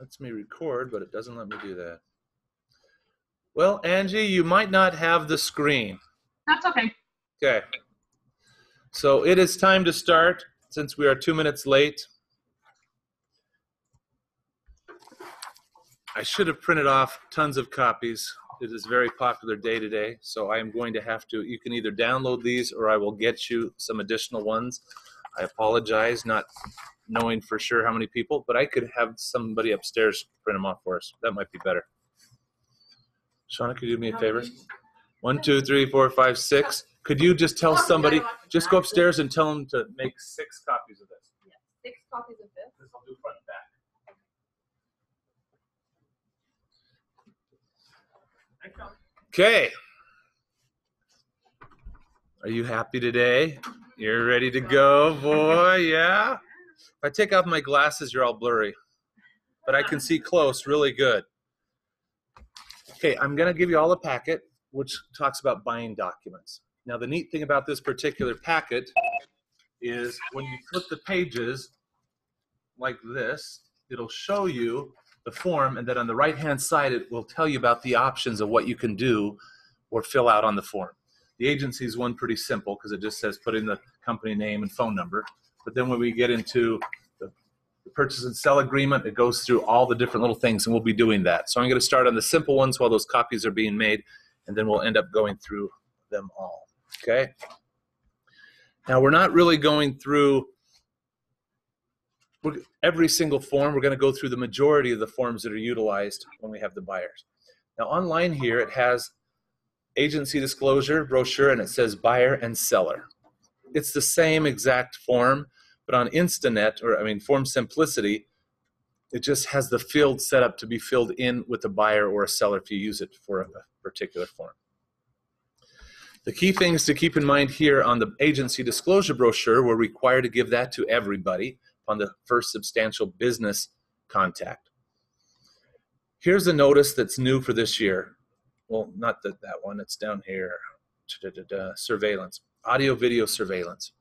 lets me record, but it doesn't let me do that. Well, Angie, you might not have the screen. That's okay. Okay. So it is time to start since we are two minutes late. I should have printed off tons of copies. It is a very popular day today, so I am going to have to, you can either download these or I will get you some additional ones. I apologize not knowing for sure how many people, but I could have somebody upstairs print them off for us. That might be better. Shauna, could you do me a favor? One, two, three, four, five, six. Could you just tell somebody, just go upstairs and tell them to make six copies of this? Six copies of this. This I'll do front and back. Okay. Are you happy today? You're ready to go, boy? Yeah? If I take off my glasses, you're all blurry. But I can see close really good. Okay, I'm going to give you all a packet which talks about buying documents. Now, the neat thing about this particular packet is when you flip the pages like this, it'll show you the form, and then on the right hand side, it will tell you about the options of what you can do or fill out on the form. The agency's one pretty simple because it just says put in the company name and phone number. But then when we get into the, purchase and sell agreement, it goes through all the different little things, and we'll be doing that. So I'm going to start on the simple ones while those copies are being made, and then we'll end up going through them all. Okay? Now, we're not really going through every single form. We're going to go through the majority of the forms that are utilized when we have the buyers. Now, online here, it has agency disclosure brochure and it says buyer and seller. It's the same exact form, but on Instanet, or I mean, Form Simplicity, it just has the field set up to be filled in with a buyer or a seller if you use it for a particular form. The key things to keep in mind here on the agency disclosure brochure, we're required to give that to everybody upon the first substantial business contact. Here's a notice that's new for this year. Well, not that, that one, it's down here. Da-da-da-da. Surveillance, audio video surveillance.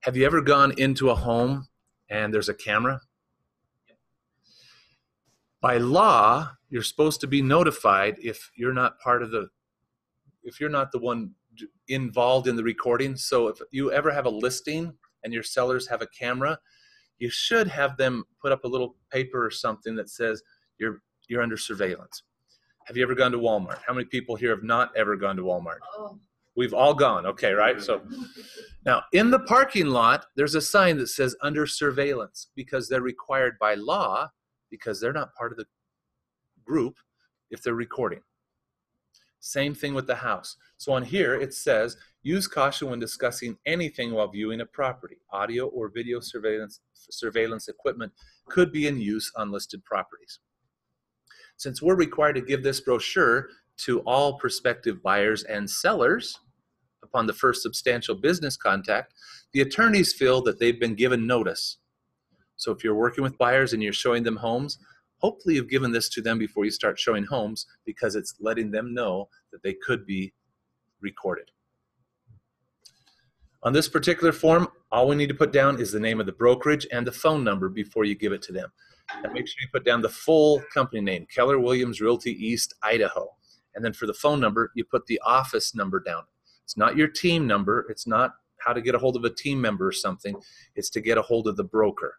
Have you ever gone into a home and there's a camera? By law, you're supposed to be notified if you're not part of the, if you're not the one involved in the recording. So if you ever have a listing and your sellers have a camera, you should have them put up a little paper or something that says you're you're under surveillance. Have you ever gone to Walmart? How many people here have not ever gone to Walmart? Oh. We've all gone. Okay, right? So now in the parking lot, there's a sign that says under surveillance because they're required by law because they're not part of the group if they're recording. Same thing with the house. So on here it says use caution when discussing anything while viewing a property. Audio or video surveillance surveillance equipment could be in use on listed properties. Since we're required to give this brochure to all prospective buyers and sellers upon the first substantial business contact, the attorneys feel that they've been given notice. So if you're working with buyers and you're showing them homes, hopefully you've given this to them before you start showing homes because it's letting them know that they could be recorded. On this particular form, all we need to put down is the name of the brokerage and the phone number before you give it to them. And make sure you put down the full company name, Keller Williams Realty East, Idaho. And then for the phone number, you put the office number down. It's not your team number. It's not how to get a hold of a team member or something. It's to get a hold of the broker.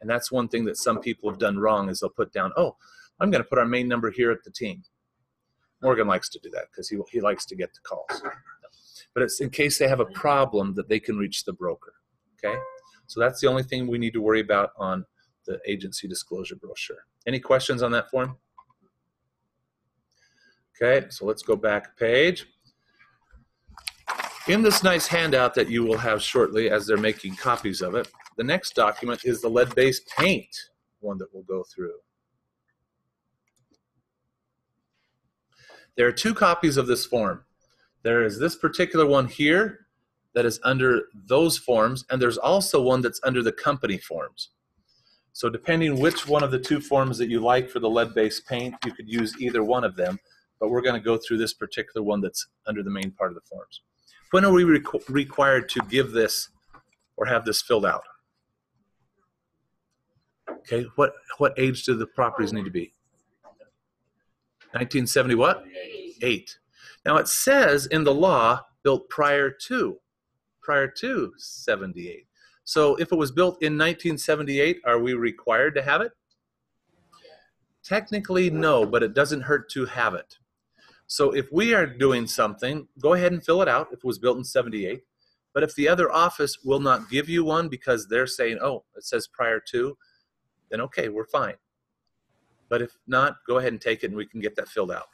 And that's one thing that some people have done wrong is they'll put down, oh, I'm going to put our main number here at the team. Morgan likes to do that because he, he likes to get the calls but it's in case they have a problem that they can reach the broker. Okay, so that's the only thing we need to worry about on the agency disclosure brochure. Any questions on that form? Okay, so let's go back a page. In this nice handout that you will have shortly as they're making copies of it, the next document is the lead-based paint one that we'll go through. There are two copies of this form. There is this particular one here that is under those forms, and there's also one that's under the company forms. So depending which one of the two forms that you like for the lead-based paint, you could use either one of them, but we're going to go through this particular one that's under the main part of the forms. When are we requ required to give this or have this filled out? Okay, what what age do the properties need to be? 1970 what? Eight. Now it says in the law built prior to prior to 78. So if it was built in 1978, are we required to have it? Technically, no, but it doesn't hurt to have it. So if we are doing something, go ahead and fill it out if it was built in 78. But if the other office will not give you one because they're saying, oh, it says prior to, then okay, we're fine. But if not, go ahead and take it and we can get that filled out.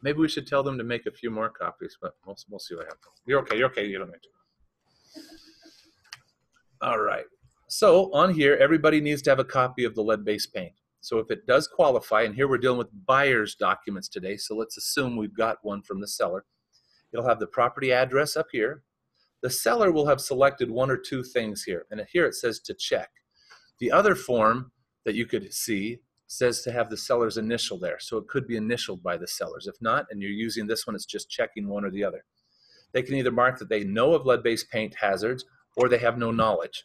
Maybe we should tell them to make a few more copies, but we'll, we'll see what happens. You're okay, you're okay, you don't need to. All right. So on here, everybody needs to have a copy of the lead-based paint. So if it does qualify, and here we're dealing with buyer's documents today, so let's assume we've got one from the seller. It'll have the property address up here. The seller will have selected one or two things here, and here it says to check. The other form that you could see says to have the seller's initial there, so it could be initialed by the sellers. If not, and you're using this one, it's just checking one or the other. They can either mark that they know of lead-based paint hazards or they have no knowledge.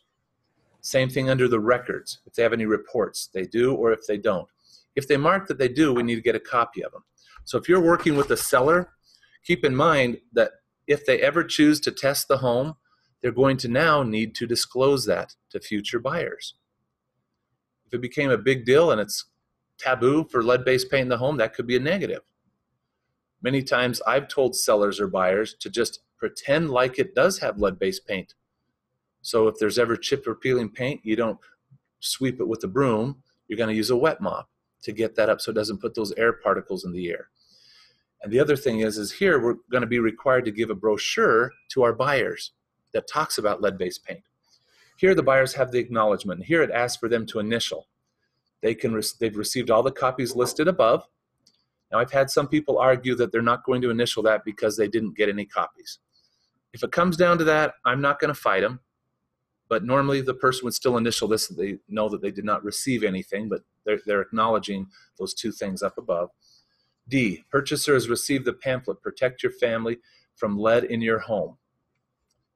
Same thing under the records. If they have any reports, they do or if they don't. If they mark that they do, we need to get a copy of them. So if you're working with a seller, keep in mind that if they ever choose to test the home, they're going to now need to disclose that to future buyers. If it became a big deal and it's taboo for lead-based paint in the home, that could be a negative. Many times I've told sellers or buyers to just pretend like it does have lead-based paint. So if there's ever chip or peeling paint, you don't sweep it with a broom. You're going to use a wet mop to get that up so it doesn't put those air particles in the air. And the other thing is, is here we're going to be required to give a brochure to our buyers that talks about lead-based paint. Here the buyers have the acknowledgement. Here it asks for them to initial. They can they've received all the copies listed above. Now I've had some people argue that they're not going to initial that because they didn't get any copies. If it comes down to that, I'm not going to fight them. But normally the person would still initial this. They know that they did not receive anything, but they're, they're acknowledging those two things up above. D, purchaser has received the pamphlet, Protect Your Family from Lead in Your Home.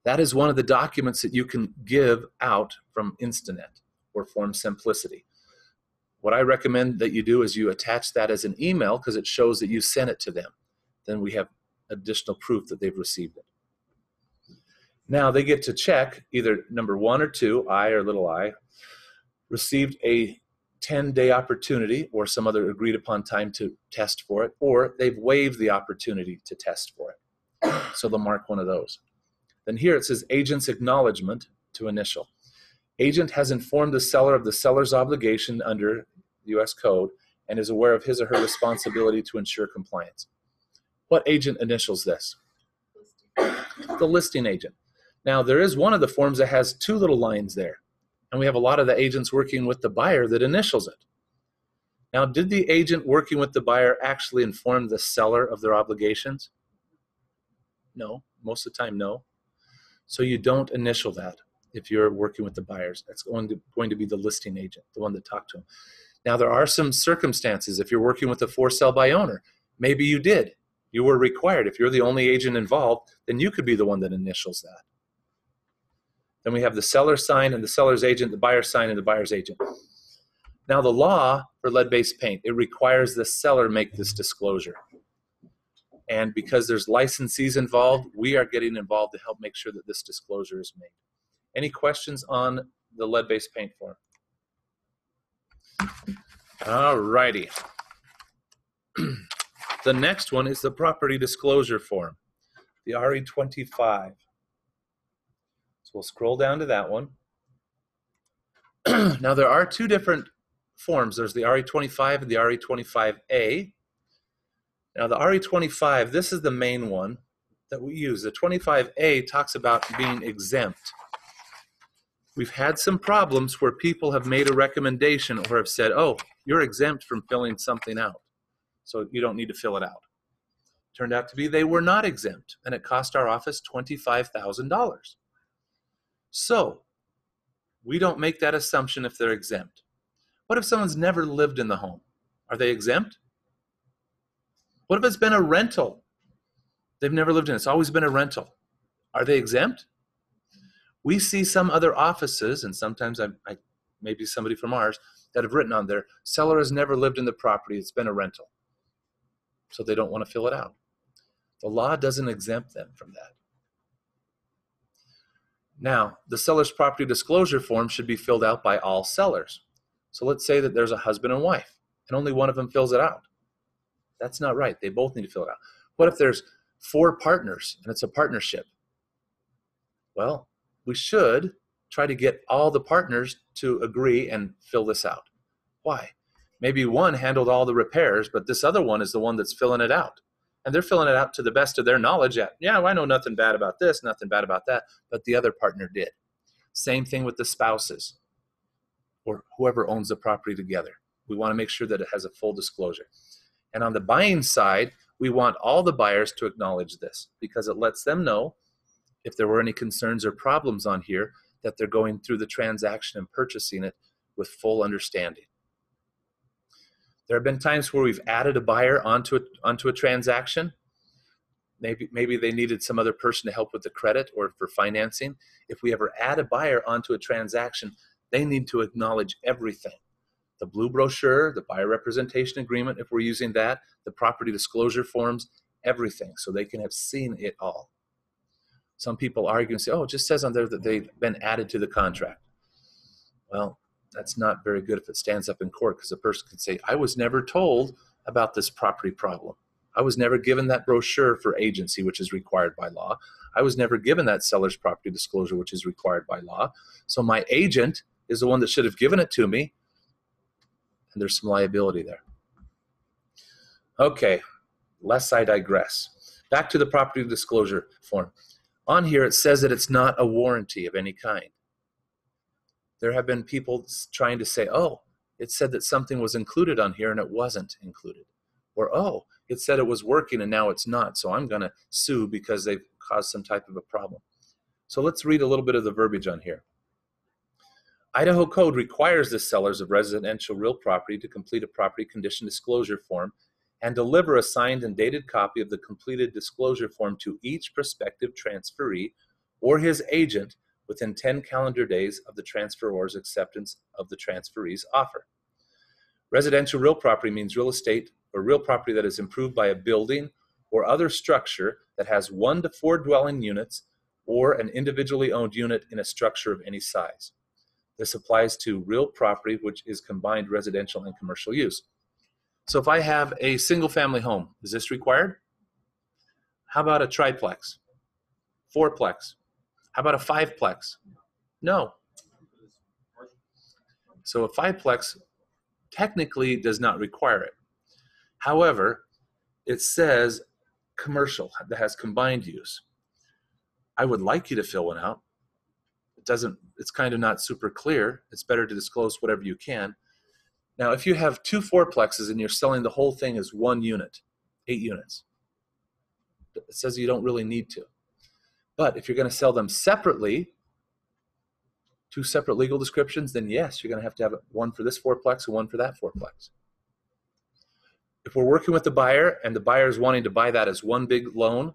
That is one of the documents that you can give out from Instanet or Form Simplicity. What I recommend that you do is you attach that as an email because it shows that you sent it to them. Then we have additional proof that they've received it. Now they get to check either number one or two, I or little i, received a 10 day opportunity or some other agreed upon time to test for it, or they've waived the opportunity to test for it. So they'll mark one of those. Then here it says agent's acknowledgement to initial. Agent has informed the seller of the seller's obligation under US code and is aware of his or her responsibility to ensure compliance. What agent initials this? The listing agent. Now, there is one of the forms that has two little lines there, and we have a lot of the agents working with the buyer that initials it. Now, did the agent working with the buyer actually inform the seller of their obligations? No, most of the time, no. So you don't initial that if you're working with the buyers. That's going to, going to be the listing agent, the one that talked to them. Now, there are some circumstances. If you're working with a for sale by owner, maybe you did. You were required. If you're the only agent involved, then you could be the one that initials that. Then we have the seller sign and the seller's agent, the buyer sign and the buyer's agent. Now the law for lead-based paint, it requires the seller make this disclosure. And because there's licensees involved, we are getting involved to help make sure that this disclosure is made. Any questions on the lead-based paint form? All righty. the next one is the property disclosure form, the RE25. We'll scroll down to that one. now there are two different forms. There's the RE25 and the RE25A. Now the RE25, this is the main one that we use. The 25A talks about being exempt. We've had some problems where people have made a recommendation or have said, oh, you're exempt from filling something out, so you don't need to fill it out. Turned out to be they were not exempt, and it cost our office $25,000. So, we don't make that assumption if they're exempt. What if someone's never lived in the home? Are they exempt? What if it's been a rental? They've never lived in it. It's always been a rental. Are they exempt? We see some other offices, and sometimes I, I maybe somebody from ours, that have written on there, seller has never lived in the property, it's been a rental. So they don't want to fill it out. The law doesn't exempt them from that. Now, the seller's property disclosure form should be filled out by all sellers. So let's say that there's a husband and wife, and only one of them fills it out. That's not right. They both need to fill it out. What if there's four partners and it's a partnership? Well, we should try to get all the partners to agree and fill this out. Why? Maybe one handled all the repairs, but this other one is the one that's filling it out. And they're filling it out to the best of their knowledge. At, yeah, I know nothing bad about this, nothing bad about that, but the other partner did. Same thing with the spouses or whoever owns the property together. We want to make sure that it has a full disclosure. And on the buying side, we want all the buyers to acknowledge this because it lets them know if there were any concerns or problems on here that they're going through the transaction and purchasing it with full understanding. There have been times where we've added a buyer onto a, onto a transaction. Maybe, maybe they needed some other person to help with the credit or for financing. If we ever add a buyer onto a transaction, they need to acknowledge everything the blue brochure, the buyer representation agreement, if we're using that, the property disclosure forms, everything, so they can have seen it all. Some people argue and say, oh, it just says on there that they've been added to the contract. Well, that's not very good if it stands up in court because a person can say, I was never told about this property problem. I was never given that brochure for agency, which is required by law. I was never given that seller's property disclosure, which is required by law. So my agent is the one that should have given it to me, and there's some liability there. Okay, lest I digress. Back to the property disclosure form. On here, it says that it's not a warranty of any kind. There have been people trying to say, oh, it said that something was included on here and it wasn't included. Or, oh, it said it was working and now it's not, so I'm going to sue because they've caused some type of a problem. So let's read a little bit of the verbiage on here. Idaho Code requires the sellers of residential real property to complete a property condition disclosure form and deliver a signed and dated copy of the completed disclosure form to each prospective transferee or his agent within 10 calendar days of the transferor's acceptance of the transferee's offer. Residential real property means real estate or real property that is improved by a building or other structure that has one to four dwelling units or an individually owned unit in a structure of any size. This applies to real property which is combined residential and commercial use. So if I have a single family home, is this required? How about a triplex? Fourplex? How about a fiveplex? No. So a fiveplex technically does not require it. However, it says commercial that has combined use. I would like you to fill one out. It doesn't, it's kind of not super clear. It's better to disclose whatever you can. Now, if you have two fourplexes and you're selling the whole thing as one unit, eight units, it says you don't really need to. But if you're going to sell them separately, two separate legal descriptions, then yes, you're going to have to have one for this fourplex and one for that fourplex. If we're working with the buyer and the buyer is wanting to buy that as one big loan,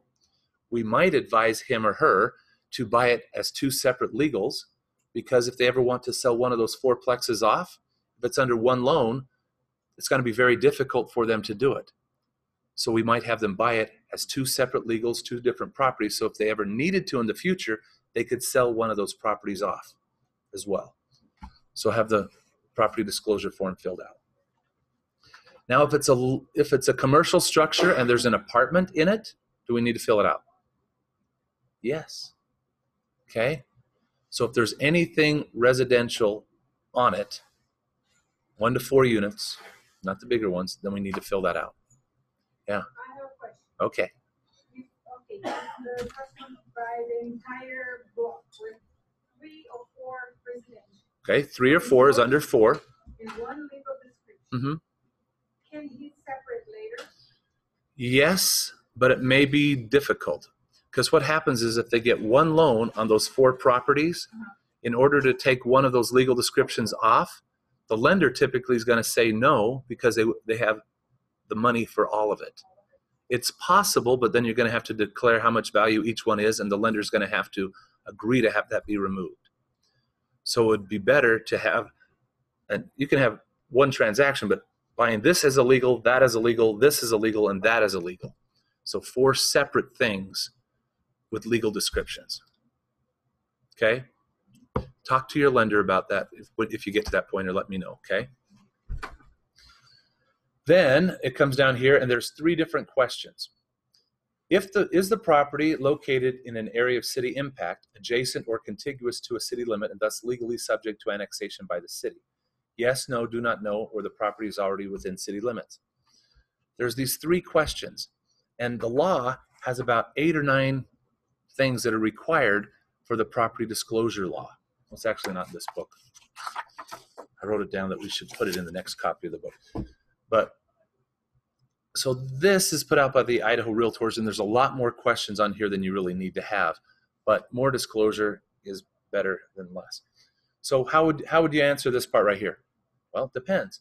we might advise him or her to buy it as two separate legals because if they ever want to sell one of those fourplexes off, if it's under one loan, it's going to be very difficult for them to do it. So we might have them buy it as two separate legals, two different properties. So if they ever needed to in the future, they could sell one of those properties off as well. So have the property disclosure form filled out. Now, if it's a if it's a commercial structure and there's an apartment in it, do we need to fill it out? Yes. Okay. So if there's anything residential on it, one to four units, not the bigger ones, then we need to fill that out. Yeah. I have a question. Okay. Okay, the person buy the entire block with three or four residential Okay. Three or four is under four. in one legal description. Mhm. Can he separate later? Yes, but it may be difficult because what happens is if they get one loan on those four properties, in order to take one of those legal descriptions off, the lender typically is going to say no because they they have the money for all of it. It's possible, but then you're going to have to declare how much value each one is, and the lender's going to have to agree to have that be removed. So it would be better to have And you can have one transaction, but buying this as illegal, that is illegal, this is illegal, and that is illegal. So four separate things with legal descriptions. Okay? Talk to your lender about that if, if you get to that point or let me know, okay? Then it comes down here and there's three different questions. If the is the property located in an area of city impact, adjacent or contiguous to a city limit and thus legally subject to annexation by the city? Yes, no, do not know, or the property is already within city limits. There's these three questions, and the law has about eight or nine things that are required for the property disclosure law. It's actually not in this book. I wrote it down that we should put it in the next copy of the book. But so this is put out by the Idaho Realtors, and there's a lot more questions on here than you really need to have. But more disclosure is better than less. So how would how would you answer this part right here? Well, it depends.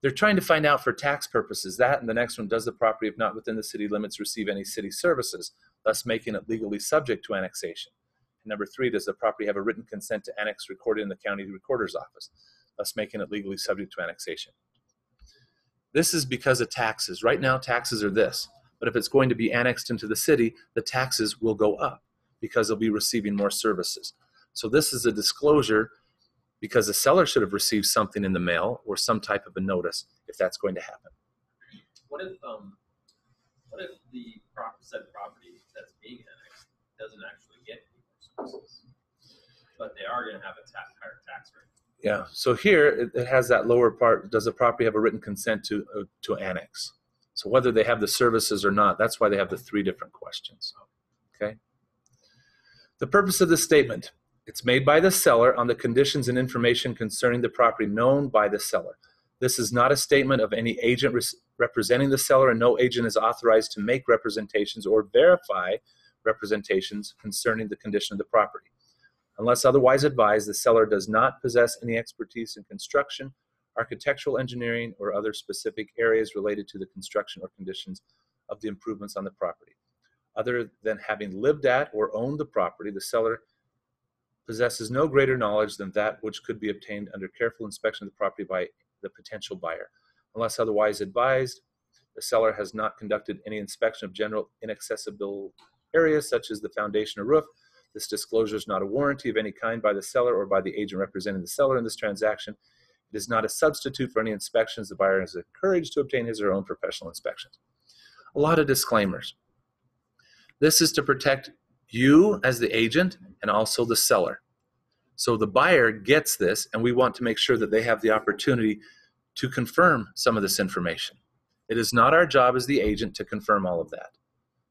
They're trying to find out for tax purposes that, and the next one, does the property, if not within the city limits, receive any city services, thus making it legally subject to annexation? And number three, does the property have a written consent to annex recorded in the county recorder's office, thus making it legally subject to annexation? This is because of taxes. Right now, taxes are this. But if it's going to be annexed into the city, the taxes will go up because they'll be receiving more services. So this is a disclosure because the seller should have received something in the mail or some type of a notice if that's going to happen. What if, um, what if the prop, said property that's being annexed doesn't actually get any more services? But they are gonna have a ta- higher tax rate. Yeah. So here it, it has that lower part. Does the property have a written consent to uh, to annex? So whether they have the services or not, that's why they have the three different questions. Okay. The purpose of this statement. It's made by the seller on the conditions and information concerning the property known by the seller. This is not a statement of any agent res- representing the seller, and no agent is authorized to make representations or verify representations concerning the condition of the property. Unless otherwise advised, the seller does not possess any expertise in construction, architectural engineering, or other specific areas related to the construction or conditions of the improvements on the property. Other than having lived at or owned the property, the seller possesses no greater knowledge than that which could be obtained under careful inspection of the property by the potential buyer. Unless otherwise advised, the seller has not conducted any inspection of general inaccessible areas such as the foundation or roof. This disclosure is not a warranty of any kind by the seller or by the agent representing the seller in this transaction. It is not a substitute for any inspections. The buyer is encouraged to obtain his or her own professional inspections. A lot of disclaimers. This is to protect you as the agent and also the seller. So the buyer gets this, and we want to make sure that they have the opportunity to confirm some of this information. It is not our job as the agent to confirm all of that,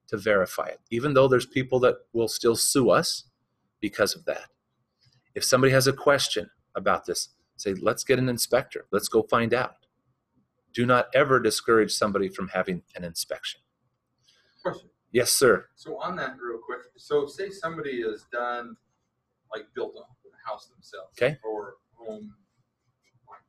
to verify it, even though there's people that will still sue us because of that. If somebody has a question about this, say, let's get an inspector, let's go find out. Do not ever discourage somebody from having an inspection. Question. Yes, sir. So on that real quick, so say somebody has done, like built a house themselves. Okay. Or home, like,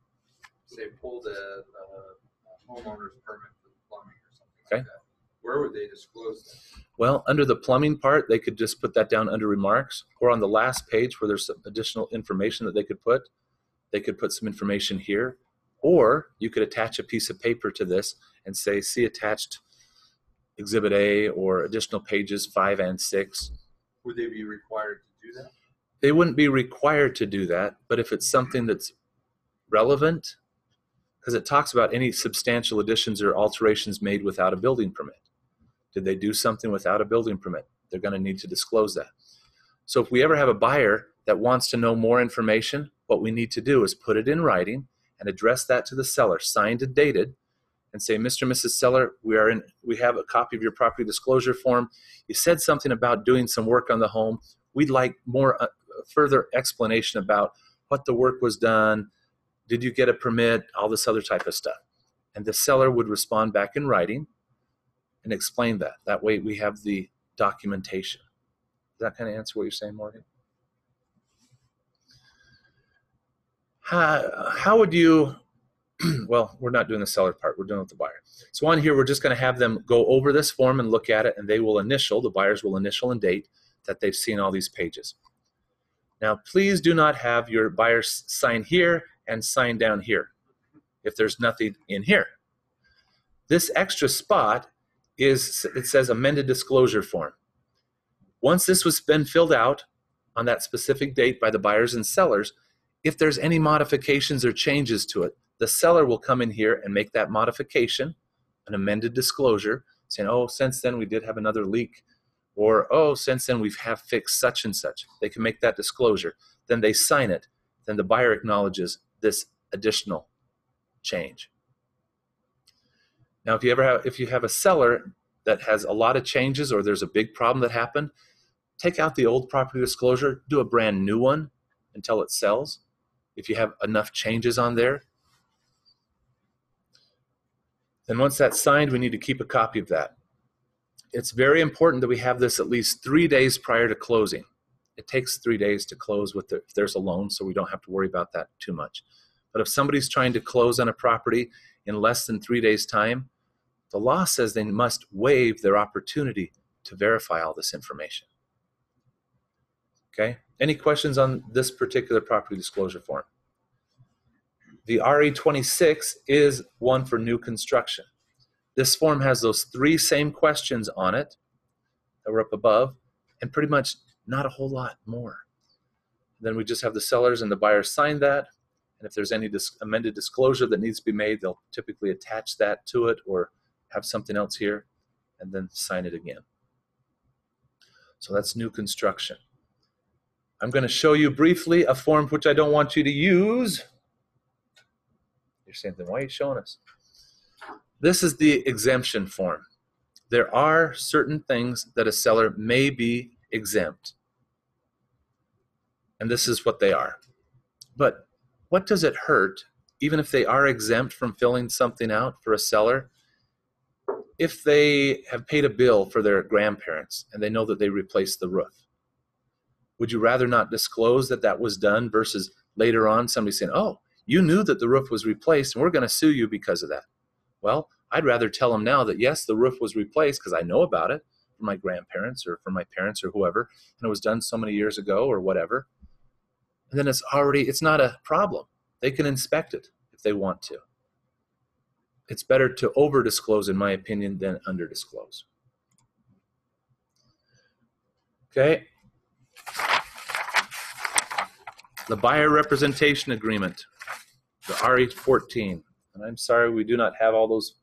say pulled a, a homeowner's permit for plumbing or something Okay. like that. Where would they disclose that? Well, under the plumbing part, they could just put that down under remarks, or on the last page where there's some additional information that they could put, they could put some information here, or you could attach a piece of paper to this and say, see attached exhibit A or additional pages five and six. Would they be required to do that? They wouldn't be required to do that, but if it's something that's relevant, because it talks about any substantial additions or alterations made without a building permit. Did they do something without a building permit? They're going to need to disclose that. So if we ever have a buyer that wants to know more information, what we need to do is put it in writing and address that to the seller, signed and dated, and say, Mr. and Mrs. Seller, we are in we have a copy of your property disclosure form. You said something about doing some work on the home. We'd like more uh, further explanation about what the work was done. Did you get a permit? All this other type of stuff. And the seller would respond back in writing and explain that. That way we have the documentation. Does that kind of answer what you're saying, Morgan? How, how would you, well, we're not doing the seller part, we're doing it with the buyer. So on here, we're just going to have them go over this form and look at it, and they will initial, the buyers will initial and date that they've seen all these pages. Now, please do not have your buyers sign here and sign down here if there's nothing in here. This extra spot is, it says amended disclosure form. Once this was been filled out on that specific date by the buyers and sellers, if there's any modifications or changes to it, the seller will come in here and make that modification, an amended disclosure, saying, oh, since then we did have another leak, or oh, since then we've have fixed such and such. They can make that disclosure. Then they sign it. Then the buyer acknowledges this additional change. Now, if you ever have, if you have a seller that has a lot of changes or there's a big problem that happened, take out the old property disclosure, do a brand new one until it sells. If you have enough changes on there, then once that's signed, we need to keep a copy of that. It's very important that we have this at least three days prior to closing. It takes three days to close with the, if there's a loan, so we don't have to worry about that too much. But if somebody's trying to close on a property in less than three days' time, the law says they must waive their opportunity to verify all this information. Okay, any questions on this particular property disclosure form? The RE26 is one for new construction. This form has those three same questions on it that were up above, and pretty much not a whole lot more. Then we just have the sellers and the buyers sign that, and if there's any dis- amended disclosure that needs to be made, they'll typically attach that to it or have something else here, and then sign it again. So that's new construction. I'm going to show you briefly a form which I don't want you to use. You're saying, then why are you showing us? This is the exemption form. There are certain things that a seller may be exempt. And this is what they are. But what does it hurt, even if they are exempt from filling something out for a seller, if they have paid a bill for their grandparents and they know that they replaced the roof? Would you rather not disclose that that was done versus later on somebody saying, oh, you knew that the roof was replaced and we're going to sue you because of that? Well, I'd rather tell them now that yes, the roof was replaced because I know about it from my grandparents or from my parents or whoever, and it was done so many years ago or whatever. And then it's already, it's not a problem. They can inspect it if they want to. It's better to over disclose, in my opinion, than under disclose. Okay, the buyer representation agreement, the RE14. And I'm sorry we do not have all those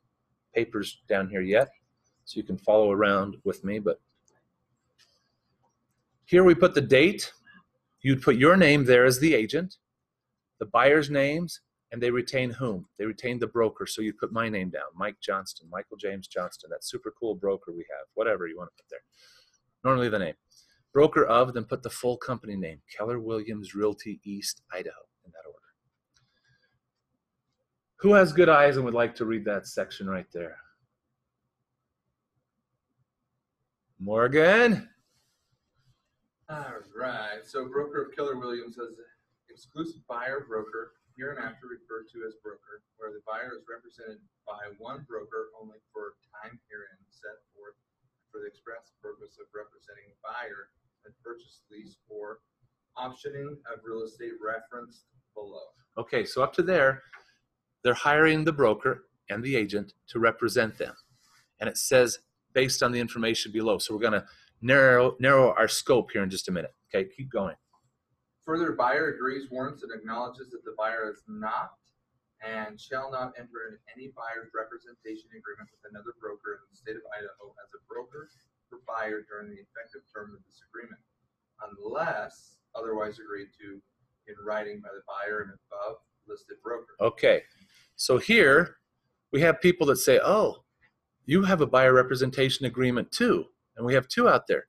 papers down here yet, so you can follow around with me. But here we put the date. You'd put your name there as the agent, the buyer's names, and they retain whom? They retain the broker. So you put my name down, Mike Johnston, Michael James Johnston, that super cool broker we have, whatever you want to put there. Normally the name broker of, then put the full company name, Keller Williams Realty East, Idaho, in that order. Who has good eyes and would like to read that section right there? Morgan? All right, so broker of Keller Williams as exclusive buyer broker, hereinafter referred to as broker, where the buyer is represented by one broker only for time herein set forth for the express purpose of representing buyer and purchase lease or optioning of real estate referenced below. Okay, so up to there, they're hiring the broker and the agent to represent them. And it says based on the information below. So we're going to narrow narrow our scope here in just a minute. Okay, keep going. Further, buyer agrees, warrants, and acknowledges that the buyer is not and shall not enter into any buyer's representation agreement with another broker in the state of Idaho as a broker for buyer during the effective term of this agreement, unless otherwise agreed to in writing by the buyer and above listed broker. Okay, so here we have people that say, oh, you have a buyer representation agreement too. And we have two out there.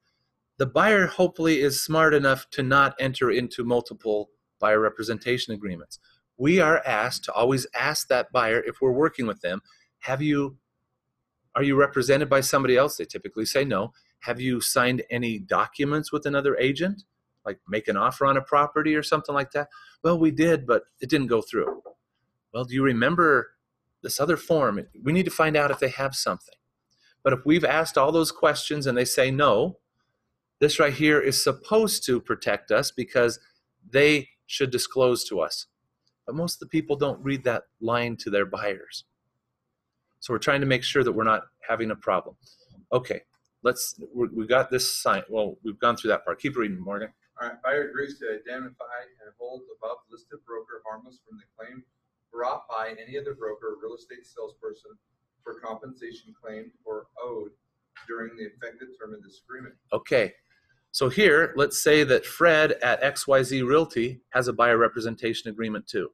The buyer hopefully is smart enough to not enter into multiple buyer representation agreements. We are asked to always ask that buyer if we're working with them, have you are you represented by somebody else? They typically say no. Have you signed any documents with another agent? Like make an offer on a property or something like that? Well, we did, but it didn't go through. Well, do you remember this other form? We need to find out if they have something. But if we've asked all those questions and they say no, this right here is supposed to protect us because they should disclose to us. But most of the people don't read that line to their buyers. So we're trying to make sure that we're not having a problem. Okay, let's, we got this sign, well, we've gone through that part. Keep reading, Morgan. All right, buyer agrees to identify and hold above listed broker harmless from the claim brought by any other broker or real estate salesperson for compensation claimed or owed during the effective term of this agreement. Okay, so here, let's say that Fred at XYZ Realty has a buyer representation agreement too.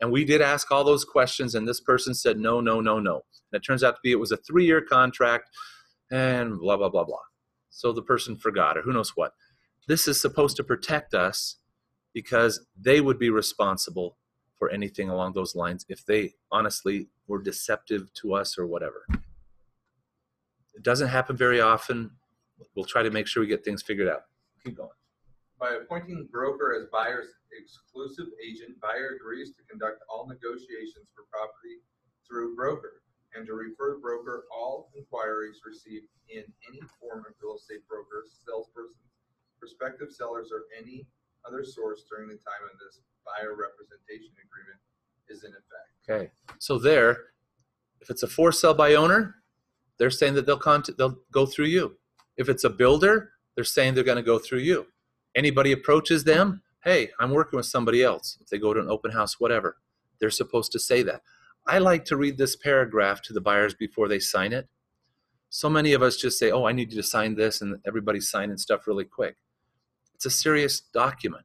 And we did ask all those questions, and this person said no, no, no, no. And it turns out to be it was a three year contract and blah, blah, blah, blah. So the person forgot, or who knows what. This is supposed to protect us because they would be responsible for anything along those lines if they honestly were deceptive to us or whatever. It doesn't happen very often. We'll try to make sure we get things figured out. Keep going. By appointing broker as buyer's exclusive agent, buyer agrees to conduct all negotiations for property through broker and to refer broker all inquiries received in any form of real estate brokers, salesperson, prospective sellers, or any other source during the time of this buyer representation agreement is in effect. Okay. So there, if it's a for sale by owner, they're saying that they'll they'll go through you. If it's a builder, they're saying they're going to go through you. Anybody approaches them, hey, I'm working with somebody else. If they go to an open house, whatever, they're supposed to say that. I like to read this paragraph to the buyers before they sign it. So many of us just say, oh, I need you to sign this, and everybody's signing stuff really quick. It's a serious document.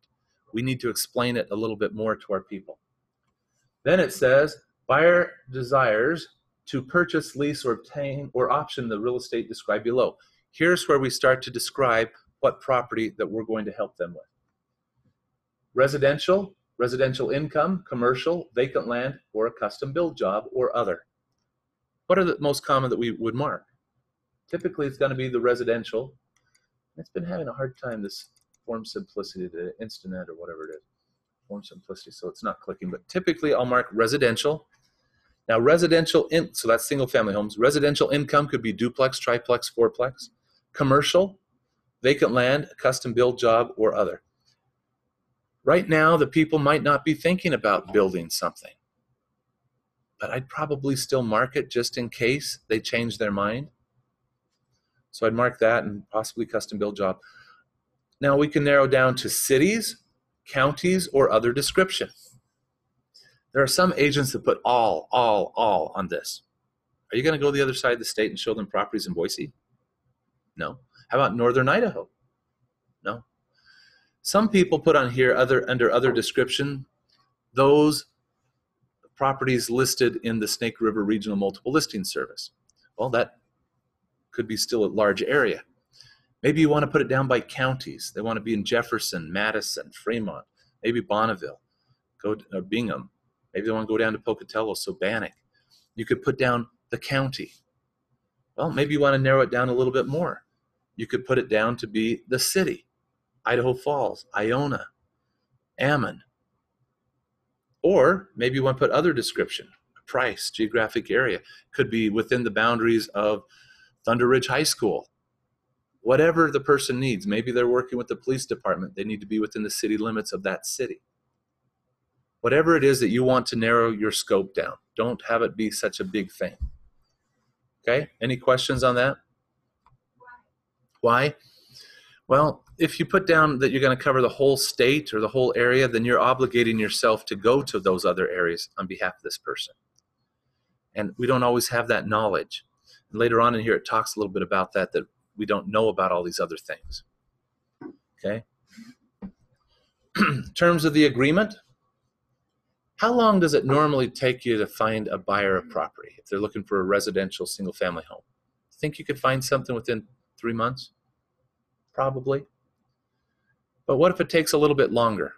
We need to explain it a little bit more to our people. Then it says, buyer desires to purchase, lease, or obtain or option the real estate described below. Here's where we start to describe what property that we're going to help them with. Residential, residential income, commercial, vacant land, or a custom build job, or other. What are the most common that we would mark? Typically, it's going to be the residential. It's been having a hard time, this form simplicity, the Instanet, or whatever it is. Form simplicity, so it's not clicking, but typically I'll mark residential. Now, residential, in, so that's single family homes. Residential income could be duplex, triplex, fourplex. Commercial, vacant land, custom build job, or other. Right now, the people might not be thinking about building something, but I'd probably still mark it just in case they change their mind. So I'd mark that and possibly custom build job. Now we can narrow down to cities, counties, or other description. There are some agents that put all, all, all on this. Are you going to go the other side of the state and show them properties in Boise? No. How about northern Idaho? No. Some people put on here other under other description those properties listed in the Snake River Regional Multiple Listing Service. Well, that could be still a large area. Maybe you want to put it down by counties. They want to be in Jefferson, Madison, Fremont, maybe Bonneville, go to, Bingham. Maybe they want to go down to Pocatello, so Bannock. You could put down the county. Well, maybe you want to narrow it down a little bit more. You could put it down to be the city, Idaho Falls, Iona, Ammon. Or maybe you want to put other description, price, geographic area. Could be within the boundaries of Thunder Ridge High School. Whatever the person needs. Maybe they're working with the police department. They need to be within the city limits of that city. Whatever it is that you want to narrow your scope down, don't have it be such a big thing. Okay? Any questions on that? Why? Well, if you put down that you're going to cover the whole state or the whole area, then you're obligating yourself to go to those other areas on behalf of this person. And we don't always have that knowledge. And later on in here, it talks a little bit about that, that we don't know about all these other things. Okay? terms of the agreement, how long does it normally take you to find a buyer of property if they're looking for a residential single family home? Think you could find something within three months? Probably. But what if it takes a little bit longer?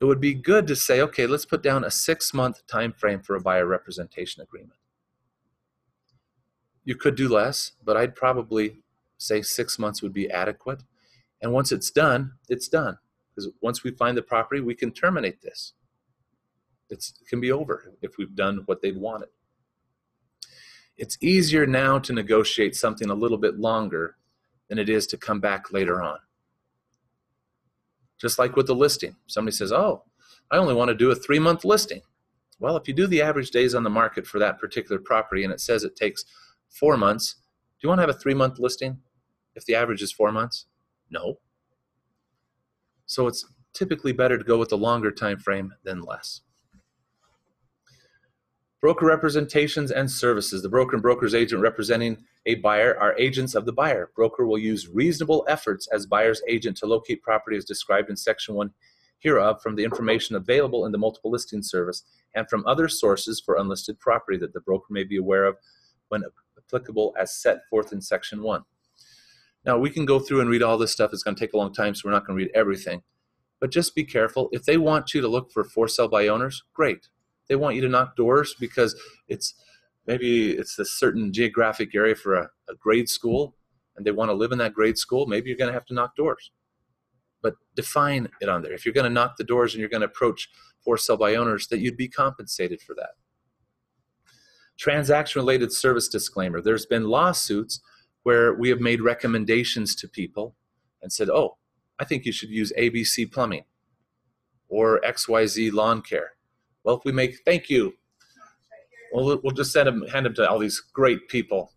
It would be good to say, okay, let's put down a six month time frame for a buyer representation agreement. You could do less, but I'd probably say six months would be adequate. And once it's done, it's done. Because once we find the property, we can terminate this. It's, it can be over if we've done what they've wanted. It's easier now to negotiate something a little bit longer than it is to come back later on. Just like with the listing, somebody says, "Oh, I only want to do a three month listing. Well, if you do the average days on the market for that particular property and it says it takes four months, do you want to have a three month listing if the average is four months? No. So it's typically better to go with the longer time frame than less. Broker representations and services. The broker and broker's agent representing a buyer are agents of the buyer. Broker will use reasonable efforts as buyer's agent to locate property as described in section 1 hereof from the information available in the multiple listing service and from other sources for unlisted property that the broker may be aware of when applicable as set forth in section 1. Now, we can go through and read all this stuff. It's going to take a long time, so we're not going to read everything. But just be careful. If they want you to look for for sale by owners, great. They want you to knock doors because it's maybe it's a certain geographic area for a, a grade school and they want to live in that grade school. Maybe you're going to have to knock doors. But define it on there. If you're going to knock the doors and you're going to approach for sale by owners, that you'd be compensated for that. Transaction related service disclaimer. There's been lawsuits where we have made recommendations to people and said, oh, I think you should use ABC Plumbing or XYZ Lawn Care. Well, if we make, thank you, we'll, we'll just send them, hand them to all these great people.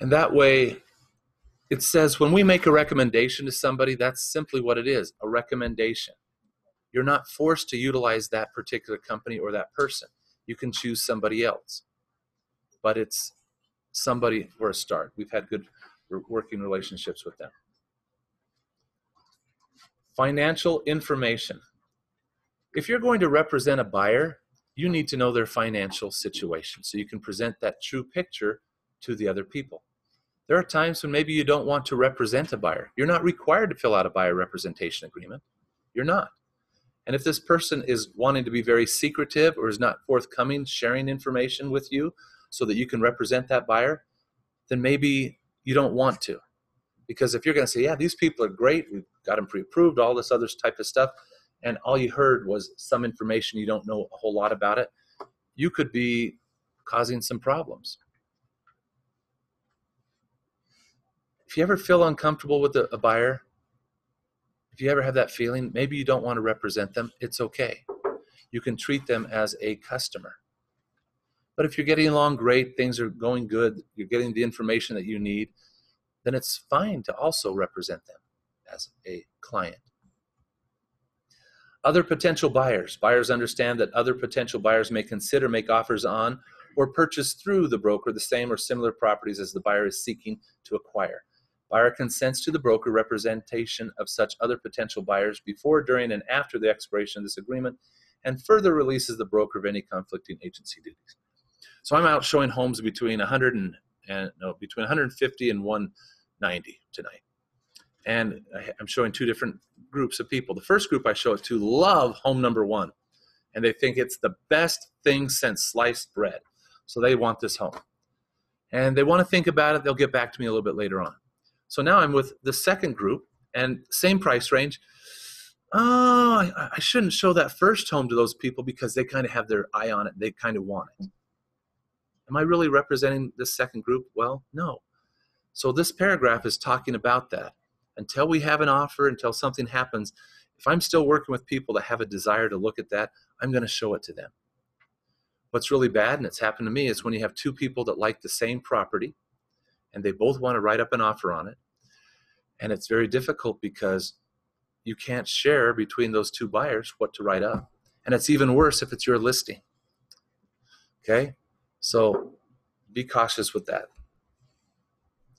And that way, it says when we make a recommendation to somebody, that's simply what it is a recommendation. You're not forced to utilize that particular company or that person. You can choose somebody else. But it's somebody for a start. We've had good working relationships with them. Financial information. If you're going to represent a buyer, you need to know their financial situation so you can present that true picture to the other people. There are times when maybe you don't want to represent a buyer. You're not required to fill out a buyer representation agreement. You're not. And if this person is wanting to be very secretive or is not forthcoming sharing information with you so that you can represent that buyer, then maybe you don't want to. Because if you're going to say, yeah, these people are great, we've got them pre approved, all this other type of stuff, and all you heard was some information you don't know a whole lot about it, you could be causing some problems. If you ever feel uncomfortable with a, a buyer, if you ever have that feeling, maybe you don't want to represent them, it's okay. You can treat them as a customer. But if you're getting along great, things are going good, you're getting the information that you need, then it's fine to also represent them as a client. Other potential buyers. Buyers understand that other potential buyers may consider make offers on or purchase through the broker the same or similar properties as the buyer is seeking to acquire. Buyer consents to the broker representation of such other potential buyers before, during, and after the expiration of this agreement, and further releases the broker of any conflicting agency duties. So I'm out showing homes between 100 and, and no, between 150 and 190 tonight. And I'm showing two different groups of people. The first group I show it to love home number one, and they think it's the best thing since sliced bread. So they want this home. And they want to think about it. They'll get back to me a little bit later on. So now I'm with the second group, and same price range. Oh, I, I shouldn't show that first home to those people because they kind of have their eye on it. They kind of want it. Am I really representing this second group? Well, no. So this paragraph is talking about that. Until we have an offer, until something happens, if I'm still working with people that have a desire to look at that, I'm going to show it to them. What's really bad, and it's happened to me, is when you have two people that like the same property and they both want to write up an offer on it. And it's very difficult because you can't share between those two buyers what to write up. And it's even worse if it's your listing. Okay? So be cautious with that.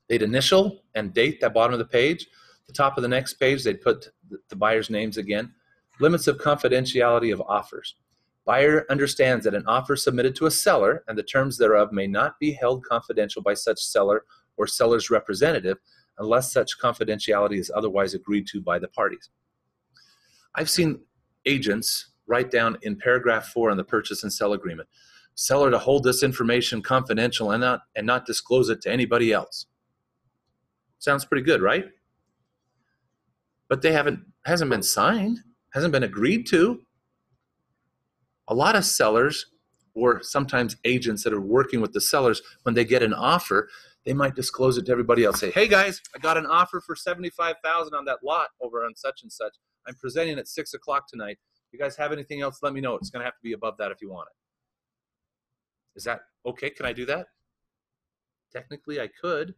They'd initial and date that bottom of the page. The top of the next page, they'd put the buyer's names again. Limits of confidentiality of offers. Buyer understands that an offer submitted to a seller and the terms thereof may not be held confidential by such seller or seller's representative unless such confidentiality is otherwise agreed to by the parties. I've seen agents write down in paragraph four on the purchase and sell agreement seller to hold this information confidential and not and not disclose it to anybody else. Sounds pretty good, right? But they haven't hasn't been signed, hasn't been agreed to. A lot of sellers or sometimes agents that are working with the sellers when they get an offer, they might disclose it to everybody else. Say, "Hey guys, I got an offer for 75,000 on that lot over on such and such. I'm presenting at six o'clock tonight. You guys have anything else? Let me know. It's going to have to be above that if you want it. Is that okay? Can I do that? Technically, I could.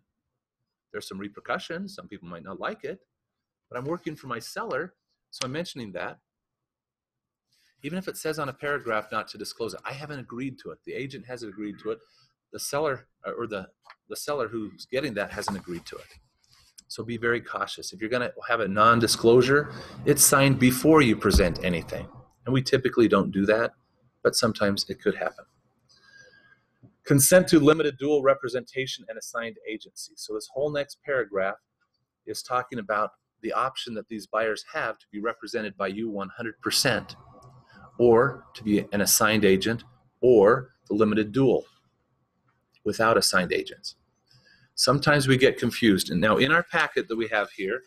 There's some repercussions. Some people might not like it, but I'm working for my seller, so I'm mentioning that. Even if it says on a paragraph not to disclose it, I haven't agreed to it. The agent hasn't agreed to it. The seller uh, or the the seller who's getting that hasn't agreed to it. So be very cautious. If you're going to have a non-disclosure, it's signed before you present anything. And we typically don't do that, but sometimes it could happen. Consent to limited dual representation and assigned agency. So this whole next paragraph is talking about the option that these buyers have to be represented by you 100% or to be an assigned agent or the limited dual without assigned agents. Sometimes we get confused. And now in our packet that we have here,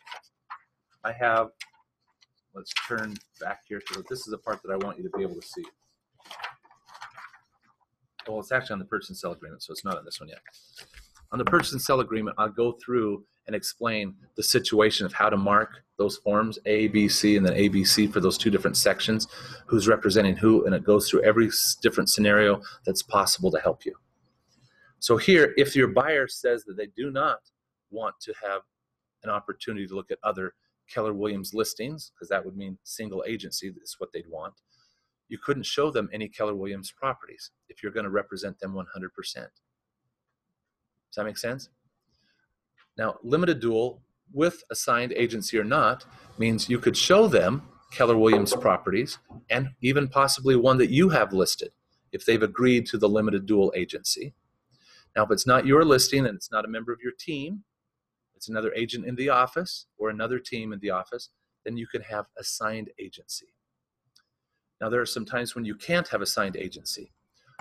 I have, let's turn back here to this is the part that I want you to be able to see. Well, it's actually on the purchase and sell agreement, so it's not on this one yet. On the purchase and sell agreement, I'll go through and explain the situation of how to mark those forms A, B, C, and then A, B, C for those two different sections, who's representing who, and it goes through every different scenario that's possible to help you. So here, if your buyer says that they do not want to have an opportunity to look at other Keller Williams listings, because that would mean single agency is what they'd want, you couldn't show them any Keller Williams properties if you're going to represent them 100%. Does that make sense? Now, limited dual with assigned agency or not means you could show them Keller Williams properties and even possibly one that you have listed if they've agreed to the limited dual agency. Now, if it's not your listing and it's not a member of your team, it's another agent in the office or another team in the office, then you can have assigned agency. Now, there are some times when you can't have assigned agency.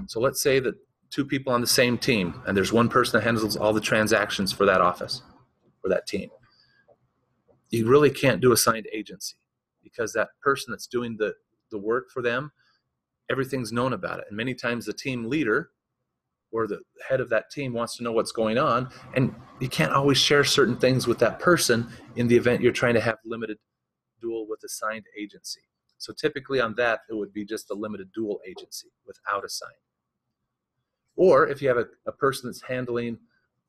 So let's say that two people on the same team, and there's one person that handles all the transactions for that office or that team. You really can't do assigned agency because that person that's doing the, the work for them, everything's known about it. And many times the team leader or the head of that team wants to know what's going on, and you can't always share certain things with that person in the event you're trying to have limited dual with assigned agency. So typically on that, it would be just a limited dual agency without assigned. Or if you have a, a person that's handling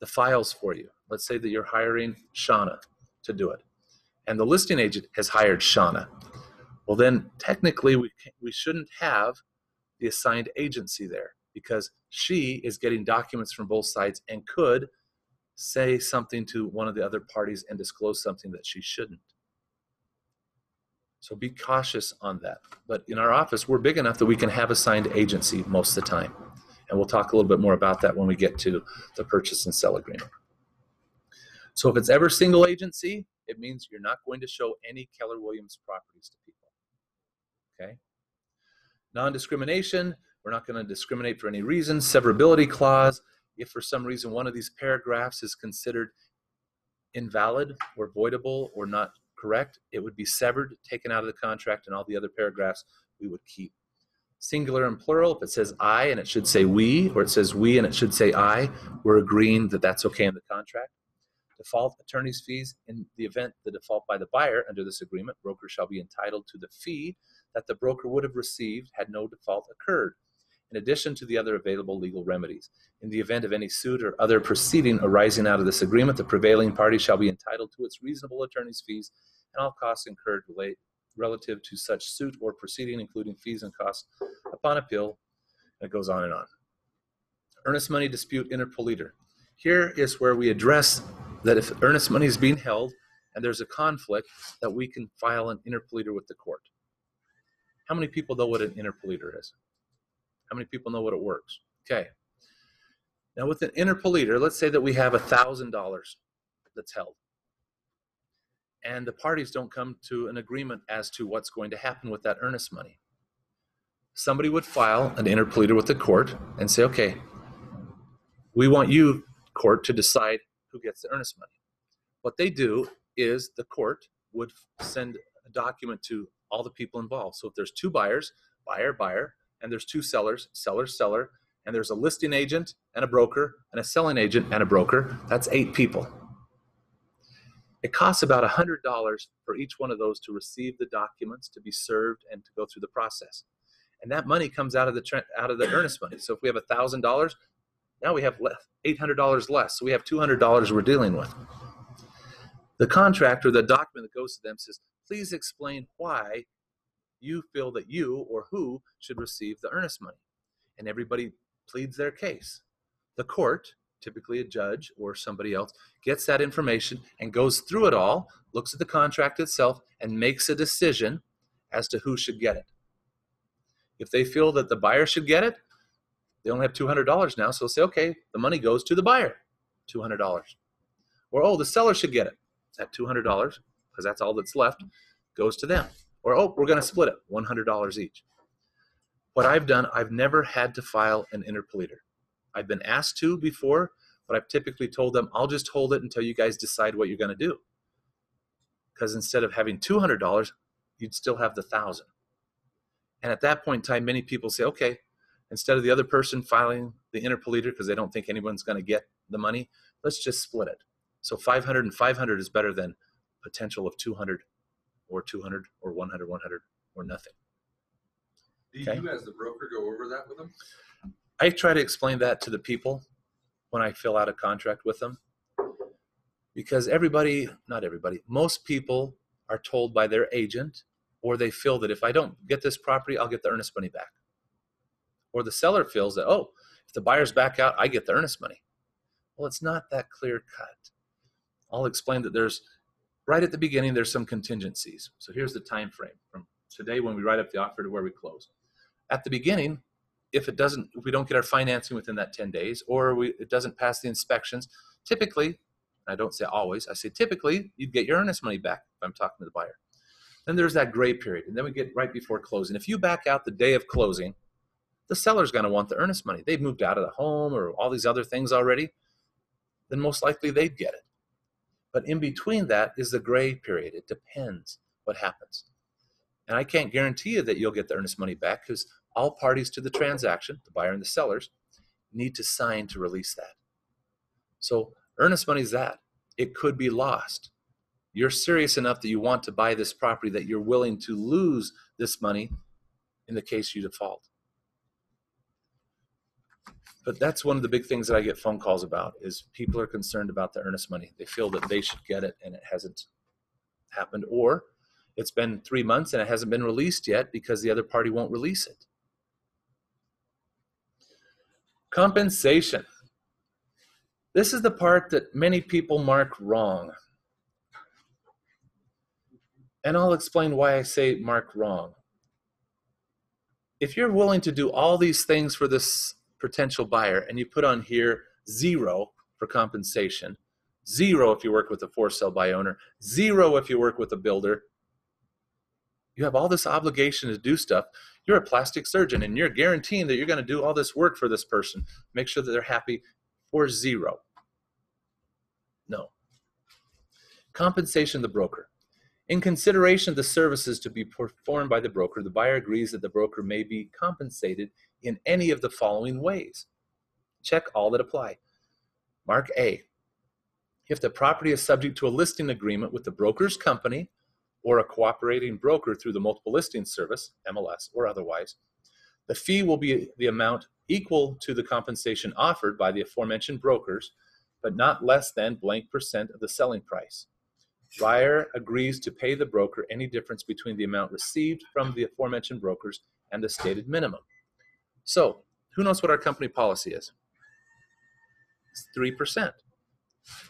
the files for you, let's say that you're hiring Shauna to do it, and the listing agent has hired Shauna. Well, then technically we, we shouldn't have the assigned agency there because she is getting documents from both sides and could say something to one of the other parties and disclose something that she shouldn't. So be cautious on that. But in our office, we're big enough that we can have assigned agency most of the time. And we'll talk a little bit more about that when we get to the purchase and sell agreement. So if it's ever single agency, it means you're not going to show any Keller Williams properties to people. Okay? Non discrimination, we're not going to discriminate for any reason. Severability clause, if for some reason one of these paragraphs is considered invalid or voidable or not correct, it would be severed, taken out of the contract, and all the other paragraphs we would keep. Singular and plural, if it says I and it should say we, or it says we and it should say I, we're agreeing that that's okay in the contract. Default attorney's fees in the event the default by the buyer under this agreement, broker shall be entitled to the fee that the broker would have received had no default occurred, in addition to the other available legal remedies. In the event of any suit or other proceeding arising out of this agreement, the prevailing party shall be entitled to its reasonable attorney's fees and all costs incurred relate, relative to such suit or proceeding, including fees and costs upon appeal. And it goes on and on. Earnest money dispute interpolator. Here is where we address that if earnest money is being held and there's a conflict, that we can file an interpleader with the court. How many people know what an interpleader is? How many people know what it works? Okay. Now with an interpolator, let's say that we have a thousand dollars that's held. And the parties don't come to an agreement as to what's going to happen with that earnest money. Somebody would file an interpolator with the court and say, okay, we want you, court, to decide who gets the earnest money. What they do is the court would send a document to all the people involved. So if there's two buyers, buyer, buyer, and there's two sellers, seller, seller, and there's a listing agent and a broker and a selling agent and a broker, that's eight people. It costs about $100 for each one of those to receive the documents, to be served, and to go through the process. And that money comes out of the out of the earnest money. So if we have $1,000, now we have $800 less. So we have $200 we're dealing with. The contract or the document that goes to them says, please explain why you feel that you or who should receive the earnest money. And everybody pleads their case. The court, typically a judge or somebody else, gets that information and goes through it all, looks at the contract itself, and makes a decision as to who should get it. If they feel that the buyer should get it, they only have $200 now, so they'll say, okay, the money goes to the buyer, $200. Or, oh, the seller should get it. That $200, because that's all that's left, goes to them. Or, oh, we're going to split it, $100 each. What I've done, I've never had to file an interpleader. I've been asked to before, but I've typically told them, I'll just hold it until you guys decide what you're going to do. Because instead of having $200, you'd still have the 1000 And at that point in time, many people say, okay, instead of the other person filing the interpleader because they don't think anyone's going to get the money, let's just split it. So 500 and 500 is better than potential of 200 or 200 or 100, 100 or nothing. Do Okay. you, as the broker, go over that with them? I try to explain that to the people when I fill out a contract with them. Because everybody, not everybody, most people are told by their agent, or they feel that if I don't get this property, I'll get the earnest money back. Or the seller feels that, oh, if the buyer's back out, I get the earnest money. Well, it's not that clear cut. I'll explain that there's right at the beginning there's some contingencies. So here's the time frame from today when we write up the offer to where we close. At the beginning, if it doesn't if we don't get our financing within that 10 days or we, it doesn't pass the inspections typically i don't say always i say typically you'd get your earnest money back if i'm talking to the buyer then there's that gray period and then we get right before closing if you back out the day of closing the seller's going to want the earnest money they've moved out of the home or all these other things already then most likely they'd get it but in between that is the gray period it depends what happens and i can't guarantee you that you'll get the earnest money back because all parties to the transaction, the buyer and the sellers, need to sign to release that. So, earnest money is that. It could be lost. You're serious enough that you want to buy this property that you're willing to lose this money in the case you default. But that's one of the big things that I get phone calls about is people are concerned about the earnest money. They feel that they should get it and it hasn't happened or it's been 3 months and it hasn't been released yet because the other party won't release it. Compensation. This is the part that many people mark wrong. And I'll explain why I say mark wrong. If you're willing to do all these things for this potential buyer and you put on here zero for compensation, zero if you work with a for sale by owner, zero if you work with a builder, you have all this obligation to do stuff. You're a plastic surgeon and you're guaranteeing that you're going to do all this work for this person. Make sure that they're happy for zero. No. Compensation the broker. In consideration of the services to be performed by the broker the buyer agrees that the broker may be compensated in any of the following ways check all that apply mark a if the property is subject to a listing agreement with the broker's company or a cooperating broker through the multiple listing service, MLS or otherwise, the fee will be the amount equal to the compensation offered by the aforementioned brokers, but not less than blank percent of the selling price. Buyer agrees to pay the broker any difference between the amount received from the aforementioned brokers and the stated minimum. So, who knows what our company policy is? It's 3%.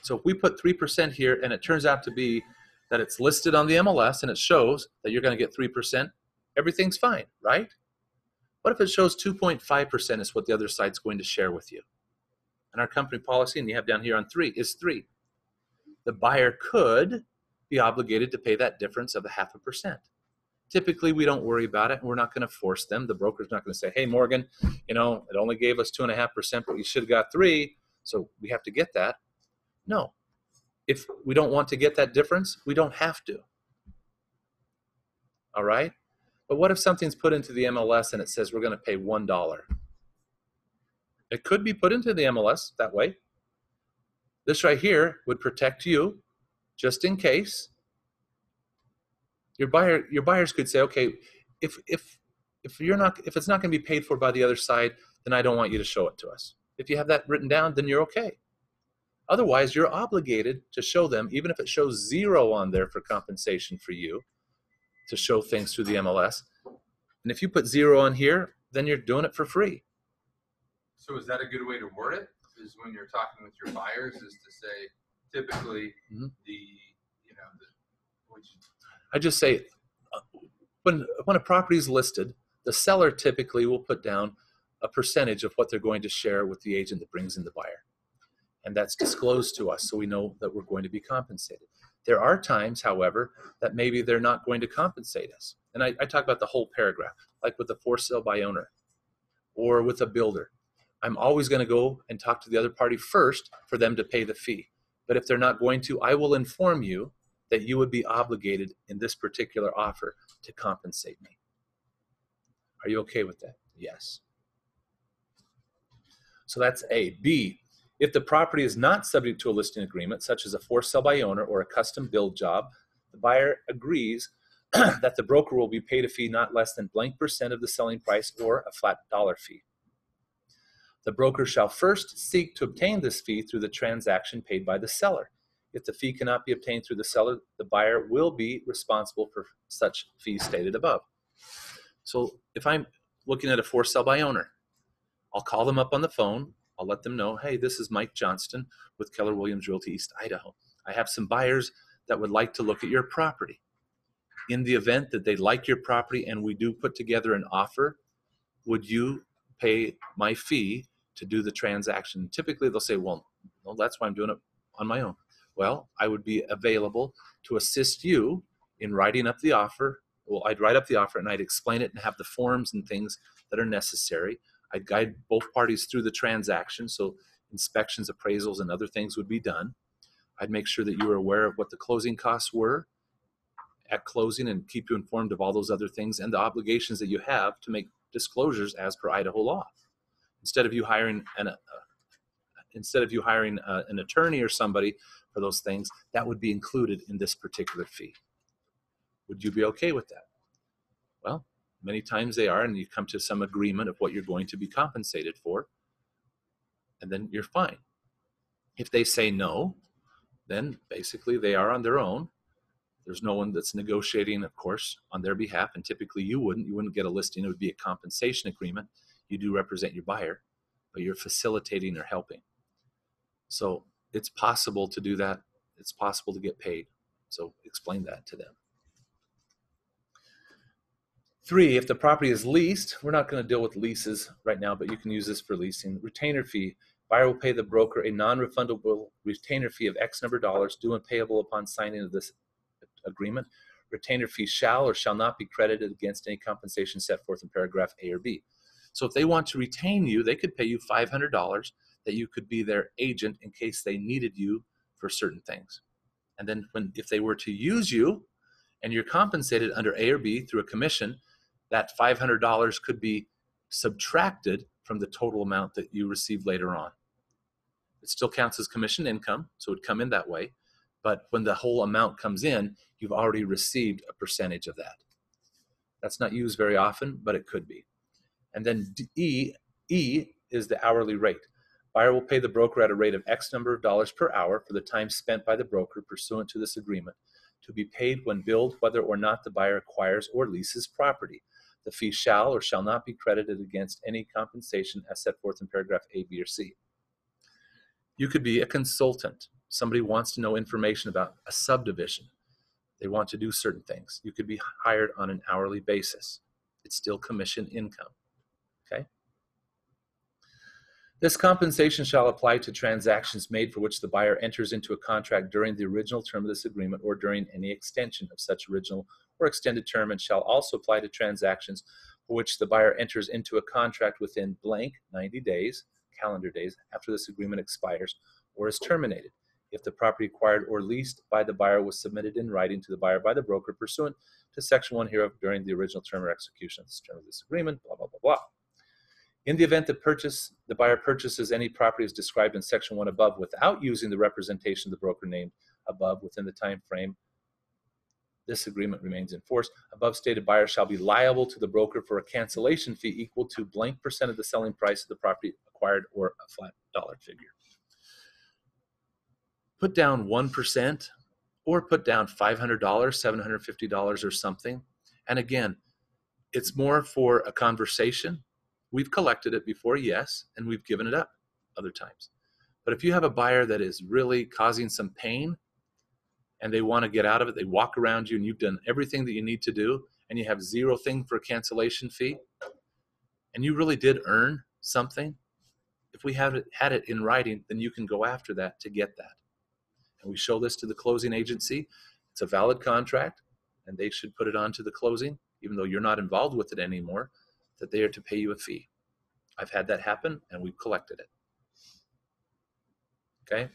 So, if we put 3% here and it turns out to be that it's listed on the MLS and it shows that you're going to get 3%, everything's fine, right? What if it shows 2.5% is what the other side's going to share with you? And our company policy, and you have down here on three, is three. The buyer could be obligated to pay that difference of a half a percent. Typically, we don't worry about it, we're not going to force them. The broker's not going to say, "Hey, Morgan, you know, it only gave us two and a half percent, but you should have got three, so we have to get that." No, if we don't want to get that difference, we don't have to. All right? But what if something's put into the MLS and it says we're going to pay $1? It could be put into the MLS that way. This right here would protect you just in case. Your buyer, your buyers could say, okay, if if if you're not if it's not going to be paid for by the other side, then I don't want you to show it to us. If you have that written down, then you're okay. Otherwise, you're obligated to show them, even if it shows zero on there for compensation for you, to show things through the MLS. And if you put zero on here, then you're doing it for free. So is that a good way to word it? Is when you're talking with your buyers, is to say typically Mhm. the you know the which I just say, when when a property is listed, the seller typically will put down a percentage of what they're going to share with the agent that brings in the buyer, and that's disclosed to us, so we know that we're going to be compensated. There are times, however, that maybe they're not going to compensate us, and I, I talk about the whole paragraph, like with a for sale by owner, or with a builder. I'm always going to go and talk to the other party first for them to pay the fee. But if they're not going to, I will inform you that you would be obligated in this particular offer to compensate me. Are you okay with that? Yes. So that's A. B. If the property is not subject to a listing agreement, such as a for sale by owner or a custom build job, the buyer agrees that the broker will be paid a fee not less than blank percent of the selling price or a flat dollar fee. The broker shall first seek to obtain this fee through the transaction paid by the seller. If the fee cannot be obtained through the seller, the buyer will be responsible for such fee stated above. So if I'm looking at a for sale by owner, I'll call them up on the phone. I'll let them know, hey, this is Mike Johnston with Keller Williams Realty East Idaho. I have some buyers that would like to look at your property. In the event that they like your property and we do put together an offer, would you pay my fee to do the transaction? Typically, they'll say, well, no, that's why I'm doing it on my own. Well, I would be available to assist you in writing up the offer. Well, I'd write up the offer and I'd explain it and have the forms and things that are necessary. I'd guide both parties through the transaction, so inspections, appraisals, and other things would be done. I'd make sure that you were aware of what the closing costs were at closing and keep you informed of all those other things and the obligations that you have to make disclosures as per Idaho law. Instead of you hiring an, uh, instead of you hiring uh, an attorney or somebody for those things, that would be included in this particular fee. Would you be okay with that? Well, many times they are, and you come to some agreement of what you're going to be compensated for, and then you're fine. If they say no, then basically they are on their own. There's no one that's negotiating, of course, on their behalf, and typically you wouldn't. You wouldn't get a listing. It would be a compensation agreement. You do represent your buyer, but you're facilitating or helping. So it's possible to do that. It's possible to get paid. So explain that to them. Three, if the property is leased, we're not going to deal with leases right now, but you can use this for leasing. Retainer fee. Buyer will pay the broker a non-refundable retainer fee of X number of dollars due and payable upon signing of this agreement. Retainer fee shall or shall not be credited against any compensation set forth in paragraph A or B. So if they want to retain you, they could pay you $500 that you could be their agent in case they needed you for certain things. And then when if they were to use you and you're compensated under A or B through a commission, that $500 could be subtracted from the total amount that you receive later on. It still counts as commission income, so it would come in that way. But when the whole amount comes in, you've already received a percentage of that. That's not used very often, but it could be. And then E, E is the hourly rate. Buyer will pay the broker at a rate of X number of dollars per hour for the time spent by the broker pursuant to this agreement to be paid when billed whether or not the buyer acquires or leases property. The fee shall or shall not be credited against any compensation as set forth in paragraph A, B, or C. You could be a consultant. Somebody wants to know information about a subdivision. They want to do certain things. You could be hired on an hourly basis. It's still commission income. Okay? This compensation shall apply to transactions made for which the buyer enters into a contract during the original term of this agreement or during any extension of such original or extended term and shall also apply to transactions for which the buyer enters into a contract within blank 90 days, calendar days, after this agreement expires or is terminated. If the property acquired or leased by the buyer was submitted in writing to the buyer by the broker pursuant to section one hereof during the original term or execution of this term of this agreement, blah, blah, blah, blah. In the event that purchase, the buyer purchases any property as described in section one above without using the representation of the broker named above within the time frame, this agreement remains in force. Above stated buyer shall be liable to the broker for a cancellation fee equal to blank percent of the selling price of the property acquired or a flat dollar figure. Put down 1% or put down $500, $750 or something. And again, it's more for a conversation. We've collected it before, yes, and we've given it up other times. But if you have a buyer that is really causing some pain and they want to get out of it, they walk around you and you've done everything that you need to do, and you have zero thing for a cancellation fee, and you really did earn something, if we have it, had it in writing, then you can go after that to get that. And we show this to the closing agency. It's a valid contract, and they should put it on to the closing, even though you're not involved with it anymore, that they are to pay you a fee. I've had that happen, and we've collected it. Okay?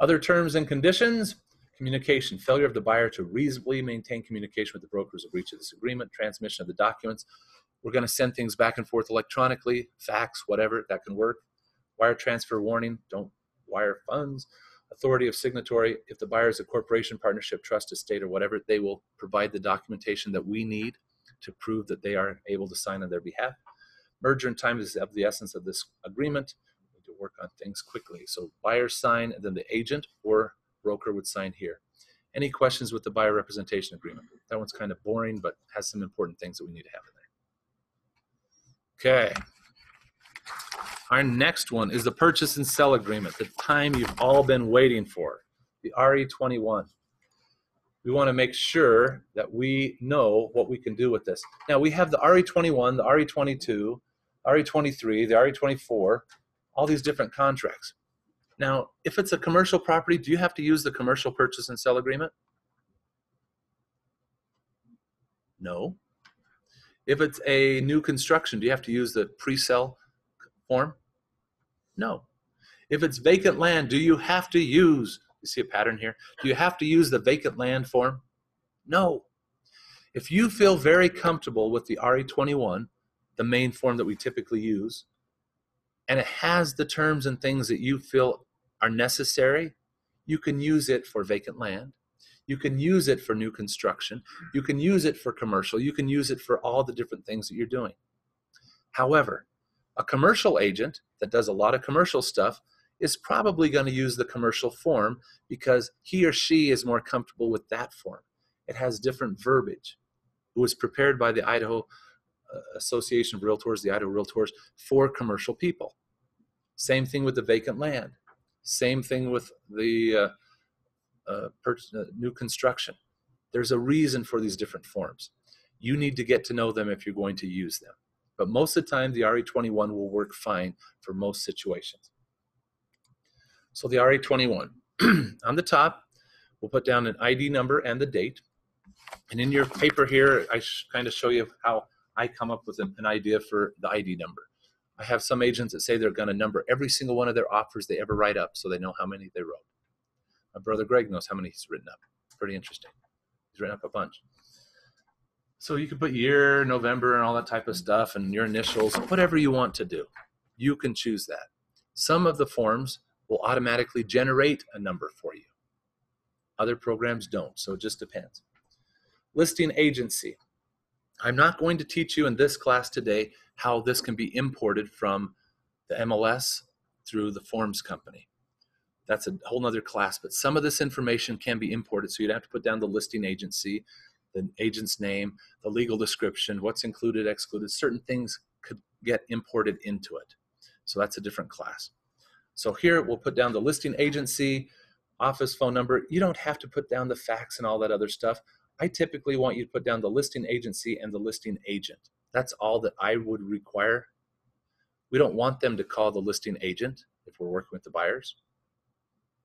Other terms and conditions communication, failure of the buyer to reasonably maintain communication with the brokers a breach of this agreement, transmission of the documents. We're going to send things back and forth electronically, fax, whatever, that can work. Wire transfer warning, don't wire funds. Authority of signatory, if the buyer is a corporation, partnership, trust, estate, or whatever, they will provide the documentation that we need to prove that they are able to sign on their behalf. Merger and time is of the essence of this agreement. We need to work on things quickly. So buyer sign, and then the agent or broker would sign here. Any questions with the buyer representation agreement? That one's kind of boring, but has some important things that we need to have in there. Okay. Our next one is the purchase and sell agreement, the time you've all been waiting for, the RE21. We want to make sure that we know what we can do with this. Now, we have the RE21, the RE22, RE23, the RE24, all these different contracts. Now, if it's a commercial property, do you have to use the commercial purchase and sell agreement? No. If it's a new construction, do you have to use the pre-sell form? No. If it's vacant land, do you have to use, you see a pattern here? Do you have to use the vacant land form? No. If you feel very comfortable with the RE21, the main form that we typically use, and it has the terms and things that you feel are necessary, you can use it for vacant land. You can use it for new construction. You can use it for commercial. You can use it for all the different things that you're doing. However, a commercial agent that does a lot of commercial stuff is probably going to use the commercial form because he or she is more comfortable with that form. It has different verbiage. It was prepared by the Idaho uh, Association of Realtors, the Idaho Realtors, for commercial people. Same thing with the vacant land. Same thing with the uh, uh, uh, new construction. There's a reason for these different forms. You need to get to know them if you're going to use them. But most of the time, the RE21 will work fine for most situations. So the RE21. on the top, we'll put down an ID number and the date. And in your paper here, I kind of show you how I come up with an, an idea for the ID number. I have some agents that say they're going to number every single one of their offers they ever write up so they know how many they wrote. My brother Greg knows how many he's written up. Pretty interesting. He's written up a bunch. So you can put year, November, and all that type of stuff, and your initials, whatever you want to do. You can choose that. Some of the forms will automatically generate a number for you. Other programs don't, so it just depends. Listing agency. I'm not going to teach you in this class today how this can be imported from the MLS through the forms company. That's a whole nother class, but some of this information can be imported. So you'd have to put down the listing agency, the agent's name, the legal description, what's included, excluded. Certain things could get imported into it. So that's a different class. So here we'll put down the listing agency, office phone number. You don't have to put down the fax and all that other stuff. I typically want you to put down the listing agency and the listing agent. That's all that I would require. We don't want them to call the listing agent if we're working with the buyers,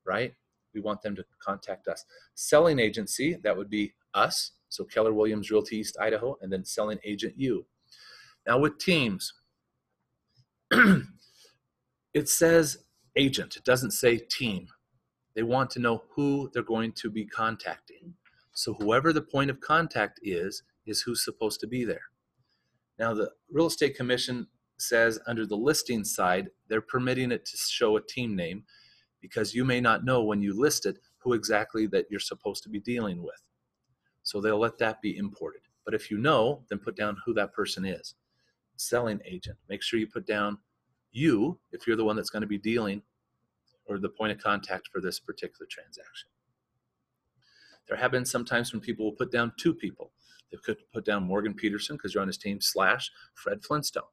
right? We want them to contact us. Selling agency, that would be us. So Keller Williams Realty East Idaho, and then selling agent you. Now with teams, it says agent, it doesn't say team. They want to know who they're going to be contacting. So whoever the point of contact is, is who's supposed to be there. Now the real estate commission says under the listing side, they're permitting it to show a team name because you may not know when you list it who exactly that you're supposed to be dealing with. So they'll let that be imported. But if you know, then put down who that person is. Selling agent, make sure you put down you if you're the one that's going to be dealing or the point of contact for this particular transaction. There have been some times when people will put down two people. They could put down Morgan Peterson because you're on his team slash Fred Flintstone.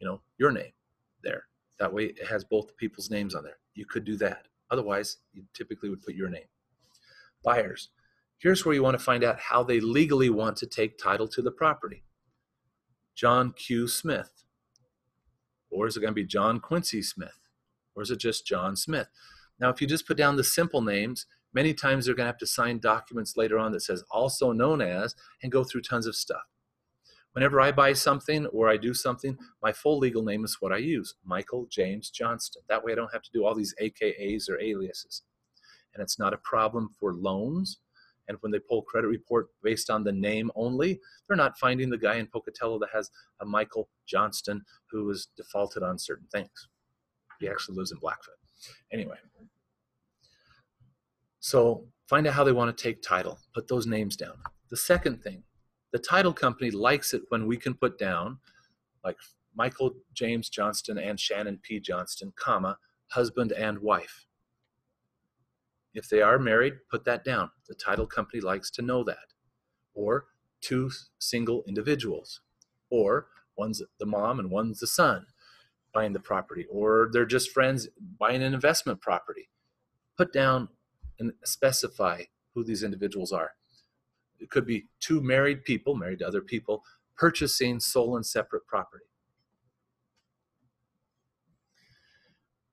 You know, your name there. That way it has both people's names on there. You could do that. Otherwise, you typically would put your name. Buyers. Here's where you want to find out how they legally want to take title to the property. John Q. Smith. Or is it going to be John Quincy Smith? Or is it just John Smith? Now, if you just put down the simple names, many times they're going to have to sign documents later on that says also known as and go through tons of stuff. Whenever I buy something or I do something, my full legal name is what I use Michael James Johnston. That way I don't have to do all these AKAs or aliases. And it's not a problem for loans. And when they pull credit report based on the name only, they're not finding the guy in Pocatello that has a Michael Johnston who is defaulted on certain things. He actually lives in Blackfoot. Anyway, so find out how they want to take title. Put those names down. The second thing, the title company likes it when we can put down like Michael James Johnston and Shannon P. Johnston, comma, husband and wife. If they are married, put that down. The title company likes to know that. Or two single individuals. Or one's the mom and one's the son buying the property. Or they're just friends buying an investment property. Put down and specify who these individuals are. It could be two married people, married to other people, purchasing sole and separate property.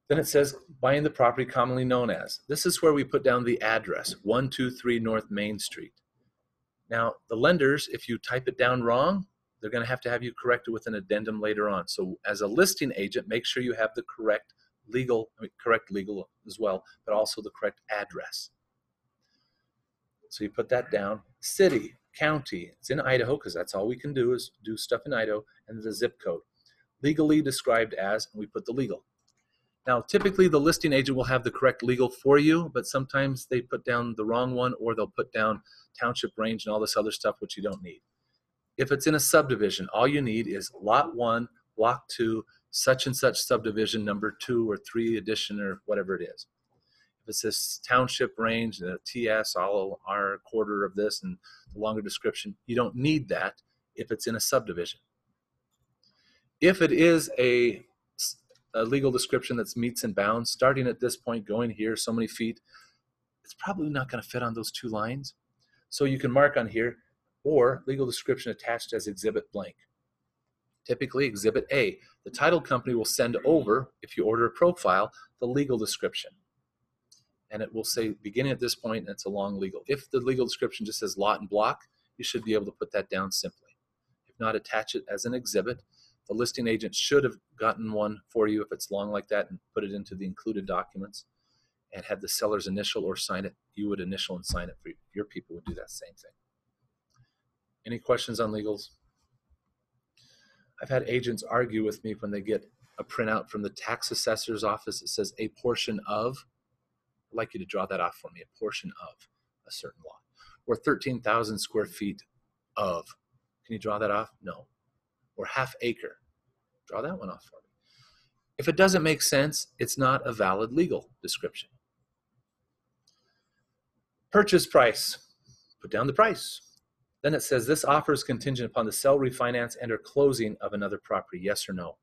Then it says buying the property commonly known as. This is where we put down the address 123 North Main Street. Now, the lenders, if you type it down wrong, they're going to have to have you correct it with an addendum later on. So, as a listing agent, make sure you have the correct legal, I mean, correct legal as well, but also the correct address. So you put that down. City, county, it's in Idaho because that's all we can do is do stuff in Idaho, and the zip code. Legally described as, and we put the legal. Now, typically the listing agent will have the correct legal for you, but sometimes they put down the wrong one or they'll put down township range and all this other stuff which you don't need. If it's in a subdivision, all you need is lot one, block two, such and such subdivision number two or three addition or whatever it is. If it says township range, the TS, all our quarter of this and the longer description, you don't need that if it's in a subdivision. If it is a, a legal description that's meets and bounds, starting at this point, going here so many feet, it's probably not going to fit on those two lines. So you can mark on here or legal description attached as exhibit blank. Typically, exhibit A. The title company will send over, if you order a profile, the legal description. And it will say beginning at this point, and it's a long legal. If the legal description just says lot and block, you should be able to put that down simply. If not, attach it as an exhibit. The listing agent should have gotten one for you if it's long like that and put it into the included documents and had the seller's initial or sign it. You would initial and sign it for your people would do that same thing. Any questions on legals? I've had agents argue with me when they get a printout from the tax assessor's office that says a portion of. I'd like you to draw that off for me, a portion of a certain lot. Or 13,000 square feet of. Can you draw that off? No. Or half acre. Draw that one off for me. If it doesn't make sense, it's not a valid legal description. Purchase price. Put down the price. Then it says this offer is contingent upon the sale, refinance, and or closing of another property. Yes or no?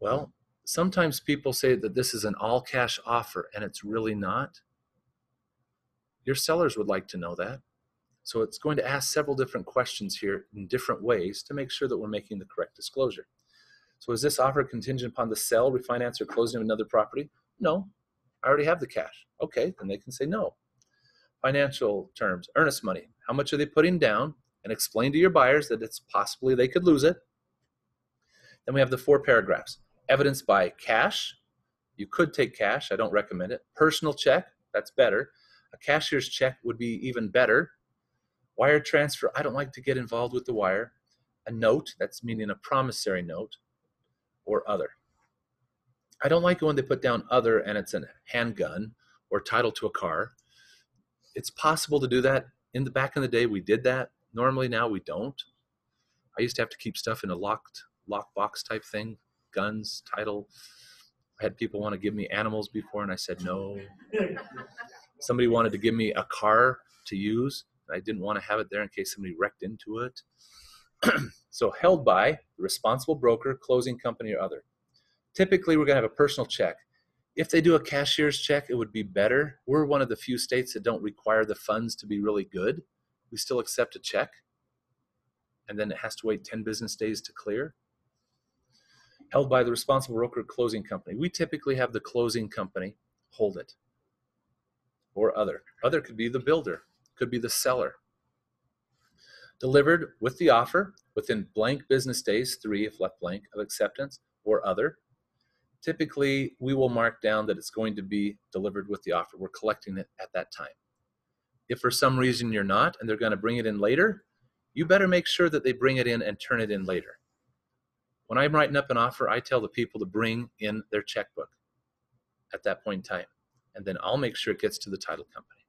Well, sometimes people say that this is an all cash offer and it's really not. Your sellers would like to know that. So it's going to ask several different questions here in different ways to make sure that we're making the correct disclosure. So is this offer contingent upon the sale, refinance, or closing of another property? No. I already have the cash. Okay, then they can say no. Financial terms, earnest money. How much are they putting down? And explain to your buyers that it's possibly they could lose it. Then we have the four paragraphs. Evidence by cash. You could take cash. I don't recommend it. Personal check. That's better. A cashier's check would be even better. Wire transfer. I don't like to get involved with the wire. A note. That's meaning a promissory note or other. I don't like it when they put down other and it's a handgun or title to a car. It's possible to do that. In the back in the day, we did that. Normally now we don't. I used to have to keep stuff in a locked lockbox type thing, guns, title. I had people want to give me animals before, and I said no. Somebody wanted to give me a car to use. I didn't want to have it there in case somebody wrecked into it. so held by the responsible broker, closing company, or other. Typically, we're going to have a personal check. If they do a cashier's check, it would be better. We're one of the few states that don't require the funds to be really good. We still accept a check, and then it has to wait 10 business days to clear. Held by the responsible broker, closing company. We typically have the closing company hold it, or other. Other could be the builder, could be the seller. Delivered with the offer within blank business days, three if left blank, of acceptance or other typically we will mark down that it's going to be delivered with the offer. We're collecting it at that time. If for some reason you're not and they're going to bring it in later, you better make sure that they bring it in and turn it in later. When I'm writing up an offer, I tell the people to bring in their checkbook at that point in time, and then I'll make sure it gets to the title company.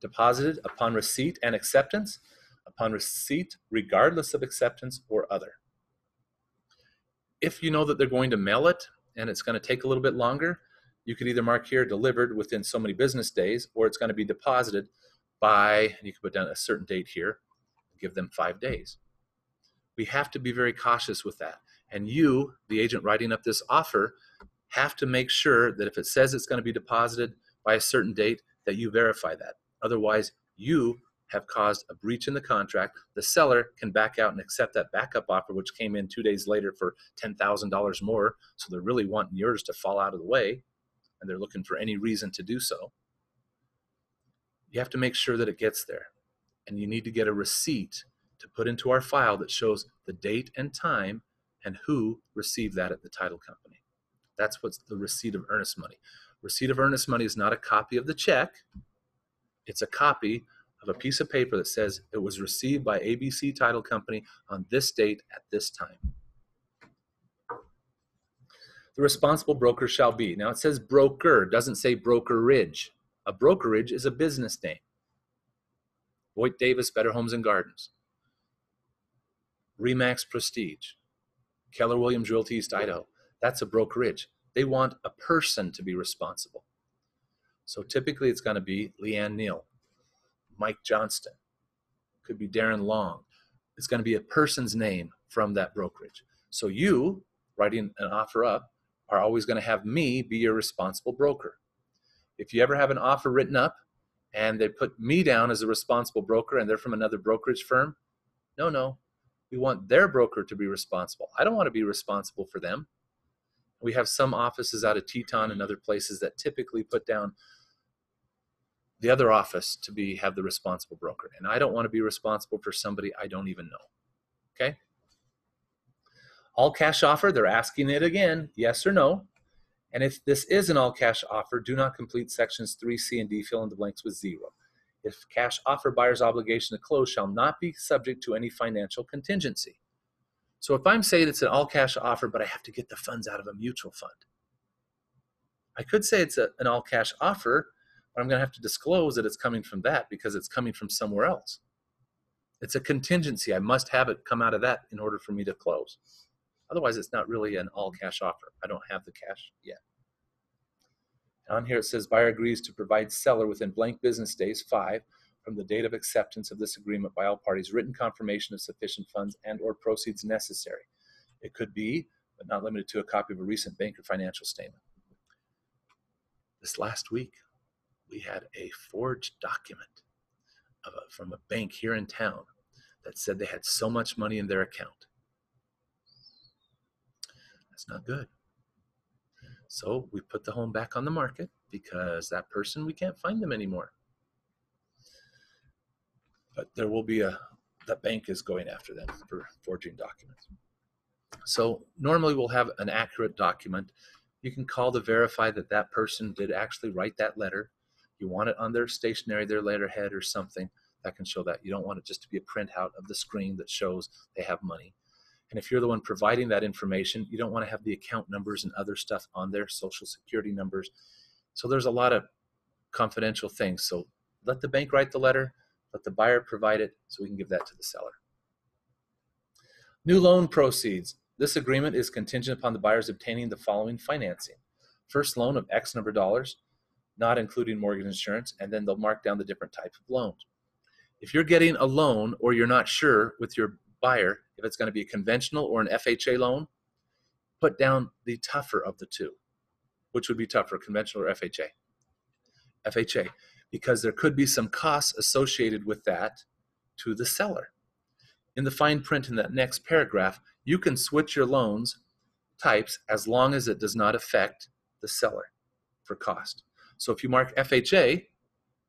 Deposited upon receipt and acceptance, upon receipt, regardless of acceptance or other if you know that they're going to mail it and it's going to take a little bit longer, you could either mark here delivered within so many business days, or it's going to be deposited by, you can put down a certain date here, give them five days. We have to be very cautious with that. And you, the agent writing up this offer, have to make sure that if it says it's going to be deposited by a certain date, that you verify that. Otherwise, you have caused a breach in the contract, the seller can back out and accept that backup offer, which came in two days later for $10,000 more. So they're really wanting yours to fall out of the way, and they're looking for any reason to do so. You have to make sure that it gets there. And you need to get a receipt to put into our file that shows the date and time and who received that at the title company. That's what's the receipt of earnest money. Receipt of earnest money is not a copy of the check, it's a copy of a piece of paper that says it was received by ABC Title Company on this date at this time. The responsible broker shall be. Now it says broker, doesn't say brokerage. A brokerage is a business name. Voight Davis, Better Homes and Gardens. Remax Prestige. Keller Williams Realty East Idaho. That's a brokerage. They want a person to be responsible. So typically it's going to be Leanne Neal, Mike Johnston, could be Darren Long. It's going to be a person's name from that brokerage. So you, writing an offer up, are always going to have me be your responsible broker. If you ever have an offer written up and they put me down as a responsible broker and they're from another brokerage firm, no, no. We want their broker to be responsible. I don't want to be responsible for them. We have some offices out of Teton and other places that typically put down the other office to be have the responsible broker. And i don't want to be responsible for somebody i don't even know okay? All cash offer they're asking it again yes or no. And if this is an all cash offer do not complete sections 3c and d fill in the blanks with zero. If cash offer buyer's obligation to close shall not be subject to any financial contingency. So if i'm saying it's an all cash offer but i have to get the funds out of a mutual fund i could say it's a, an all cash offer but I'm going to have to disclose that it's coming from that because it's coming from somewhere else. It's a contingency. I must have it come out of that in order for me to close. Otherwise, it's not really an all cash offer. I don't have the cash yet. On here it says buyer agrees to provide seller within blank business days, five, from the date of acceptance of this agreement by all parties, written confirmation of sufficient funds and or proceeds necessary. It could be, but not limited to, a copy of a recent bank or financial statement. This last week, we had a forged document a, from a bank here in town that said they had so much money in their account. That's not good. So we put the home back on the market because that person, we can't find them anymore. But there will be a, the bank is going after them for forging documents. So normally we'll have an accurate document. You can call to verify that that person did actually write that letter you want it on their stationery, their letterhead, or something that can show that. You don't want it just to be a printout of the screen that shows they have money. And if you're the one providing that information, you don't want to have the account numbers and other stuff on there, social security numbers. So there's a lot of confidential things. So let the bank write the letter, let the buyer provide it so we can give that to the seller. New loan proceeds. This agreement is contingent upon the buyers obtaining the following financing. First loan of X number of dollars, not including mortgage insurance, and then they'll mark down the different types of loans. If you're getting a loan or you're not sure with your buyer if it's going to be a conventional or an FHA loan, put down the tougher of the two. Which would be tougher, conventional or FHA? FHA, because there could be some costs associated with that to the seller. In the fine print in that next paragraph, you can switch your loans types as long as it does not affect the seller for cost. So if you mark FHA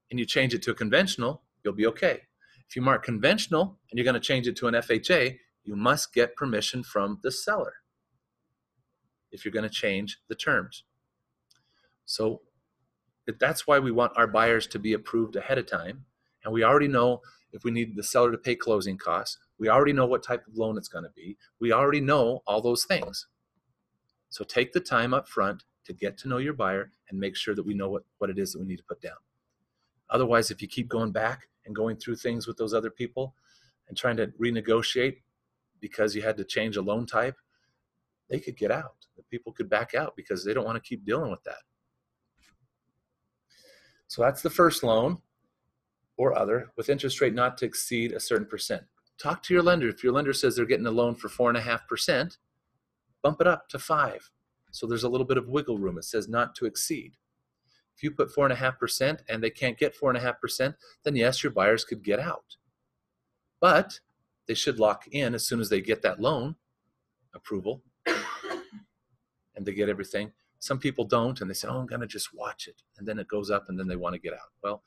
and you change it to a conventional, you'll be okay. If you mark conventional and you're going to change it to an FHA, you must get permission from the seller if you're going to change the terms. So that's why we want our buyers to be approved ahead of time. And we already know if we need the seller to pay closing costs. We already know what type of loan it's going to be. We already know all those things. So take the time up front to get to know your buyer and make sure that we know what, what it is that we need to put down. Otherwise, if you keep going back and going through things with those other people and trying to renegotiate because you had to change a loan type, they could get out. The people could back out because they don't want to keep dealing with that. So that's the first loan or other with interest rate not to exceed a certain percent. Talk to your lender. If your lender says they're getting a loan for four and a half percent, bump it up to five. So there's a little bit of wiggle room. It says not to exceed. If you put four and they can't get four and a half percent, then yes, your buyers could get out. But they should lock in as soon as they get that loan approval and they get everything. Some people don't and they say, oh, I'm going to just watch it. And then it goes up and then they want to get out. Well,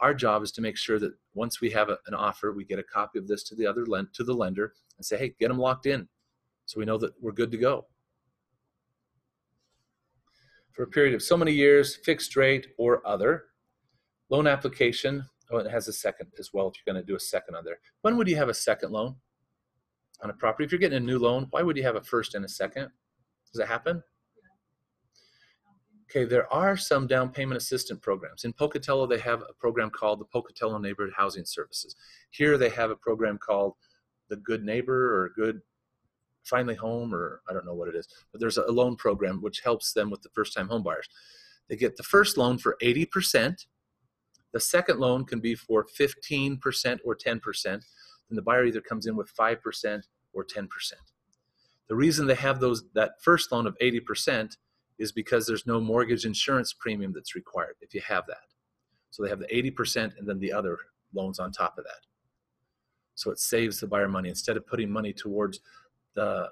our job is to make sure that once we have a, an offer, we get a copy of this to the other lend, to the lender and say, hey, get them locked in so we know that we're good to go. For a period of so many years, fixed rate or other. Loan application, oh, it has a second as well if you're going to do a second on there. When would you have a second loan on a property? If you're getting a new loan, why would you have a first and a second? Does it happen? Okay, there are some down payment assistance programs. In Pocatello, they have a program called the Pocatello Neighborhood Housing Services. Here, they have a program called the Good Neighbor or Good Finally Home, or I don't know what it is, but there's a loan program which helps them with the first time home buyers. They get the first loan for 80%. The second loan can be for 15% or 10%. And the buyer either comes in with 5% or 10%. The reason they have those that first loan of 80% is because there's no mortgage insurance premium that's required if you have that. So they have the 80% and then the other loans on top of that. So it saves the buyer money instead of putting money towards the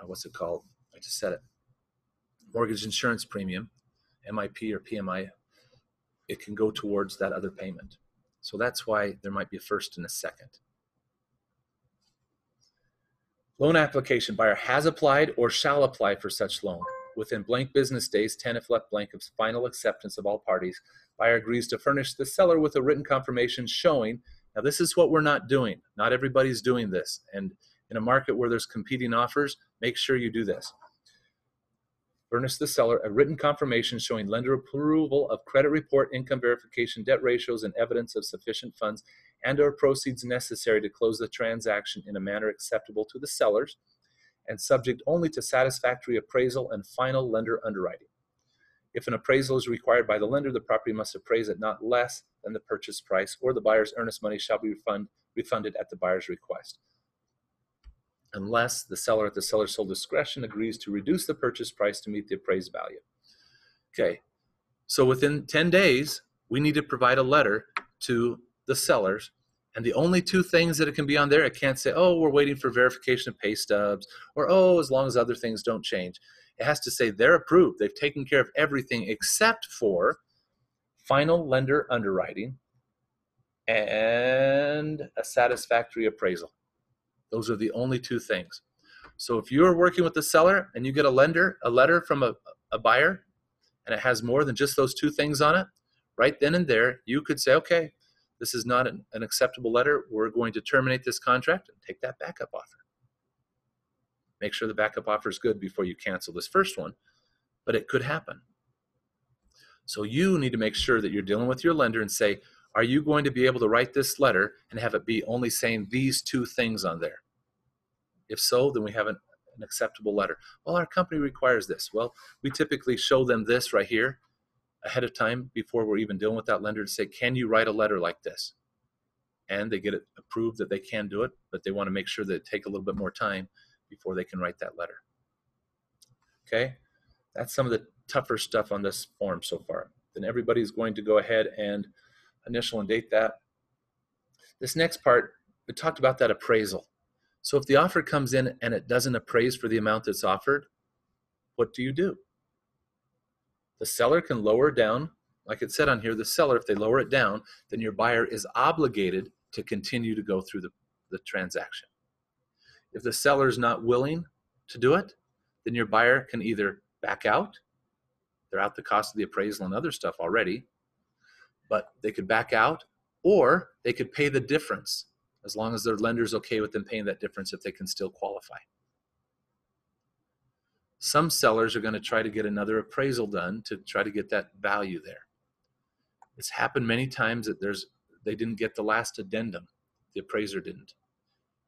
uh, what's it called? I just said it. Mortgage insurance premium, MIP or PMI. It can go towards that other payment. So that's why there might be a first and a second. Loan application buyer has applied or shall apply for such loan. Within blank business days, 10 if left blank of final acceptance of all parties, buyer agrees to furnish the seller with a written confirmation showing. Now, this is what we're not doing. Not everybody's doing this. And in a market where there's competing offers, make sure you do this. Furnish the seller a written confirmation showing lender approval of credit report, income verification, debt ratios, and evidence of sufficient funds and or proceeds necessary to close the transaction in a manner acceptable to the sellers and subject only to satisfactory appraisal and final lender underwriting. If an appraisal is required by the lender, the property must appraise at not less than the purchase price, or the buyer's earnest money shall be refund, refunded at the buyer's request unless the seller at the seller's sole discretion agrees to reduce the purchase price to meet the appraised value. Okay, so within 10 days, we need to provide a letter to the sellers. And the only two things that it can be on there, it can't say, oh, we're waiting for verification of pay stubs, or oh, as long as other things don't change. It has to say they're approved. They've taken care of everything except for final lender underwriting and a satisfactory appraisal. Those are the only two things. So if you're working with the seller and you get a lender, a letter from a, a buyer, and it has more than just those two things on it, right then and there, you could say, okay, this is not an, an acceptable letter. We're going to terminate this contract and take that backup offer. Make sure the backup offer is good before you cancel this first one, but it could happen. So you need to make sure that you're dealing with your lender and say, are you going to be able to write this letter and have it be only saying these two things on there? If so, then we have an, an acceptable letter. Well, our company requires this. Well, we typically show them this right here ahead of time before we're even dealing with that lender to say, can you write a letter like this? And they get it approved that they can do it, but they want to make sure it take a little bit more time before they can write that letter. Okay, that's some of the tougher stuff on this form so far. Then everybody's going to go ahead and initial and date that. This next part, we talked about that appraisal. So if the offer comes in and it doesn't appraise for the amount that's offered, what do you do? The seller can lower down, like it said on here, the seller, if they lower it down, then your buyer is obligated to continue to go through the, the transaction. If the seller is not willing to do it, then your buyer can either back out, they're out the cost of the appraisal and other stuff already, but they could back out or they could pay the difference as long as their lender's okay with them paying that difference if they can still qualify. Some sellers are going to try to get another appraisal done to try to get that value there. It's happened many times that there's they didn't get the last addendum, the appraiser didn't.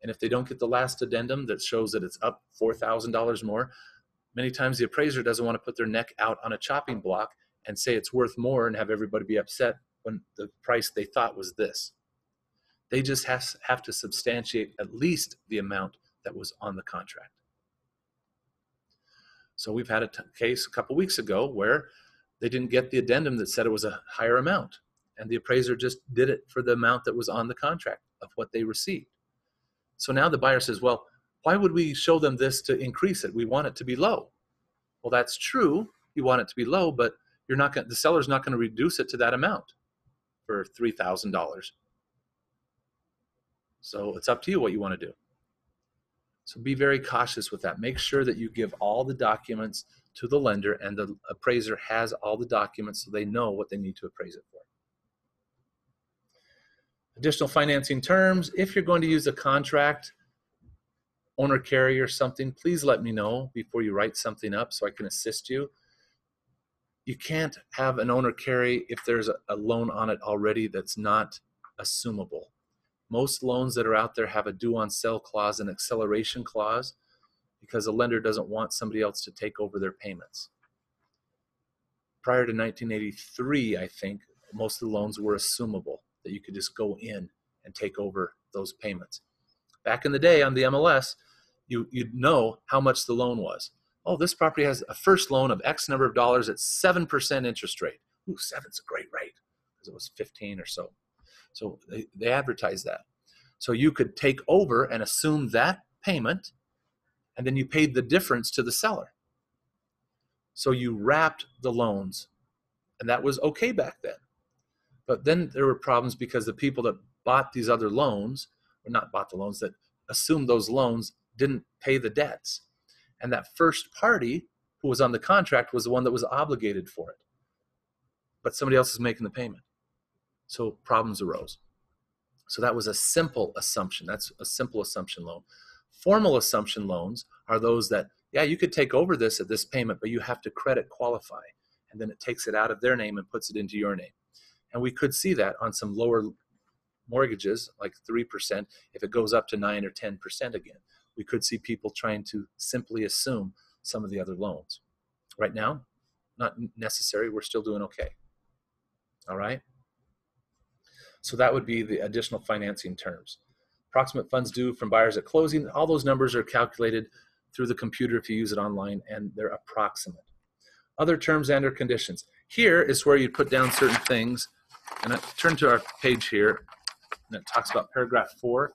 And if they don't get the last addendum that shows that it's up $4,000 more, many times the appraiser doesn't want to put their neck out on a chopping block and say it's worth more and have everybody be upset when the price they thought was this. They just has, have to substantiate at least the amount that was on the contract. So we've had a t- case a couple weeks ago where they didn't get the addendum that said it was a higher amount, and the appraiser just did it for the amount that was on the contract of what they received. So now the buyer says, "Well, why would we show them this to increase it? We want it to be low." Well, that's true. You want it to be low, but you're not going. The seller's not going to reduce it to that amount for three thousand dollars. So it's up to you what you want to do. So be very cautious with that. Make sure that you give all the documents to the lender and the appraiser has all the documents so they know what they need to appraise it for. Additional financing terms. If you're going to use a contract, owner carrier something, please let me know before you write something up so I can assist you. You can't have an owner carry if there's a, loan on it already that's not assumable. Most loans that are out there have a due on sell clause and acceleration clause because the lender doesn't want somebody else to take over their payments. Prior to 1983, I think most of the loans were assumable that you could just go in and take over those payments. Back in the day on the MLS, you, you'd know how much the loan was. Oh, this property has a first loan of X number of dollars at 7% interest rate. Ooh, seven's a great rate because it was 15 or so. So they, they advertise that. So you could take over and assume that payment, and then you paid the difference to the seller. So you wrapped the loans, and that was okay back then. But then there were problems because the people that bought these other loans, or not bought the loans, that assumed those loans didn't pay the debts. And that first party who was on the contract was the one that was obligated for it. But somebody else is making the payment. So problems arose. So that was a simple assumption. That's a simple assumption loan. Formal assumption loans are those that, yeah, you could take over this at this payment, but you have to credit qualify. And then it takes it out of their name and puts it into your name. And we could see that on some lower mortgages, like 3%, if it goes up to 9 or 10% again. We could see people trying to simply assume some of the other loans. Right now, not necessary. We're still doing okay. All right. So that would be the additional financing terms. Approximate funds due from buyers at closing. All those numbers are calculated through the computer if you use it online, and they're approximate. Other terms and or conditions. Here is where you put down certain things. And I turn to our page here, and it talks about paragraph four,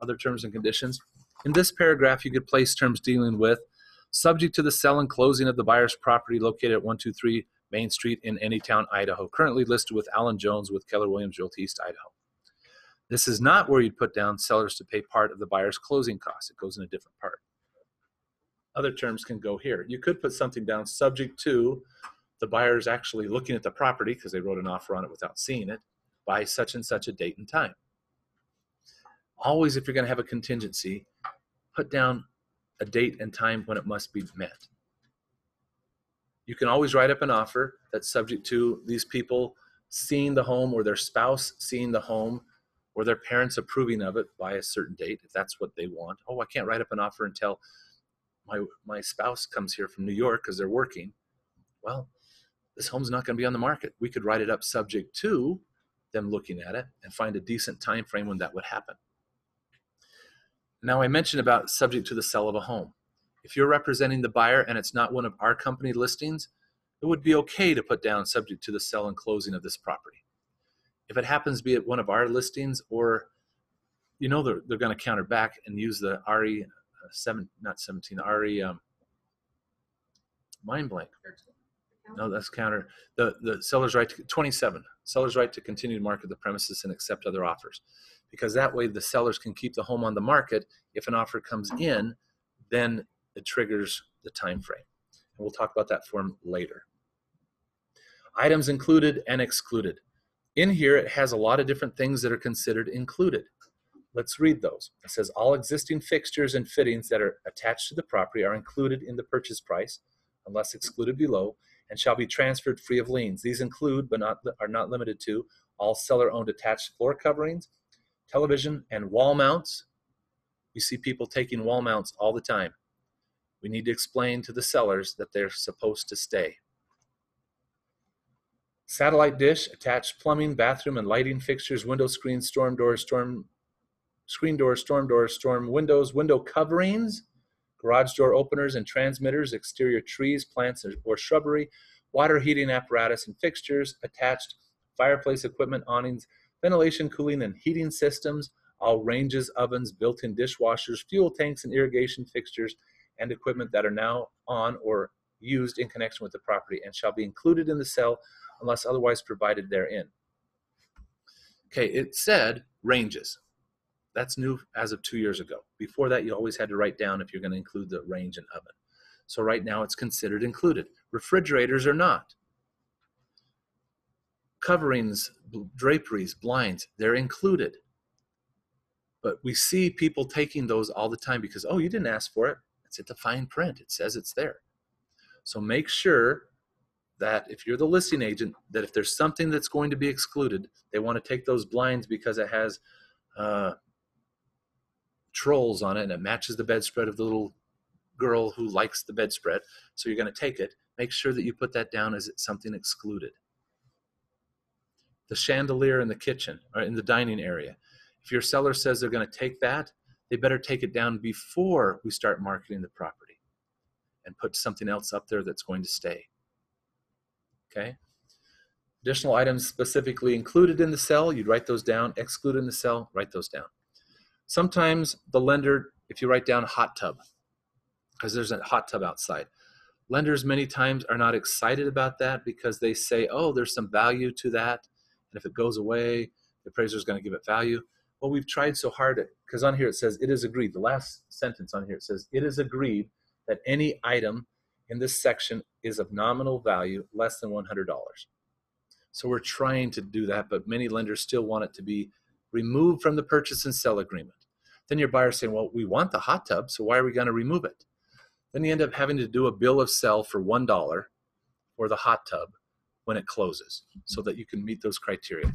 other terms and conditions. In this paragraph, you could place terms dealing with subject to the sale and closing of the buyer's property located at 123 Main Street in Anytown, Idaho, currently listed with Alan Jones with Keller Williams Realty East, Idaho. This is not where you'd put down sellers to pay part of the buyer's closing costs. It goes in a different part. Other terms can go here. You could put something down subject to the buyer's actually looking at the property because they wrote an offer on it without seeing it by such and such a date and time. Always, if you're going to have a contingency, put down a date and time when it must be met. You can always write up an offer that's subject to these people seeing the home or their spouse seeing the home or their parents approving of it by a certain date if that's what they want. Oh, I can't write up an offer until my my spouse comes here from New York because they're working. Well, this home's not going to be on the market. We could write it up subject to them looking at it and find a decent time frame when that would happen. Now I mentioned about subject to the sale of a home. If you're representing the buyer and it's not one of our company listings, it would be okay to put down subject to the sale and closing of this property. If it happens to be at one of our listings or you know they're, they're going to counter back and use the RE uh, seven not 17 RE um, mind blank no, that's counter. The, the seller's right to, 27, seller's right to continue to market the premises and accept other offers. Because that way the sellers can keep the home on the market. If an offer comes in, then it triggers the time frame. And we'll talk about that form later. Items included and excluded. In here, it has a lot of different things that are considered included. Let's read those. It says all existing fixtures and fittings that are attached to the property are included in the purchase price, unless excluded below, and shall be transferred free of liens. These include, but not are not limited to, all seller-owned attached floor coverings, television, and wall mounts. We see people taking wall mounts all the time. We need to explain to the sellers that they're supposed to stay. Satellite dish, attached plumbing, bathroom, and lighting fixtures, window screens, storm doors, storm screen doors, storm doors, storm windows, window coverings, garage door openers and transmitters, exterior trees, plants, or shrubbery, water heating apparatus and fixtures, attached fireplace equipment, awnings, ventilation, cooling, and heating systems, all ranges, ovens, built-in dishwashers, fuel tanks, and irrigation fixtures and equipment that are now on or used in connection with the property and shall be included in the sale unless otherwise provided therein. Okay, it said ranges. That's new as of two years ago. Before that, you always had to write down if you're going to include the range and oven. So right now it's considered included. Refrigerators are not. Coverings, draperies, blinds, they're included. But we see people taking those all the time because, oh, you didn't ask for it. It's at the fine print. It says it's there. So make sure that if you're the listing agent, that if there's something that's going to be excluded, they want to take those blinds because it has uh, trolls on it and it matches the bedspread of the little girl who likes the bedspread. So you're going to take it. Make sure that you put that down as something excluded. The chandelier in the kitchen or in the dining area. If your seller says they're going to take that, they better take it down before we start marketing the property and put something else up there that's going to stay. Okay? Additional items specifically included in the sell, you'd write those down. Excluded in the sell, write those down. Sometimes the lender, if you write down hot tub, because there's a hot tub outside, lenders many times are not excited about that because they say, oh, there's some value to that. And if it goes away, the appraiser is going to give it value. Well, we've tried so hard because on here it says it is agreed. The last sentence on here it says it is agreed that any item in this section is of nominal value less than $100. So we're trying to do that, but many lenders still want it to be removed from the purchase and sell agreement. Then your buyer's saying, well, we want the hot tub, so why are we going to remove it? Then you end up having to do a bill of sale for $1 for the hot tub when it closes so that you can meet those criteria.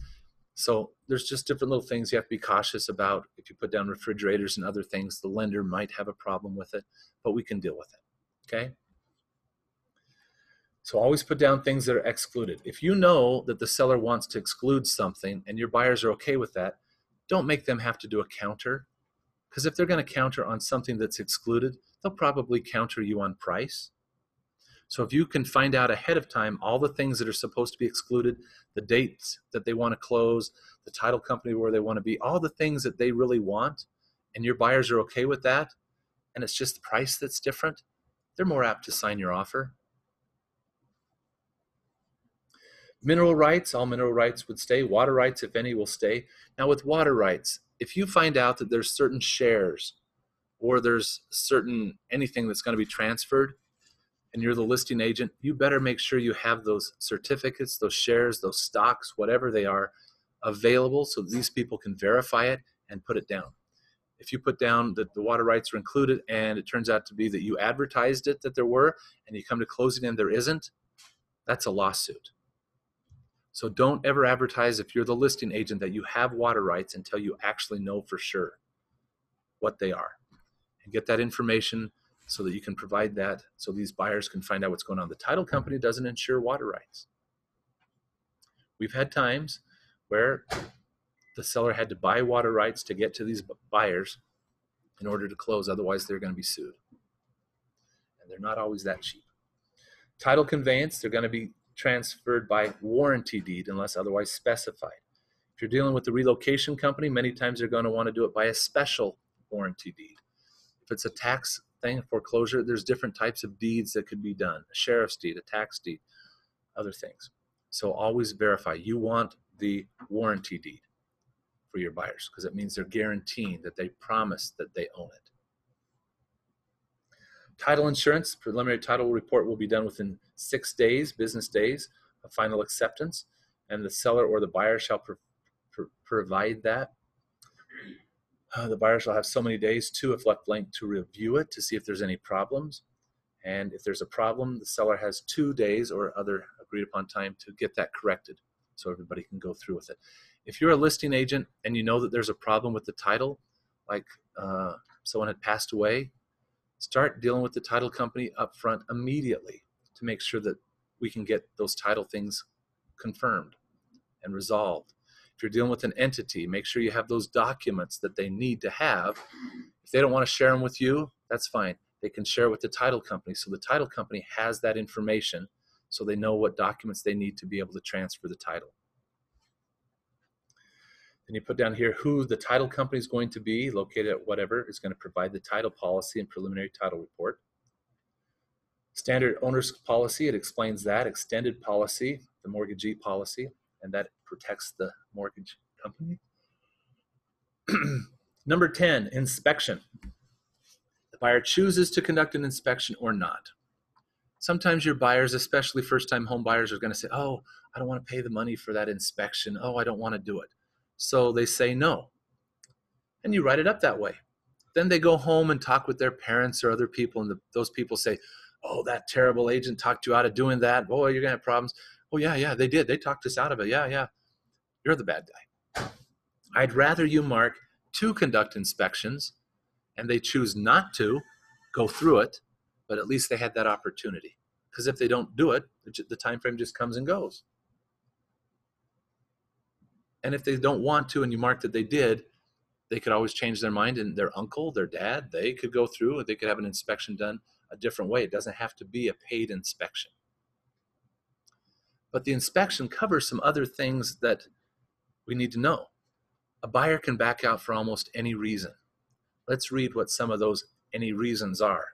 So there's just different little things you have to be cautious about. If you put down refrigerators and other things, the lender might have a problem with it, but we can deal with it. Okay? So always put down things that are excluded. If you know that the seller wants to exclude something and your buyers are okay with that, don't make them have to do a counter. Because if they're going to counter on something that's excluded, they'll probably counter you on price. So if you can find out ahead of time all the things that are supposed to be excluded, the dates that they want to close, the title company where they want to be, all the things that they really want, and your buyers are okay with that, and it's just the price that's different, they're more apt to sign your offer. Mineral rights, all mineral rights would stay. Water rights, if any, will stay. Now, with water rights, if you find out that there's certain shares or there's certain anything that's going to be transferred and you're the listing agent, you better make sure you have those certificates, those shares, those stocks, whatever they are, available so these people can verify it and put it down. if you put down that the water rights are included and it turns out to be that you advertised it that there were and you come to closing and there isn't, that's a lawsuit. So don't ever advertise if you're the listing agent that you have water rights until you actually know for sure what they are. And get that information so that you can provide that so these buyers can find out what's going on. The title company doesn't insure water rights. We've had times where the seller had to buy water rights to get to these buyers in order to close, otherwise, they're going to be sued. And they're not always that cheap. Title conveyance, they're going to be transferred by warranty deed unless otherwise specified. If you're dealing with the relocation company, many times they're going to want to do it by a special warranty deed. If it's a tax thing, foreclosure, there's different types of deeds that could be done a sheriff's deed, a tax deed, other things. So always verify. You want the warranty deed for your buyers because it means they're guaranteeing that they promise that they own it. Title insurance, preliminary title report will be done within six days, business days of final acceptance, and the seller or the buyer shall pro- pro- provide that. Uh, the buyer shall have so many days to, if left blank, to review it to see if there's any problems. And if there's a problem, the seller has two days or other agreed upon time to get that corrected so everybody can go through with it. If you're a listing agent and you know that there's a problem with the title, like uh, someone had passed away, start dealing with the title company up front immediately to make sure that we can get those title things confirmed and resolved. If you're dealing with an entity, make sure you have those documents that they need to have. If they don't want to share them with you, that's fine. They can share with the title company. So the title company has that information so they know what documents they need to be able to transfer the title. Then you put down here who the title company is going to be, located at whatever, is going to provide the title policy and preliminary title report. Standard owner's policy, it explains that. Extended policy, the mortgagee policy, and that protects the mortgage company. Number 10, inspection. The buyer chooses to conduct an inspection or not. Sometimes your buyers, especially first time home buyers, are going to say, Oh, I don't want to pay the money for that inspection. Oh, I don't want to do it. So they say no. And you write it up that way. Then they go home and talk with their parents or other people, and the, those people say, Oh, that terrible agent talked you out of doing that. Boy, you're going to have problems. Oh, yeah, yeah, they did. They talked us out of it. Yeah, yeah. You're the bad guy. I'd rather you mark to conduct inspections and they choose not to go through it, but at least they had that opportunity. Because if they don't do it, the, time frame just comes and goes. And if they don't want to and you mark that they did, they could always change their mind and their uncle, their dad, they could go through, and they could have an inspection done a different way. It doesn't have to be a paid inspection. But the inspection covers some other things that we need to know. A buyer can back out for almost any reason. Let's read what some of those any reasons are.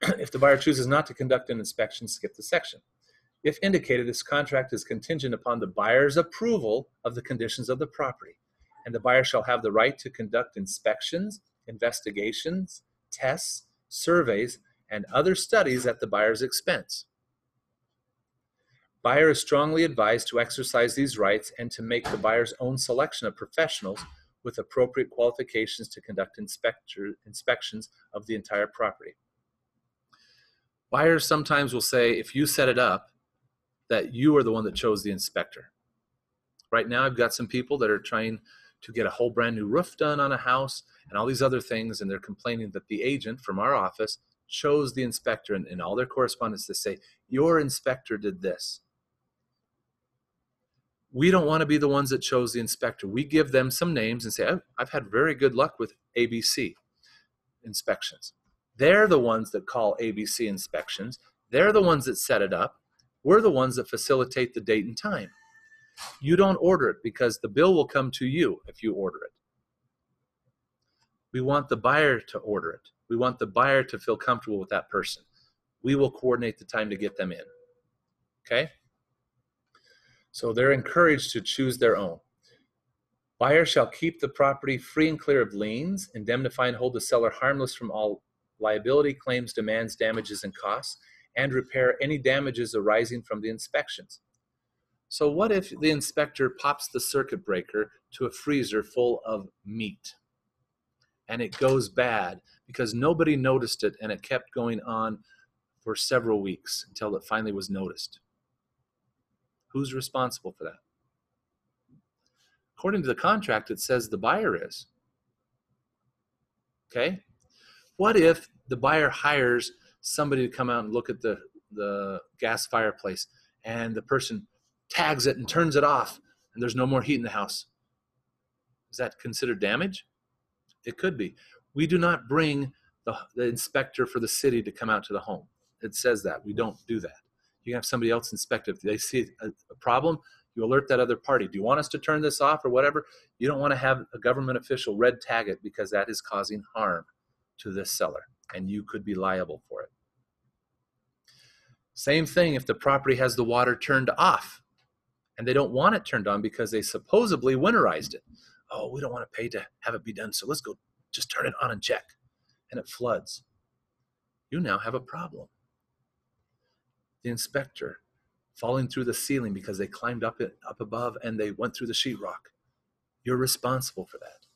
if the buyer chooses not to conduct an inspection, skip the section. If indicated, this contract is contingent upon the buyer's approval of the conditions of the property, and the buyer shall have the right to conduct inspections, investigations, tests, surveys, and other studies at the buyer's expense. Buyer is strongly advised to exercise these rights and to make the buyer's own selection of professionals with appropriate qualifications to conduct inspector, inspections of the entire property. Buyers sometimes will say, if you set it up, that you are the one that chose the inspector. Right now, I've got some people that are trying to get a whole brand new roof done on a house and all these other things, and they're complaining that the agent from our office chose the inspector. And in all their correspondence, they say, Your inspector did this. We don't want to be the ones that chose the inspector. We give them some names and say, I've, I've had very good luck with ABC inspections. They're the ones that call ABC inspections. They're the ones that set it up. We're the ones that facilitate the date and time. You don't order it because the bill will come to you if you order it. We want the buyer to order it. We want the buyer to feel comfortable with that person. We will coordinate the time to get them in. Okay? So they're encouraged to choose their own. Buyer shall keep the property free and clear of liens, indemnify and hold the seller harmless from all liability claims, demands, damages, and costs, and repair any damages arising from the inspections. So, what if the inspector pops the circuit breaker to a freezer full of meat? and it goes bad because nobody noticed it and it kept going on for several weeks until it finally was noticed. Who's responsible for that? According to the contract, it says the buyer is. Okay? What if the buyer hires somebody to come out and look at the, the gas fireplace and the person tags it and turns it off and there's no more heat in the house? Is that considered damage? It could be. We do not bring the, the inspector for the city to come out to the home. It says that. We don't do that. You have somebody else inspect it. If they see a, a problem, you alert that other party. Do you want us to turn this off or whatever? You don't want to have a government official red tag it because that is causing harm to this seller and you could be liable for it. Same thing if the property has the water turned off and they don't want it turned on because they supposedly winterized it. Oh, we don't want to pay to have it be done, so let's go just turn it on and check. And it floods. You now have a problem. The inspector falling through the ceiling because they climbed up it up above and they went through the sheetrock. You're responsible for that.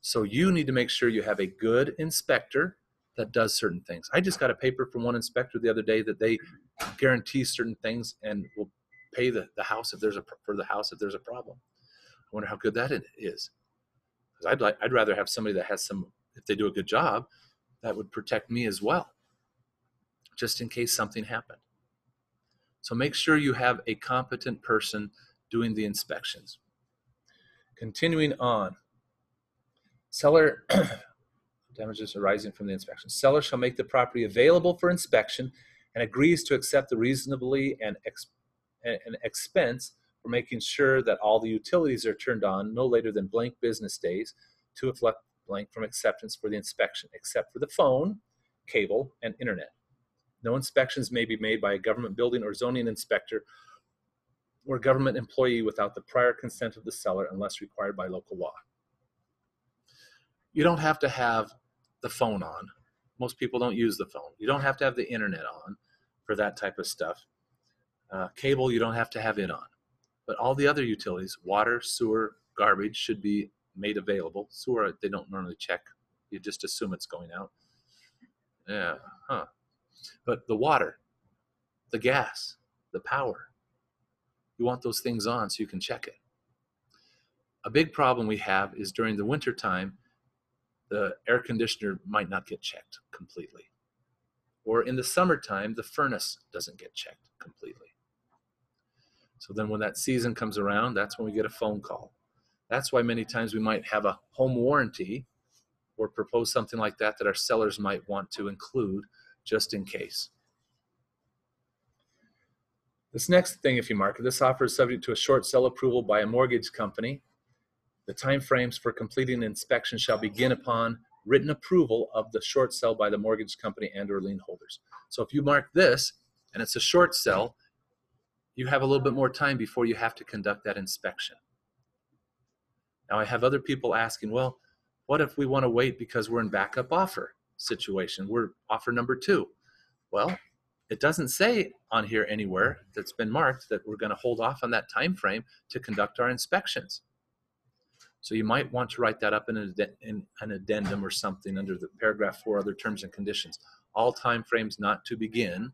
So you need to make sure you have a good inspector that does certain things. I just got a paper from one inspector the other day that they guarantee certain things and will pay the, the house if there's a for the house if there's a problem. I wonder how good that is. Because I'd like I'd rather have somebody that has some if they do a good job that would protect me as well, just in case something happened. So make sure you have a competent person doing the inspections. Continuing on, seller damages arising from the inspection. Seller shall make the property available for inspection and agrees to accept the reasonably and ex- expense for making sure that all the utilities are turned on no later than blank business days to reflect blank from acceptance for the inspection, except for the phone, cable, and internet. No inspections may be made by a government building or zoning inspector or government employee without the prior consent of the seller unless required by local law. You don't have to have the phone on. Most people don't use the phone. You don't have to have the internet on for that type of stuff. Uh, cable, you don't have to have it on. But all the other utilities, water, sewer, garbage, should be made available. Sewer, they don't normally check. You just assume it's going out. Yeah, huh. But the water, the gas, the power, you want those things on so you can check it. A big problem we have is during the winter time, the air conditioner might not get checked completely. Or in the summertime, the furnace doesn't get checked completely. So then when that season comes around, that's when we get a phone call. That's why many times we might have a home warranty or propose something like that that our sellers might want to include just in case. This next thing, if you market this offer is subject to a short sale approval by a mortgage company. The timeframes for completing inspection shall begin upon written approval of the short sale by the mortgage company and or lien holders. So if you mark this and it's a short sale, you have a little bit more time before you have to conduct that inspection. Now I have other people asking, well, what if we want to wait because we're in backup offer situation? We're offer number two. Well, it doesn't say on here anywhere that's been marked that we're going to hold off on that time frame to conduct our inspections. So you might want to write that up in an, in an addendum or something under the paragraph four other terms and conditions. All time frames not to begin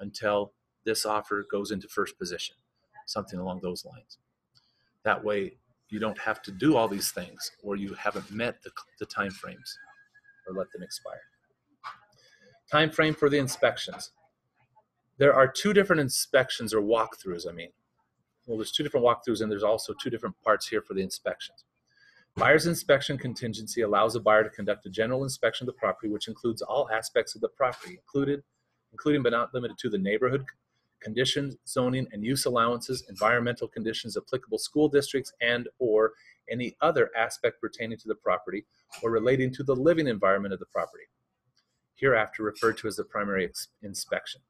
until this offer goes into first position, something along those lines. That way you don't have to do all these things or you haven't met the, the time frames or let them expire. Time frame for the inspections. There are two different inspections or walkthroughs, I mean. Well, there's two different walkthroughs and there's also two different parts here for the inspections. Buyer's inspection contingency allows a buyer to conduct a general inspection of the property, which includes all aspects of the property, included, including but not limited to the neighborhood conditions, zoning and use allowances, environmental conditions, applicable school districts, and or any other aspect pertaining to the property or relating to the living environment of the property, hereafter referred to as the primary inspection.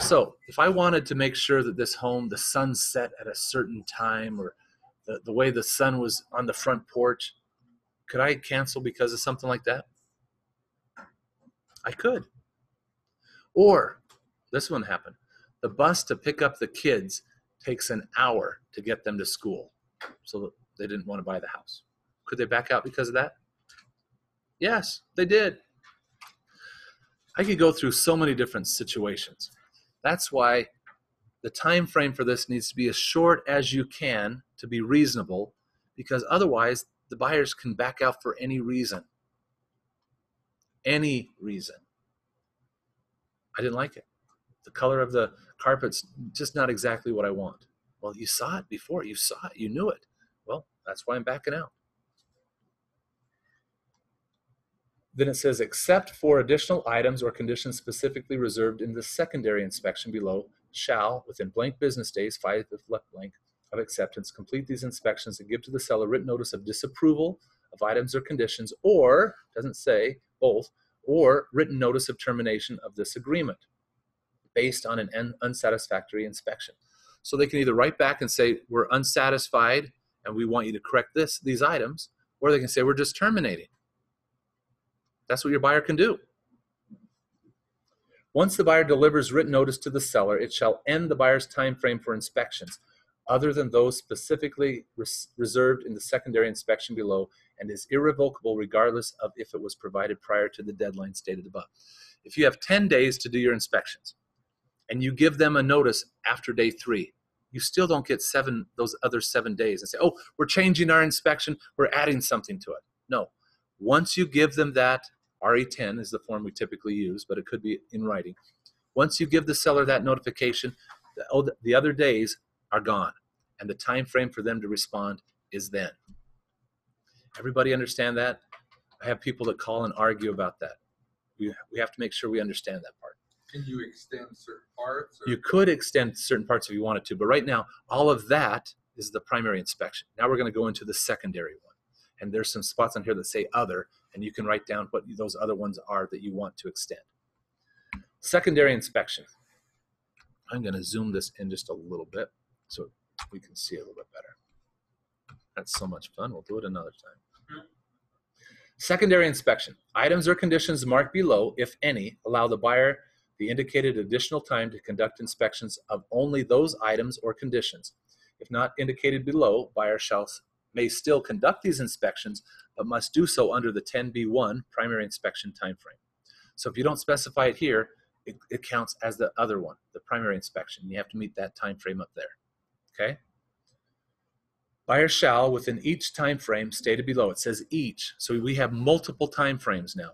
So, if I wanted to make sure that this home, the sun set at a certain time, or the, the way the sun was on the front porch, could I cancel because of something like that? I could. Or this one happened. The bus to pick up the kids takes an hour to get them to school. So they didn't want to buy the house. Could they back out because of that? Yes, they did. I could go through so many different situations. That's why the time frame for this needs to be as short as you can to be reasonable because otherwise the buyers can back out for any reason. Any reason. I didn't like it. The color of the carpet's just not exactly what I want. Well, you saw it before. You saw it. You knew it. Well, that's why I'm backing out. Then it says, except for additional items or conditions specifically reserved in the secondary inspection below, shall, within blank business days, five if left blank, of acceptance, complete these inspections and give to the seller written notice of disapproval of items or conditions, or, doesn't say both, or written notice of termination of this agreement based on an unsatisfactory inspection. So they can either write back and say, we're unsatisfied and we want you to correct this, these items, or they can say, we're just terminating. That's what your buyer can do. Once the buyer delivers written notice to the seller, it shall end the buyer's time frame for inspections other than those specifically res- reserved in the secondary inspection below and is irrevocable regardless of if it was provided prior to the deadline stated above. If you have 10 days to do your inspections and you give them a notice after day 3, you still don't get seven those other 7 days and say, "Oh, we're changing our inspection, we're adding something to it." No. Once you give them that RE10 is the form we typically use, but it could be in writing. Once you give the seller that notification, the, the other days are gone, and the time frame for them to respond is then. Everybody understand that? I have people that call and argue about that. We, we have to make sure we understand that part. Can you extend certain parts? Or You could extend certain parts if you wanted to, but right now, all of that is the primary inspection. Now we're going to go into the secondary one. And there's some spots on here that say other, and you can write down what those other ones are that you want to extend. Secondary inspection. I'm going to zoom this in just a little bit so we can see it a little bit better. That's so much fun. We'll do it another time. Secondary inspection. Items or conditions marked below, if any, allow the buyer the indicated additional time to conduct inspections of only those items or conditions. If not indicated below, buyer shall may still conduct these inspections, but must do so under the 10B1 primary inspection timeframe. So if you don't specify it here, it, it counts as the other one, the primary inspection. You have to meet that time frame up there. Okay? Buyer shall, within each time frame stated below, it says each, so we have multiple time frames now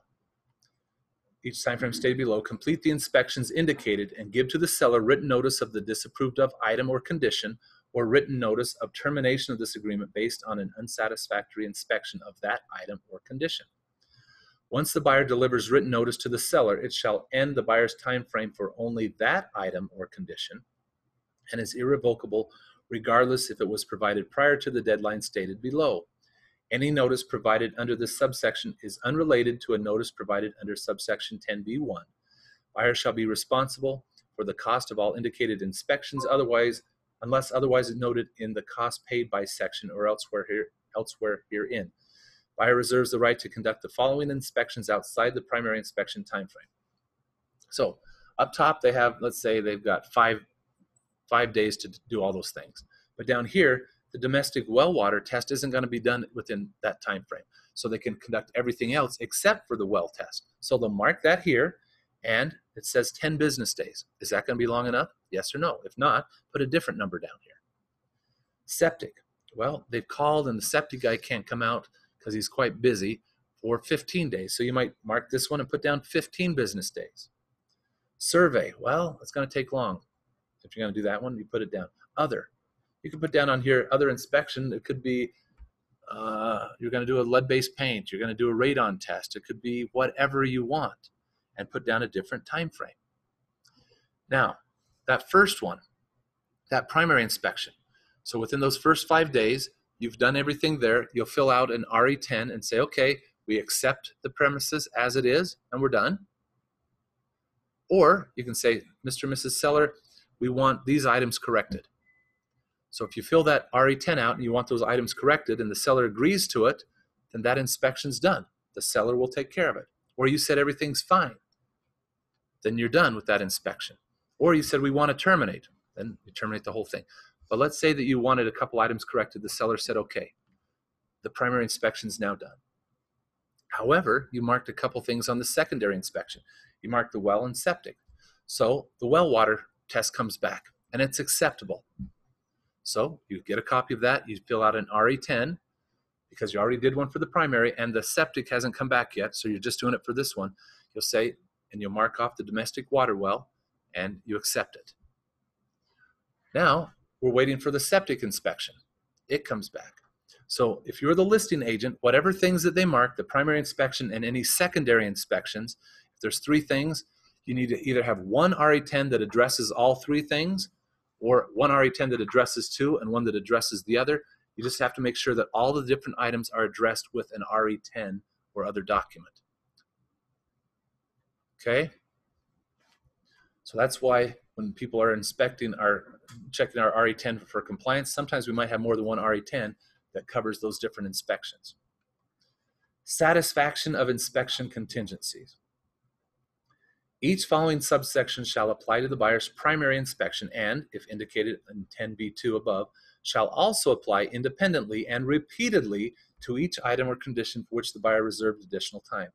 each time frame stated below, complete the inspections indicated and give to the seller written notice of the disapproved of item or condition or written notice of termination of this agreement based on an unsatisfactory inspection of that item or condition. Once the buyer delivers written notice to the seller, it shall end the buyer's time frame for only that item or condition and is irrevocable regardless if it was provided prior to the deadline stated below. Any notice provided under this subsection is unrelated to a notice provided under subsection 10B1. Buyer shall be responsible for the cost of all indicated inspections otherwise unless otherwise noted in the cost paid by section or elsewhere here elsewhere herein. Buyer reserves the right to conduct the following inspections outside the primary inspection timeframe. So up top they have let's say they've got five five days to do all those things. But down here the domestic well water test isn't going to be done within that time frame. So they can conduct everything else except for the well test. So they'll mark that here and it says 10 business days. Is that going to be long enough? Yes or no? If not, put a different number down here. Septic. Well, they've called and the septic guy can't come out because he's quite busy for 15 days. So you might mark this one and put down 15 business days. Survey. Well, it's going to take long. If you're going to do that one, you put it down. Other you can put down on here other inspection. It could be uh, you're going to do a lead-based paint. You're going to do a radon test. It could be whatever you want, and put down a different time frame. Now, that first one, that primary inspection. So within those first five days, you've done everything there. You'll fill out an RE10 and say, okay, we accept the premises as it is, and we're done. Or you can say, Mr. and Mrs. Seller, we want these items corrected. So if you fill that RE10 out and you want those items corrected and the seller agrees to it, then that inspection's done. The seller will take care of it. Or you said everything's fine, then you're done with that inspection. Or you said we want to terminate, then you terminate the whole thing. But let's say that you wanted a couple items corrected. The seller said, okay, the primary inspection's now done. However, you marked a couple things on the secondary inspection. You marked the well and septic. So the well water test comes back and it's acceptable. So you get a copy of that, you fill out an RE10 because you already did one for the primary and the septic hasn't come back yet, so you're just doing it for this one. You'll say, and you'll mark off the domestic water well and you accept it. Now we're waiting for the septic inspection. It comes back. So if you're the listing agent, whatever things that they mark, the primary inspection and any secondary inspections, if there's three things, you need to either have one RE10 that addresses all three things or one RE10 that addresses two and one that addresses the other. You just have to make sure that all the different items are addressed with an RE10 or other document. Okay? So that's why when people are inspecting our, checking our RE10 for compliance, sometimes we might have more than one RE10 that covers those different inspections. Satisfaction of inspection contingencies. Each following subsection shall apply to the buyer's primary inspection and, if indicated in 10b2 above, shall also apply independently and repeatedly to each item or condition for which the buyer reserved additional time.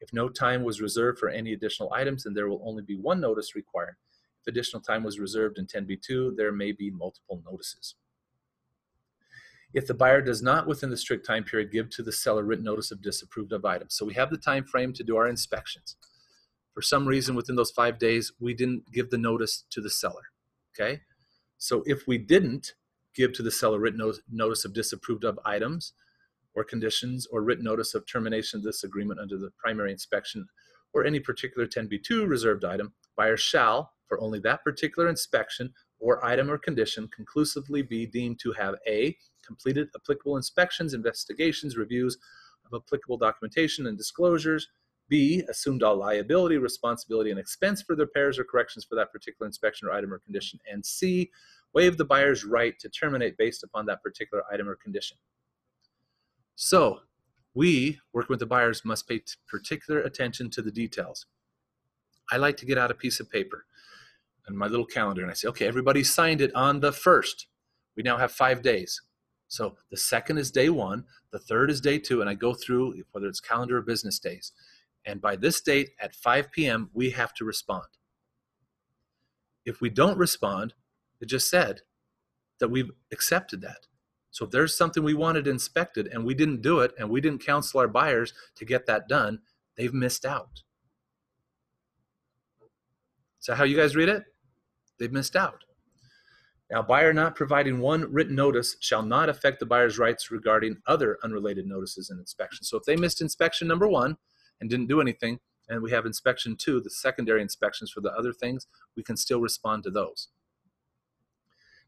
If no time was reserved for any additional items, then there will only be one notice required. If additional time was reserved in 10b2, there may be multiple notices. If the buyer does not within the strict time period give to the seller written notice of disapproved of items. So we have the time frame to do our inspections. For some reason within those 5 days we didn't give the notice to the seller. Okay? So if we didn't give to the seller written notice of disapproved of items or conditions or written notice of termination of this agreement under the primary inspection or any particular 10b2 reserved item, buyer shall, for only that particular inspection or item or condition, conclusively be deemed to have A, completed applicable inspections, investigations, reviews of applicable documentation and disclosures, B, assumed all liability, responsibility, and expense for the repairs or corrections for that particular inspection or item or condition, and C, waive the buyer's right to terminate based upon that particular item or condition. So, we, working with the buyers, must pay particular attention to the details. I like to get out a piece of paper and my little calendar and I say, okay, everybody signed it on the first. We now have five days. So the second is day one, the third is day two, and I go through whether it's calendar or business days. And by this date at 5 p.m., we have to respond. If we don't respond, it just said that we've accepted that. So if there's something we wanted inspected and we didn't do it and we didn't counsel our buyers to get that done, they've missed out. Is that how you guys read it? They've missed out. Now, buyer not providing one written notice shall not affect the buyer's rights regarding other unrelated notices and inspections. So if they missed inspection number one and didn't do anything, and we have inspection two, the secondary inspections for the other things, we can still respond to those.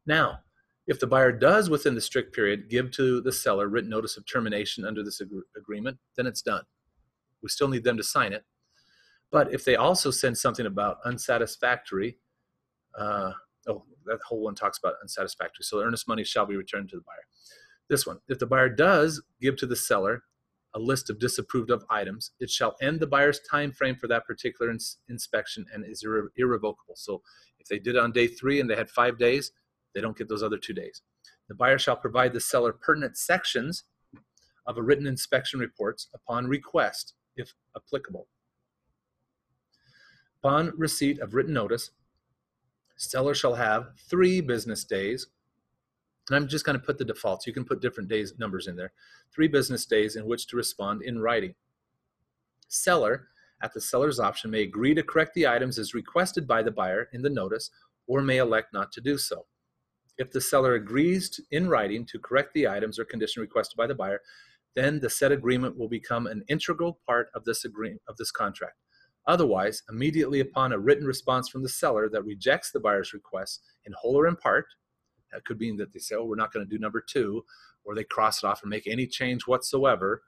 Now, if the buyer does within the strict period give to the seller written notice of termination under this ag agreement, then it's done. We still need them to sign it. But if they also send something about unsatisfactory, uh, oh, that whole one talks about unsatisfactory. So earnest money shall be returned to the buyer. This one, if the buyer does give to the seller a list of disapproved of items, it shall end the buyer's time frame for that particular ins inspection and is irre irrevocable. So if they did on day three and they had five days, they don't get those other two days. The buyer shall provide the seller pertinent sections of a written inspection reports upon request, if applicable. Upon receipt of written notice, seller shall have three business days. And I'm just going to put the defaults. You can put different days numbers in there. Three business days in which to respond in writing. Seller, at the seller's option, may agree to correct the items as requested by the buyer in the notice or may elect not to do so. If the seller agrees to, in writing to correct the items or condition requested by the buyer, then the said agreement will become an integral part of this agreement of this contract. Otherwise, immediately upon a written response from the seller that rejects the buyer's request in whole or in part, that could mean that they say, oh, we're not going to do number two, or they cross it off and make any change whatsoever,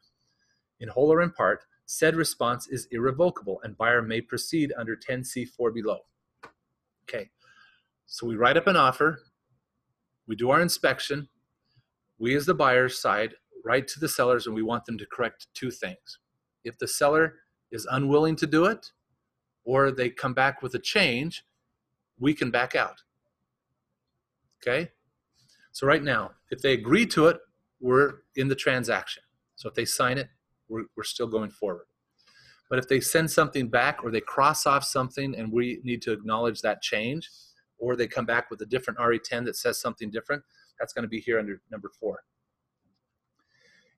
in whole or in part, said response is irrevocable and buyer may proceed under 10C4 below. Okay, so we write up an offer, we do our inspection, we as the buyer's side write to the sellers and we want them to correct two things. If the seller is unwilling to do it, or they come back with a change, we can back out. Okay? So right now, if they agree to it, we're in the transaction. So if they sign it, we're, we're still going forward. But if they send something back or they cross off something and we need to acknowledge that change, or they come back with a different RE10 that says something different, that's going to be here under number four.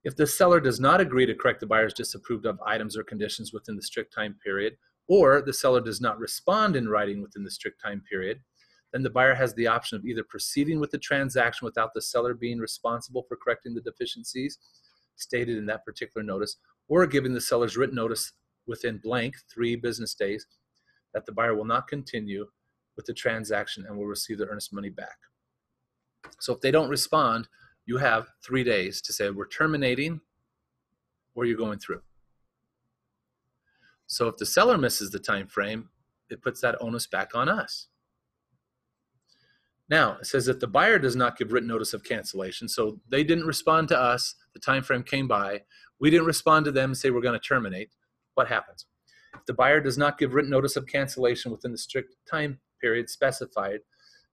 If the seller does not agree to correct the buyer's disapproved of items or conditions within the strict time period, or the seller does not respond in writing within the strict time period, then the buyer has the option of either proceeding with the transaction without the seller being responsible for correcting the deficiencies stated in that particular notice, or giving the seller's written notice within blank three business days that the buyer will not continue with the transaction and will receive the earnest money back. So if they don't respond, you have three days to say we're terminating or you're going through. So if the seller misses the time frame, it puts that onus back on us. Now, it says that the buyer does not give written notice of cancellation, so they didn't respond to us, the time frame came by, we didn't respond to them and say we're going to terminate. What happens? If the buyer does not give written notice of cancellation within the strict time period specified,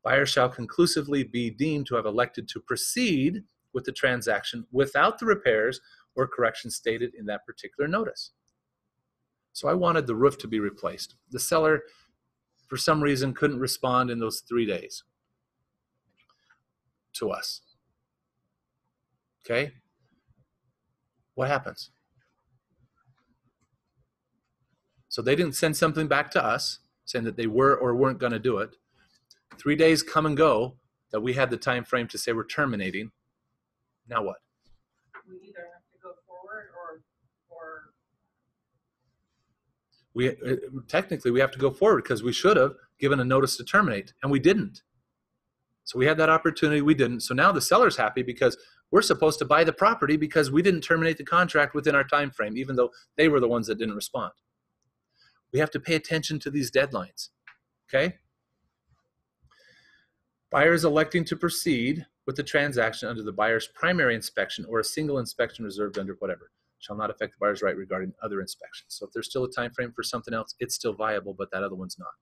buyer shall conclusively be deemed to have elected to proceed with the transaction without the repairs or corrections stated in that particular notice. So I wanted the roof to be replaced. The seller, for some reason, couldn't respond in those three days to us. Okay? What happens? So they didn't send something back to us saying that they were or weren't going to do it. Three days come and go that we had the time frame to say we're terminating. Now what? We either have to go forward or, or We uh, technically we have to go forward because we should have given a notice to terminate and we didn't. So we had that opportunity, we didn't. So now the seller's happy because we're supposed to buy the property because we didn't terminate the contract within our time frame, even though they were the ones that didn't respond. We have to pay attention to these deadlines. Okay? Buyer is electing to proceed with the transaction under the buyer's primary inspection or a single inspection reserved under whatever shall not affect the buyer's right regarding other inspections. So if there's still a time frame for something else, it's still viable, but that other one's not.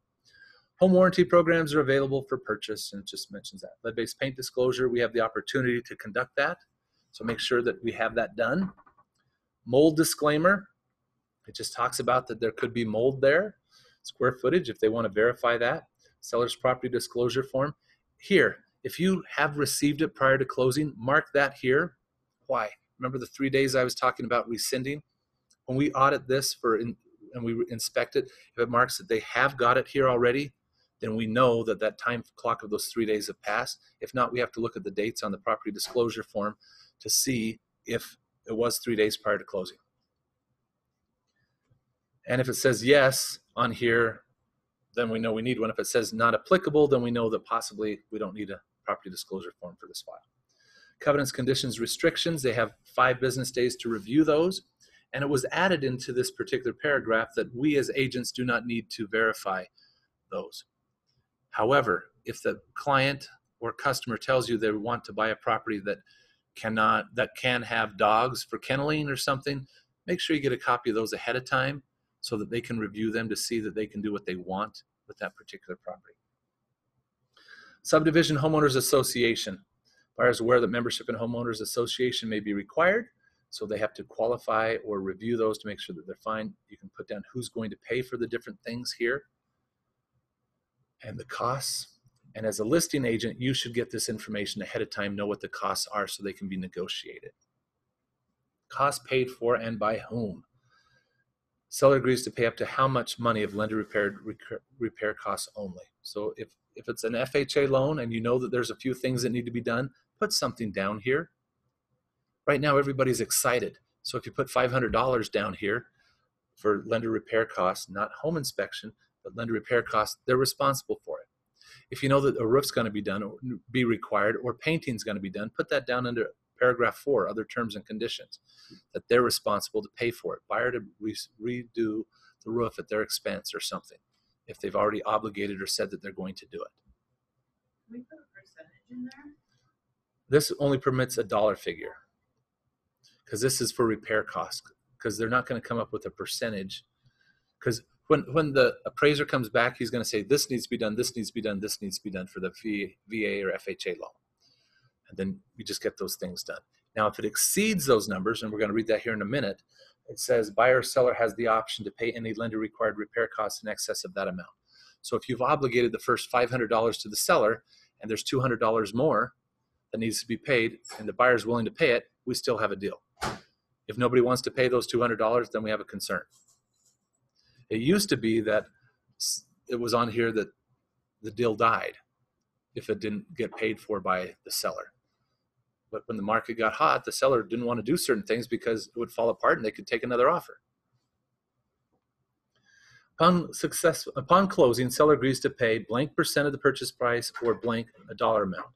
Home warranty programs are available for purchase, and it just mentions that. Lead-based paint disclosure, we have the opportunity to conduct that, so make sure that we have that done. Mold disclaimer, it just talks about that there could be mold there. Square footage, if they want to verify that. Seller's property disclosure form. Here, if you have received it prior to closing, mark that here. Why? Remember the three days I was talking about rescinding? When we audit this for in, and we inspect it, if it marks that they have got it here already, then we know that that time clock of those three days have passed. If not, we have to look at the dates on the property disclosure form to see if it was three days prior to closing. And if it says yes on here, then we know we need one. If it says not applicable, then we know that possibly we don't need a property disclosure form for this file. Covenants, conditions, restrictions, they have five business days to review those. And it was added into this particular paragraph that we as agents do not need to verify those. However, if the client or customer tells you they want to buy a property that cannot that can have dogs for kenneling or something, make sure you get a copy of those ahead of time so that they can review them to see that they can do what they want with that particular property. Subdivision Homeowners Association. Buyers aware that membership in Homeowners Association may be required, so they have to qualify or review those to make sure that they're fine. You can put down who's going to pay for the different things here and the costs. And as a listing agent, you should get this information ahead of time, know what the costs are so they can be negotiated. Cost paid for and by whom? Seller agrees to pay up to how much money of lender repaired repair costs only. So if, if it's an FHA loan and you know that there's a few things that need to be done, put something down here. Right now, everybody's excited. So if you put $500 down here for lender repair costs, not home inspection, but lender repair costs, they're responsible for it. If you know that a roof's going to be done or be required or painting's going to be done, put that down under paragraph four, other terms and conditions, that they're responsible to pay for it. Buyer to re- redo the roof at their expense or something, if they've already obligated or said that they're going to do it. Can we put a percentage in there? This only permits a dollar figure because this is for repair costs because they're not going to come up with a percentage because when when the appraiser comes back he's going to say this needs to be done this needs to be done this needs to be done for the va or fha loan and then we just get those things done now if it exceeds those numbers and we're going to read that here in a minute it says buyer seller has the option to pay any lender required repair costs in excess of that amount. So if you've obligated the first $500 to the seller and there's $200 more that needs to be paid and the buyer's willing to pay it, we still have a deal. If nobody wants to pay those $200, then we have a concern. It used to be that it was on here that the deal died if it didn't get paid for by the seller. But when the market got hot, the seller didn't want to do certain things because it would fall apart and they could take another offer. Upon success, upon closing, seller agrees to pay blank percent of the purchase price or blank a dollar amount,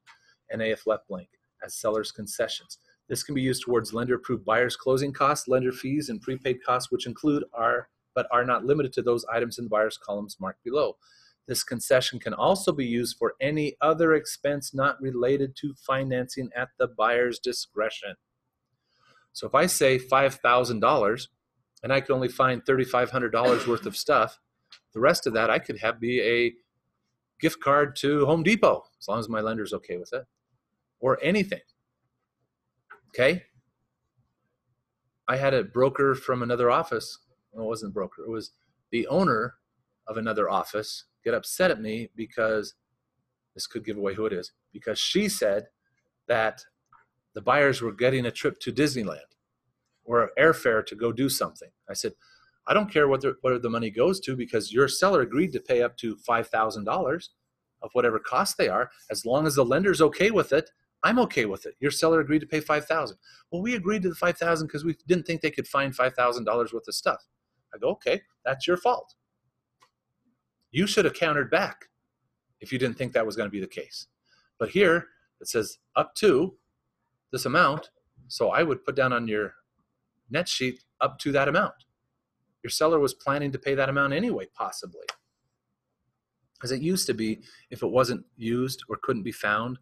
NAF left blank, as seller's concessions. This can be used towards lender approved buyer's closing costs, lender fees, and prepaid costs, which include are but are not limited to those items in the buyer's columns marked below. This concession can also be used for any other expense not related to financing at the buyer's discretion. So if I say $5,000 and I could only find $3,500 worth of stuff, the rest of that I could have be a gift card to Home Depot, as long as my lender's okay with it, or anything. Okay? I had a broker from another office. Well, it wasn't a broker, it was the owner of another office get upset at me because this could give away who it is because she said that the buyers were getting a trip to Disneyland or an airfare to go do something. I said, I don't care what the, where the money goes to because your seller agreed to pay up to $5,000 of whatever cost they are. As long as the lender's okay with it, I'm okay with it. Your seller agreed to pay 5000 Well, we agreed to the 5000 because we didn't think they could find $5,000 worth of stuff. I go, okay, that's your fault. You should have countered back if you didn't think that was going to be the case. But here it says up to this amount. So I would put down on your net sheet up to that amount. Your seller was planning to pay that amount anyway, possibly. As it used to be, if it wasn't used or couldn't be found,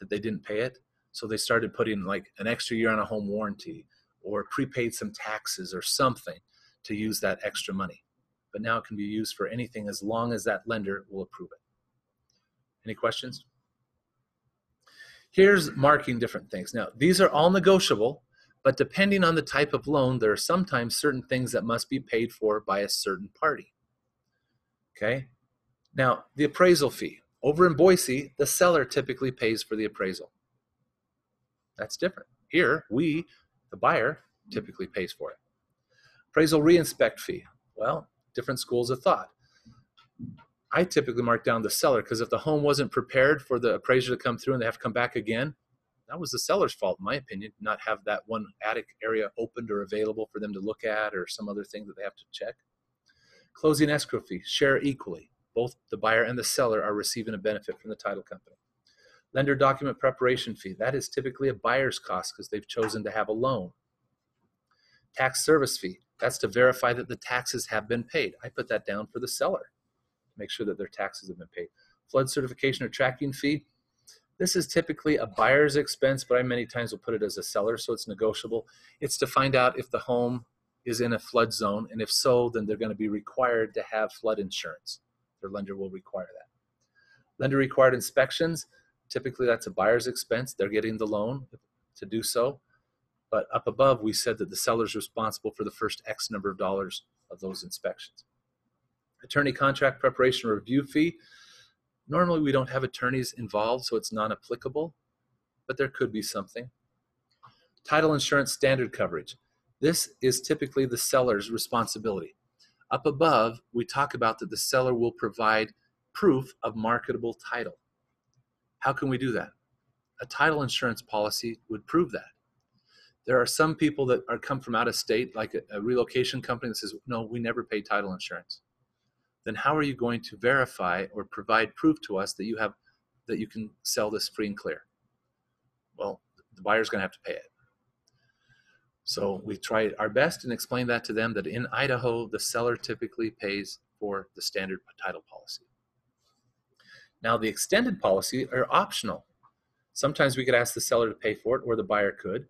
that they didn't pay it. So they started putting like an extra year on a home warranty or prepaid some taxes or something to use that extra money but now it can be used for anything as long as that lender will approve it. Any questions? Here's marking different things. Now, these are all negotiable, but depending on the type of loan, there are sometimes certain things that must be paid for by a certain party. Okay? Now, the appraisal fee. Over in Boise, the seller typically pays for the appraisal. That's different. Here, we, the buyer, typically pays for it. Appraisal reinspect fee. Well, different schools of thought. I typically mark down the seller because if the home wasn't prepared for the appraiser to come through and they have to come back again, that was the seller's fault, in my opinion, not have that one attic area opened or available for them to look at or some other thing that they have to check. Closing escrow fee, share equally. Both the buyer and the seller are receiving a benefit from the title company. Lender document preparation fee, that is typically a buyer's cost because they've chosen to have a loan. Tax service fee, that's to verify that the taxes have been paid. I put that down for the seller to make sure that their taxes have been paid. Flood certification or tracking fee. This is typically a buyer's expense, but I many times will put it as a seller, so it's negotiable. It's to find out if the home is in a flood zone, and if so, then they're going to be required to have flood insurance. Their lender will require that. Lender required inspections. Typically, that's a buyer's expense. They're getting the loan to do so. But up above, we said that the seller is responsible for the first X number of dollars of those inspections. Attorney contract preparation review fee. Normally, we don't have attorneys involved, so it's non applicable, but there could be something. Title insurance standard coverage. This is typically the seller's responsibility. Up above, we talk about that the seller will provide proof of marketable title. How can we do that? A title insurance policy would prove that there are some people that are come from out of state, like a, a, relocation company that says, no, we never pay title insurance. Then how are you going to verify or provide proof to us that you have that you can sell this free and clear? Well, the buyer's going to have to pay it. So we try our best and explain that to them that in Idaho, the seller typically pays for the standard title policy. Now, the extended policy are optional. Sometimes we could ask the seller to pay for it, or the buyer could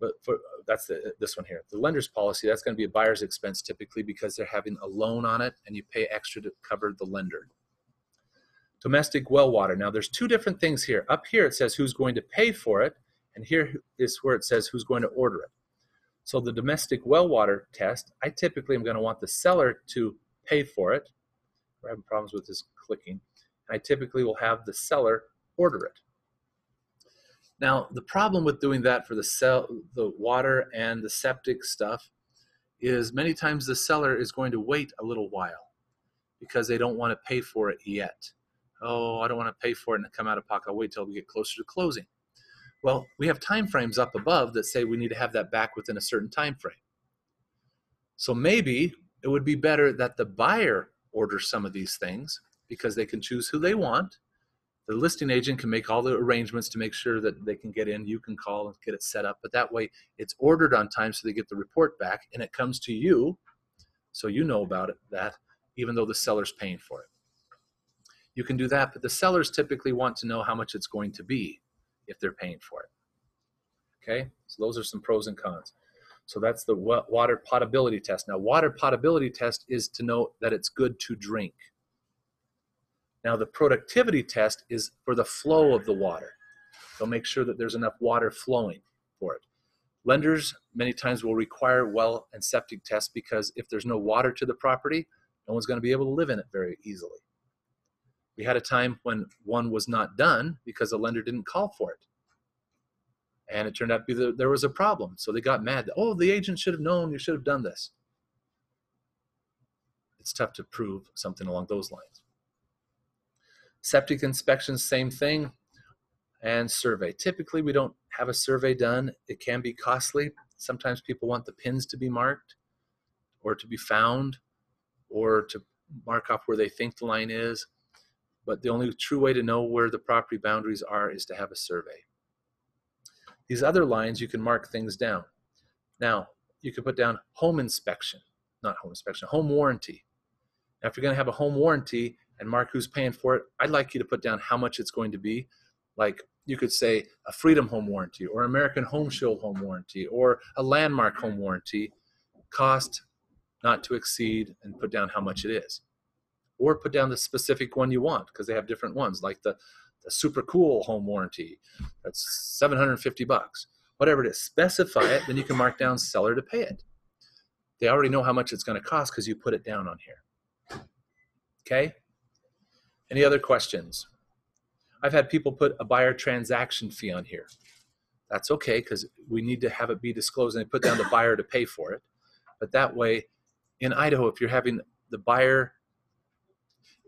but for that's the, this one here the lender's policy that's going to be a buyer's expense typically because they're having a loan on it and you pay extra to cover the lender domestic well water now there's two different things here up here it says who's going to pay for it and here is where it says who's going to order it So the domestic well water test, I typically am going to want the seller to pay for it. We're having problems with this clicking. I typically will have the seller order it. Now, the problem with doing that for the cell, the water and the septic stuff is many times the seller is going to wait a little while because they don't want to pay for it yet. Oh, I don't want to pay for it and come out of pocket. I'll wait till we get closer to closing. Well, we have time frames up above that say we need to have that back within a certain time frame. So maybe it would be better that the buyer orders some of these things because they can choose who they want. The listing agent can make all the arrangements to make sure that they can get in. You can call and get it set up, but that way it's ordered on time so they get the report back and it comes to you so you know about it that even though the seller's paying for it. You can do that, but the sellers typically want to know how much it's going to be if they're paying for it. Okay, so those are some pros and cons. So that's the water potability test. Now, water potability test is to know that it's good to drink. Now, the productivity test is for the flow of the water. They'll make sure that there's enough water flowing for it. Lenders many times will require well and septic tests because if there's no water to the property, no one's going to be able to live in it very easily. We had a time when one was not done because the lender didn't call for it. And it turned out to be that there was a problem. So they got mad. Oh, the agent should have known. You should have done this. It's tough to prove something along those lines. Septic inspections, same thing. And survey. Typically, we don't have a survey done. It can be costly. Sometimes people want the pins to be marked or to be found or to mark off where they think the line is. But the only true way to know where the property boundaries are is to have a survey. These other lines, you can mark things down. Now, you can put down home inspection, not home inspection, home warranty. Now, if you're going to have a home warranty and mark who's paying for it, I'd like you to put down how much it's going to be. Like you could say a Freedom Home Warranty or American Home Shield Home Warranty or a Landmark Home Warranty, cost not to exceed, and put down how much it is. Or put down the specific one you want because they have different ones, like the, the super cool home warranty. That's 750 bucks. Whatever it is, specify it, then you can mark down seller to pay it. They already know how much it's going to cost because you put it down on here. Okay? Any other questions? I've had people put a buyer transaction fee on here. That's okay because we need to have it be disclosed and they put down the buyer to pay for it. But that way, in Idaho, if you're having the buyer,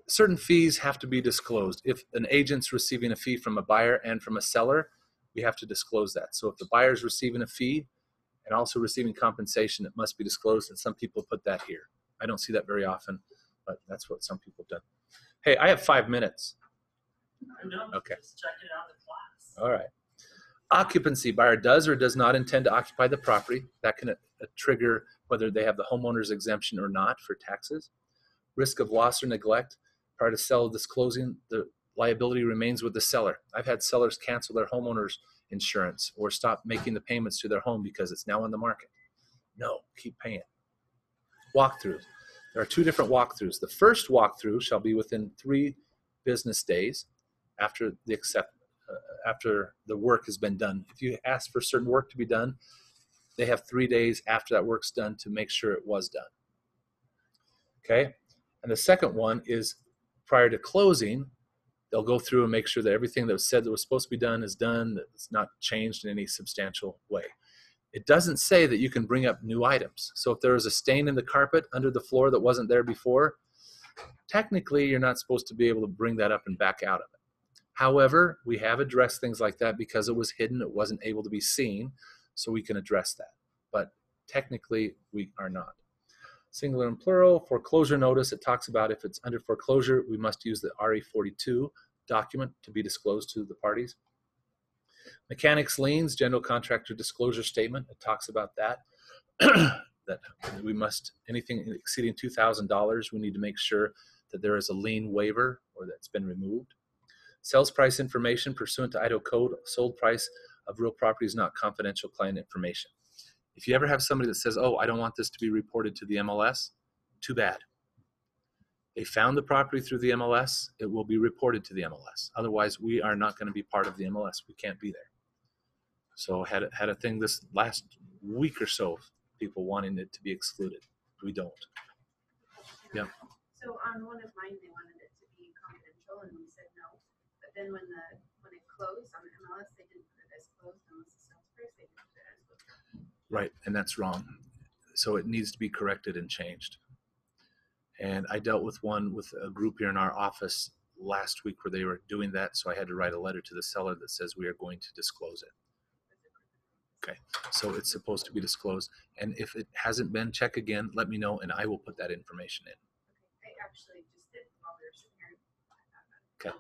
certain fees have to be disclosed. If an agent's receiving a fee from a buyer and from a seller, we have to disclose that. So if the buyer's receiving a fee and also receiving compensation, it must be disclosed. And some people put that here. I don't see that very often, but that's what some people have done. Hey, I have five minutes. Okay. Just check it out in class. All right. Occupancy buyer does or does not intend to occupy the property. That can uh, trigger whether they have the homeowner's exemption or not for taxes. Risk of loss or neglect. Prior to sale disclosing, the liability remains with the seller. I've had sellers cancel their homeowner's insurance or stop making the payments to their home because it's now on the market. No, keep paying. Walkthroughs. There are two different walkthroughs. The first walkthrough shall be within three business days after the accept uh, after the work has been done. If you ask for certain work to be done, they have three days after that work's done to make sure it was done. Okay, and the second one is prior to closing, they'll go through and make sure that everything that was said that was supposed to be done is done, that it's not changed in any substantial way. It doesn't say that you can bring up new items. So if there is a stain in the carpet under the floor that wasn't there before, technically you're not supposed to be able to bring that up and back out of it. However, we have addressed things like that because it was hidden, it wasn't able to be seen, so we can address that. But technically, we are not. Singular and plural, foreclosure notice, it talks about if it's under foreclosure, we must use the RE42 document to be disclosed to the parties. Mechanics liens, general contractor disclosure statement, it talks about that. that we must, anything exceeding $2,000, we need to make sure that there is a lien waiver or that's been removed. Sales price information pursuant to Idaho code, sold price of real property is not confidential client information. If you ever have somebody that says, oh, I don't want this to be reported to the MLS, too bad. They found the property through the MLS, it will be reported to the MLS. Otherwise, we are not going to be part of the MLS. We can't be there. So had a, had a thing this last week or so people wanting it to be excluded. We don't. Yeah. So on one of mine, they wanted it to be confidential and we said no. But then when the, when it closed on MLS, they didn't put it as closed unless the sales price, they didn't put it as closed. Right, and that's wrong. So it needs to be corrected and changed. And I dealt with one with a group here in our office last week where they were doing that. So I had to write a letter to the seller that says we are going to disclose it. Okay, so it's supposed to be disclosed. And if it hasn't been, check again, let me know, and I will put that information in. Okay, I actually just did while we were sitting here. Okay.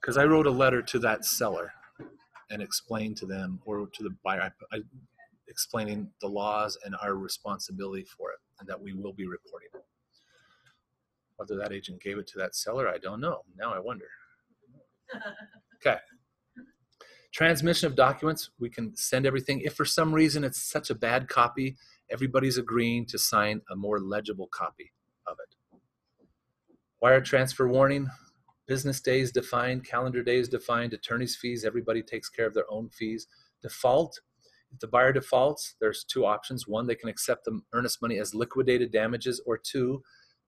Because I wrote a letter to that seller and explained to them, or to the buyer, I, I explaining the laws and our responsibility for it, and that we will be reporting it. Whether that agent gave it to that seller, I don't know. Now I wonder. Okay. Transmission of documents, we can send everything. If for some reason it's such a bad copy, everybody's agreeing to sign a more legible copy of it. Wire transfer warning, business days defined, calendar days defined, attorney's fees, everybody takes care of their own fees. Default, if the buyer defaults, there's two options. One, they can accept the earnest money as liquidated damages, or two,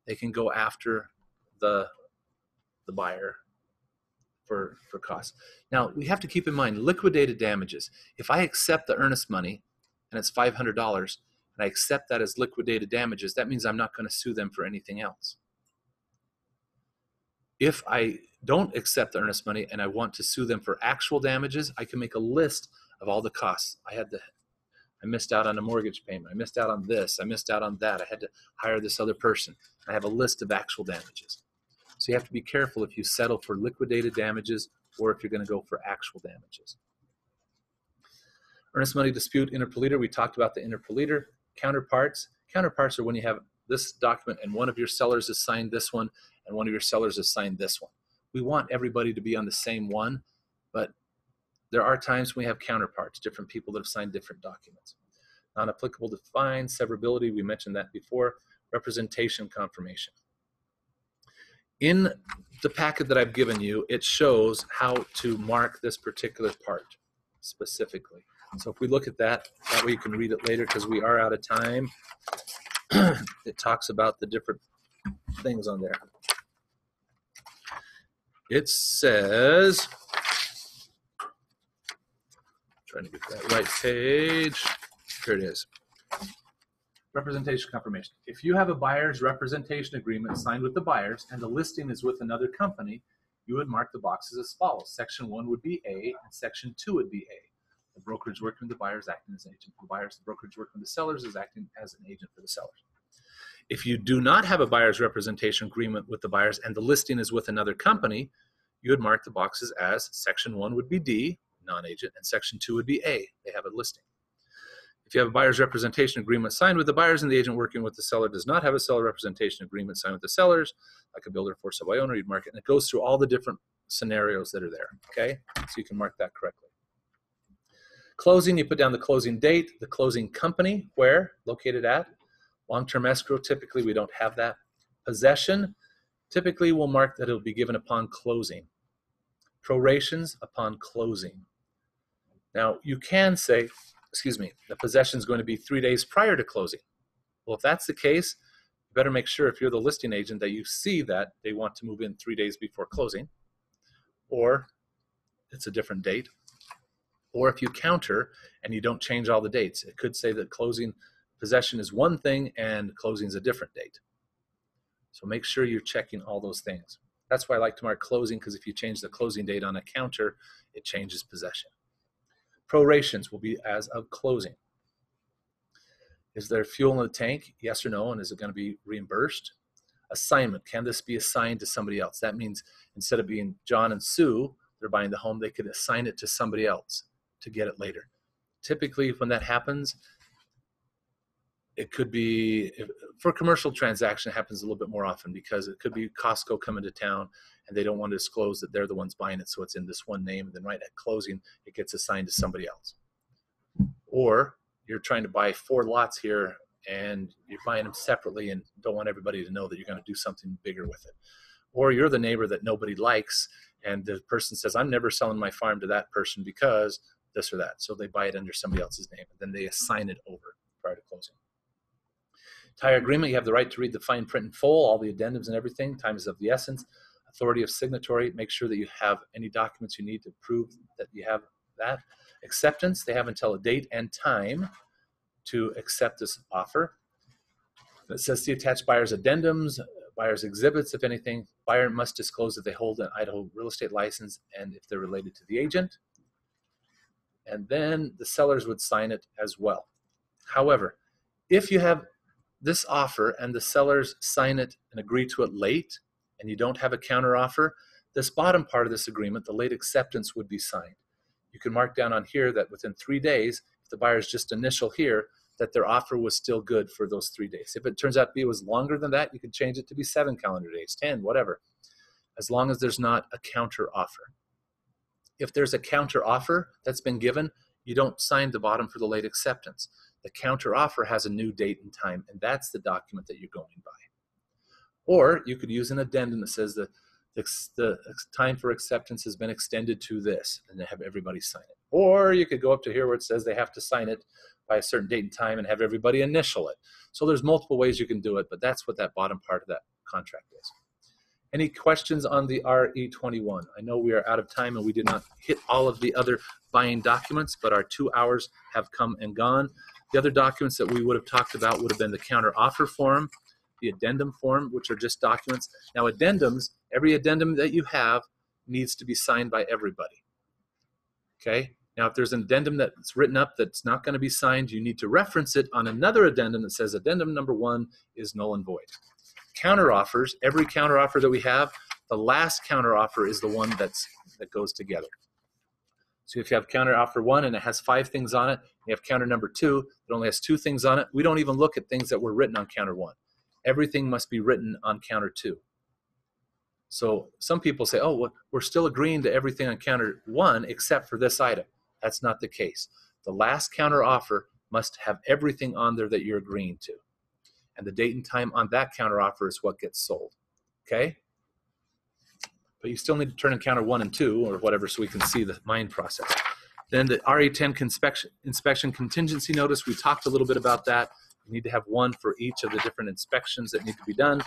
they can go after the the buyer for for costs. Now we have to keep in mind liquidated damages. If I accept the earnest money and it's five hundred dollars, and I accept that as liquidated damages, that means I'm not going to sue them for anything else. If I don't accept the earnest money and I want to sue them for actual damages, I can make a list of all the costs. I had to, I missed out on a mortgage payment. I missed out on this. I missed out on that. I had to hire this other person. I have a list of actual damages. So you have to be careful if you settle for liquidated damages or if you're going to go for actual damages. Earnest money dispute interpleader. We talked about the interpleader. Counterparts. Counterparts are when you have this document and one of your sellers has signed this one and one of your sellers has signed this one. We want everybody to be on the same one, but there are times when we have counterparts, different people that have signed different documents. Non-applicable to fine, severability, we mentioned that before. Representation confirmation. In the packet that I've given you, it shows how to mark this particular part specifically. So if we look at that, that way you can read it later because we are out of time. it talks about the different things on there. It says, trying to get that right page. Here it is. Representation confirmation. If you have a buyer's representation agreement signed with the buyers and the listing is with another company, you would mark the boxes as follows. Section one would be A and section two would be A. The brokerage working with the buyers acting as an agent for the buyers. The brokerage working with the sellers is acting as an agent for the sellers. If you do not have a buyer's representation agreement with the buyers and the listing is with another company, you would mark the boxes as section one would be D, non-agent, and section two would be A, they have a listing. If you have a buyer's representation agreement signed with the buyers and the agent working with the seller does not have a seller representation agreement signed with the sellers, like a builder for sale by owner, you'd mark it, and it goes through all the different scenarios that are there, okay? So you can mark that correctly. Closing, you put down the closing date, the closing company, where, located at. Long-term escrow, typically we don't have that. Possession, typically we'll mark that it'll be given upon closing. Prorations upon closing. Now, you can say, excuse me, the possession is going to be three days prior to closing. Well, if that's the case, you better make sure if you're the listing agent that you see that they want to move in three days before closing, or it's a different date, or if you counter and you don't change all the dates, it could say that closing possession is one thing and closing is a different date. So make sure you're checking all those things. That's why I like to mark closing because if you change the closing date on a counter, it changes possession. Prorations will be as of closing. Is there fuel in the tank? Yes or no? And is it going to be reimbursed? Assignment. Can this be assigned to somebody else? That means instead of being John and Sue, they're buying the home, they could assign it to somebody else to get it later. Typically, when that happens, it could be for commercial transaction it happens a little bit more often because it could be costco coming to town and they don't want to disclose that they're the ones buying it so it's in this one name and then right at closing it gets assigned to somebody else or you're trying to buy four lots here and you're buying them separately and don't want everybody to know that you're going to do something bigger with it or you're the neighbor that nobody likes and the person says i'm never selling my farm to that person because this or that. So they buy it under somebody else's name, and then they assign it over prior to closing. Tire agreement, you have the right to read the fine print in full, all the addendums and everything. Time is of the essence. Authority of signatory, make sure that you have any documents you need to prove that you have that. Acceptance, they have until a date and time to accept this offer. It says the attached buyer's addendums, buyer's exhibits, if anything. Buyer must disclose that they hold an Idaho real estate license and if they're related to the agent. And then the sellers would sign it as well. However, if you have this offer and the sellers sign it and agree to it late and you don't have a counter offer, this bottom part of this agreement, the late acceptance would be signed. You can mark down on here that within three days, if the buyer's just initial here, that their offer was still good for those three days. If it turns out to be it was longer than that, you can change it to be seven calendar days, 10, whatever, as long as there's not a counter offer. If there's a counter offer that's been given, you don't sign the bottom for the late acceptance. The counter offer has a new date and time, and that's the document that you're going by. Or you could use an addendum that says the, the, the time for acceptance has been extended to this, and have everybody sign it. Or you could go up to here where it says they have to sign it by a certain date and time and have everybody initial it. So there's multiple ways you can do it, but that's what that bottom part of that contract is. Any questions on the RE21? I know we are out of time and we did not hit all of the other buying documents, but our two hours have come and gone. The other documents that we would have talked about would have been the counter offer form, the addendum form, which are just documents. Now, addendums, every addendum that you have needs to be signed by everybody. Okay? Now, if there's an addendum that's written up that's not going to be signed, you need to reference it on another addendum that says addendum number one is null and void. Counter offers, every counter offer that we have, the last counter offer is the one that's that goes together. So if you have counter offer one and it has five things on it, you have counter number two that only has two things on it. We don't even look at things that were written on counter one. Everything must be written on counter two. So some people say, oh, well, we're still agreeing to everything on counter one except for this item. That's not the case. The last counter offer must have everything on there that you're agreeing to. And the date and time on that counter offer is what gets sold. Okay? But you still need to turn in counter one and two or whatever so we can see the mine process. Then the RE10 inspection, inspection contingency notice, we talked a little bit about that. You need to have one for each of the different inspections that need to be done.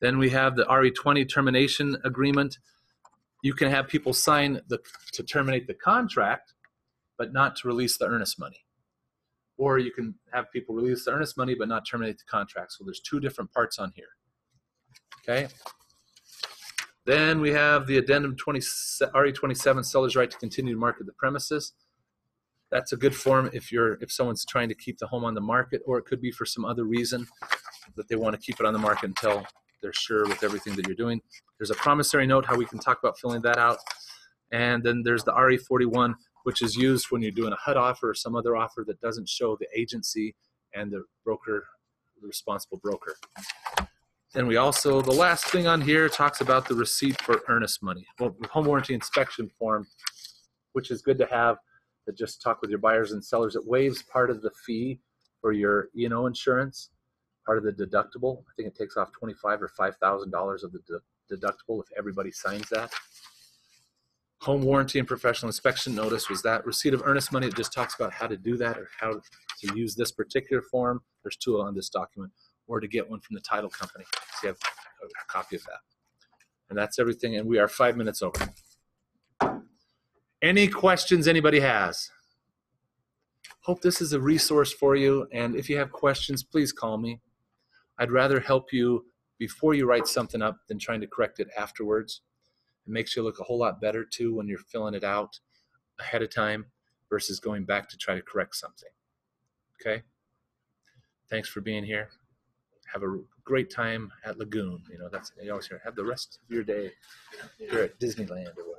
Then we have the RE20 termination agreement you can have people sign the, to terminate the contract, but not to release the earnest money. Or you can have people release the earnest money, but not terminate the contract. So there's two different parts on here. Okay. Then we have the addendum 20, RE27, seller's right to continue to market the premises. That's a good form if you're if someone's trying to keep the home on the market, or it could be for some other reason that they want to keep it on the market until they're sure with everything that you're doing. There's a promissory note, how we can talk about filling that out. And then there's the RE41, which is used when you're doing a HUD offer or some other offer that doesn't show the agency and the broker, the responsible broker. and we also, the last thing on here talks about the receipt for earnest money. Well, home warranty inspection form, which is good to have just talk with your buyers and sellers. It waives part of the fee for your E&O insurance part of the deductible. I think it takes off twenty-five or five thousand dollars of the de- deductible if everybody signs that. Home warranty and professional inspection notice was that receipt of earnest money. It just talks about how to do that or how to use this particular form. There's two on this document, or to get one from the title company. So you have a copy of that. And that's everything. And we are five minutes over. Any questions anybody has? Hope this is a resource for you. And if you have questions, please call me. I'd rather help you before you write something up than trying to correct it afterwards. It makes you look a whole lot better too when you're filling it out ahead of time versus going back to try to correct something. Okay? Thanks for being here. Have a great time at Lagoon. You know, that's you always hear. Have the rest of your day here at Disneyland or what.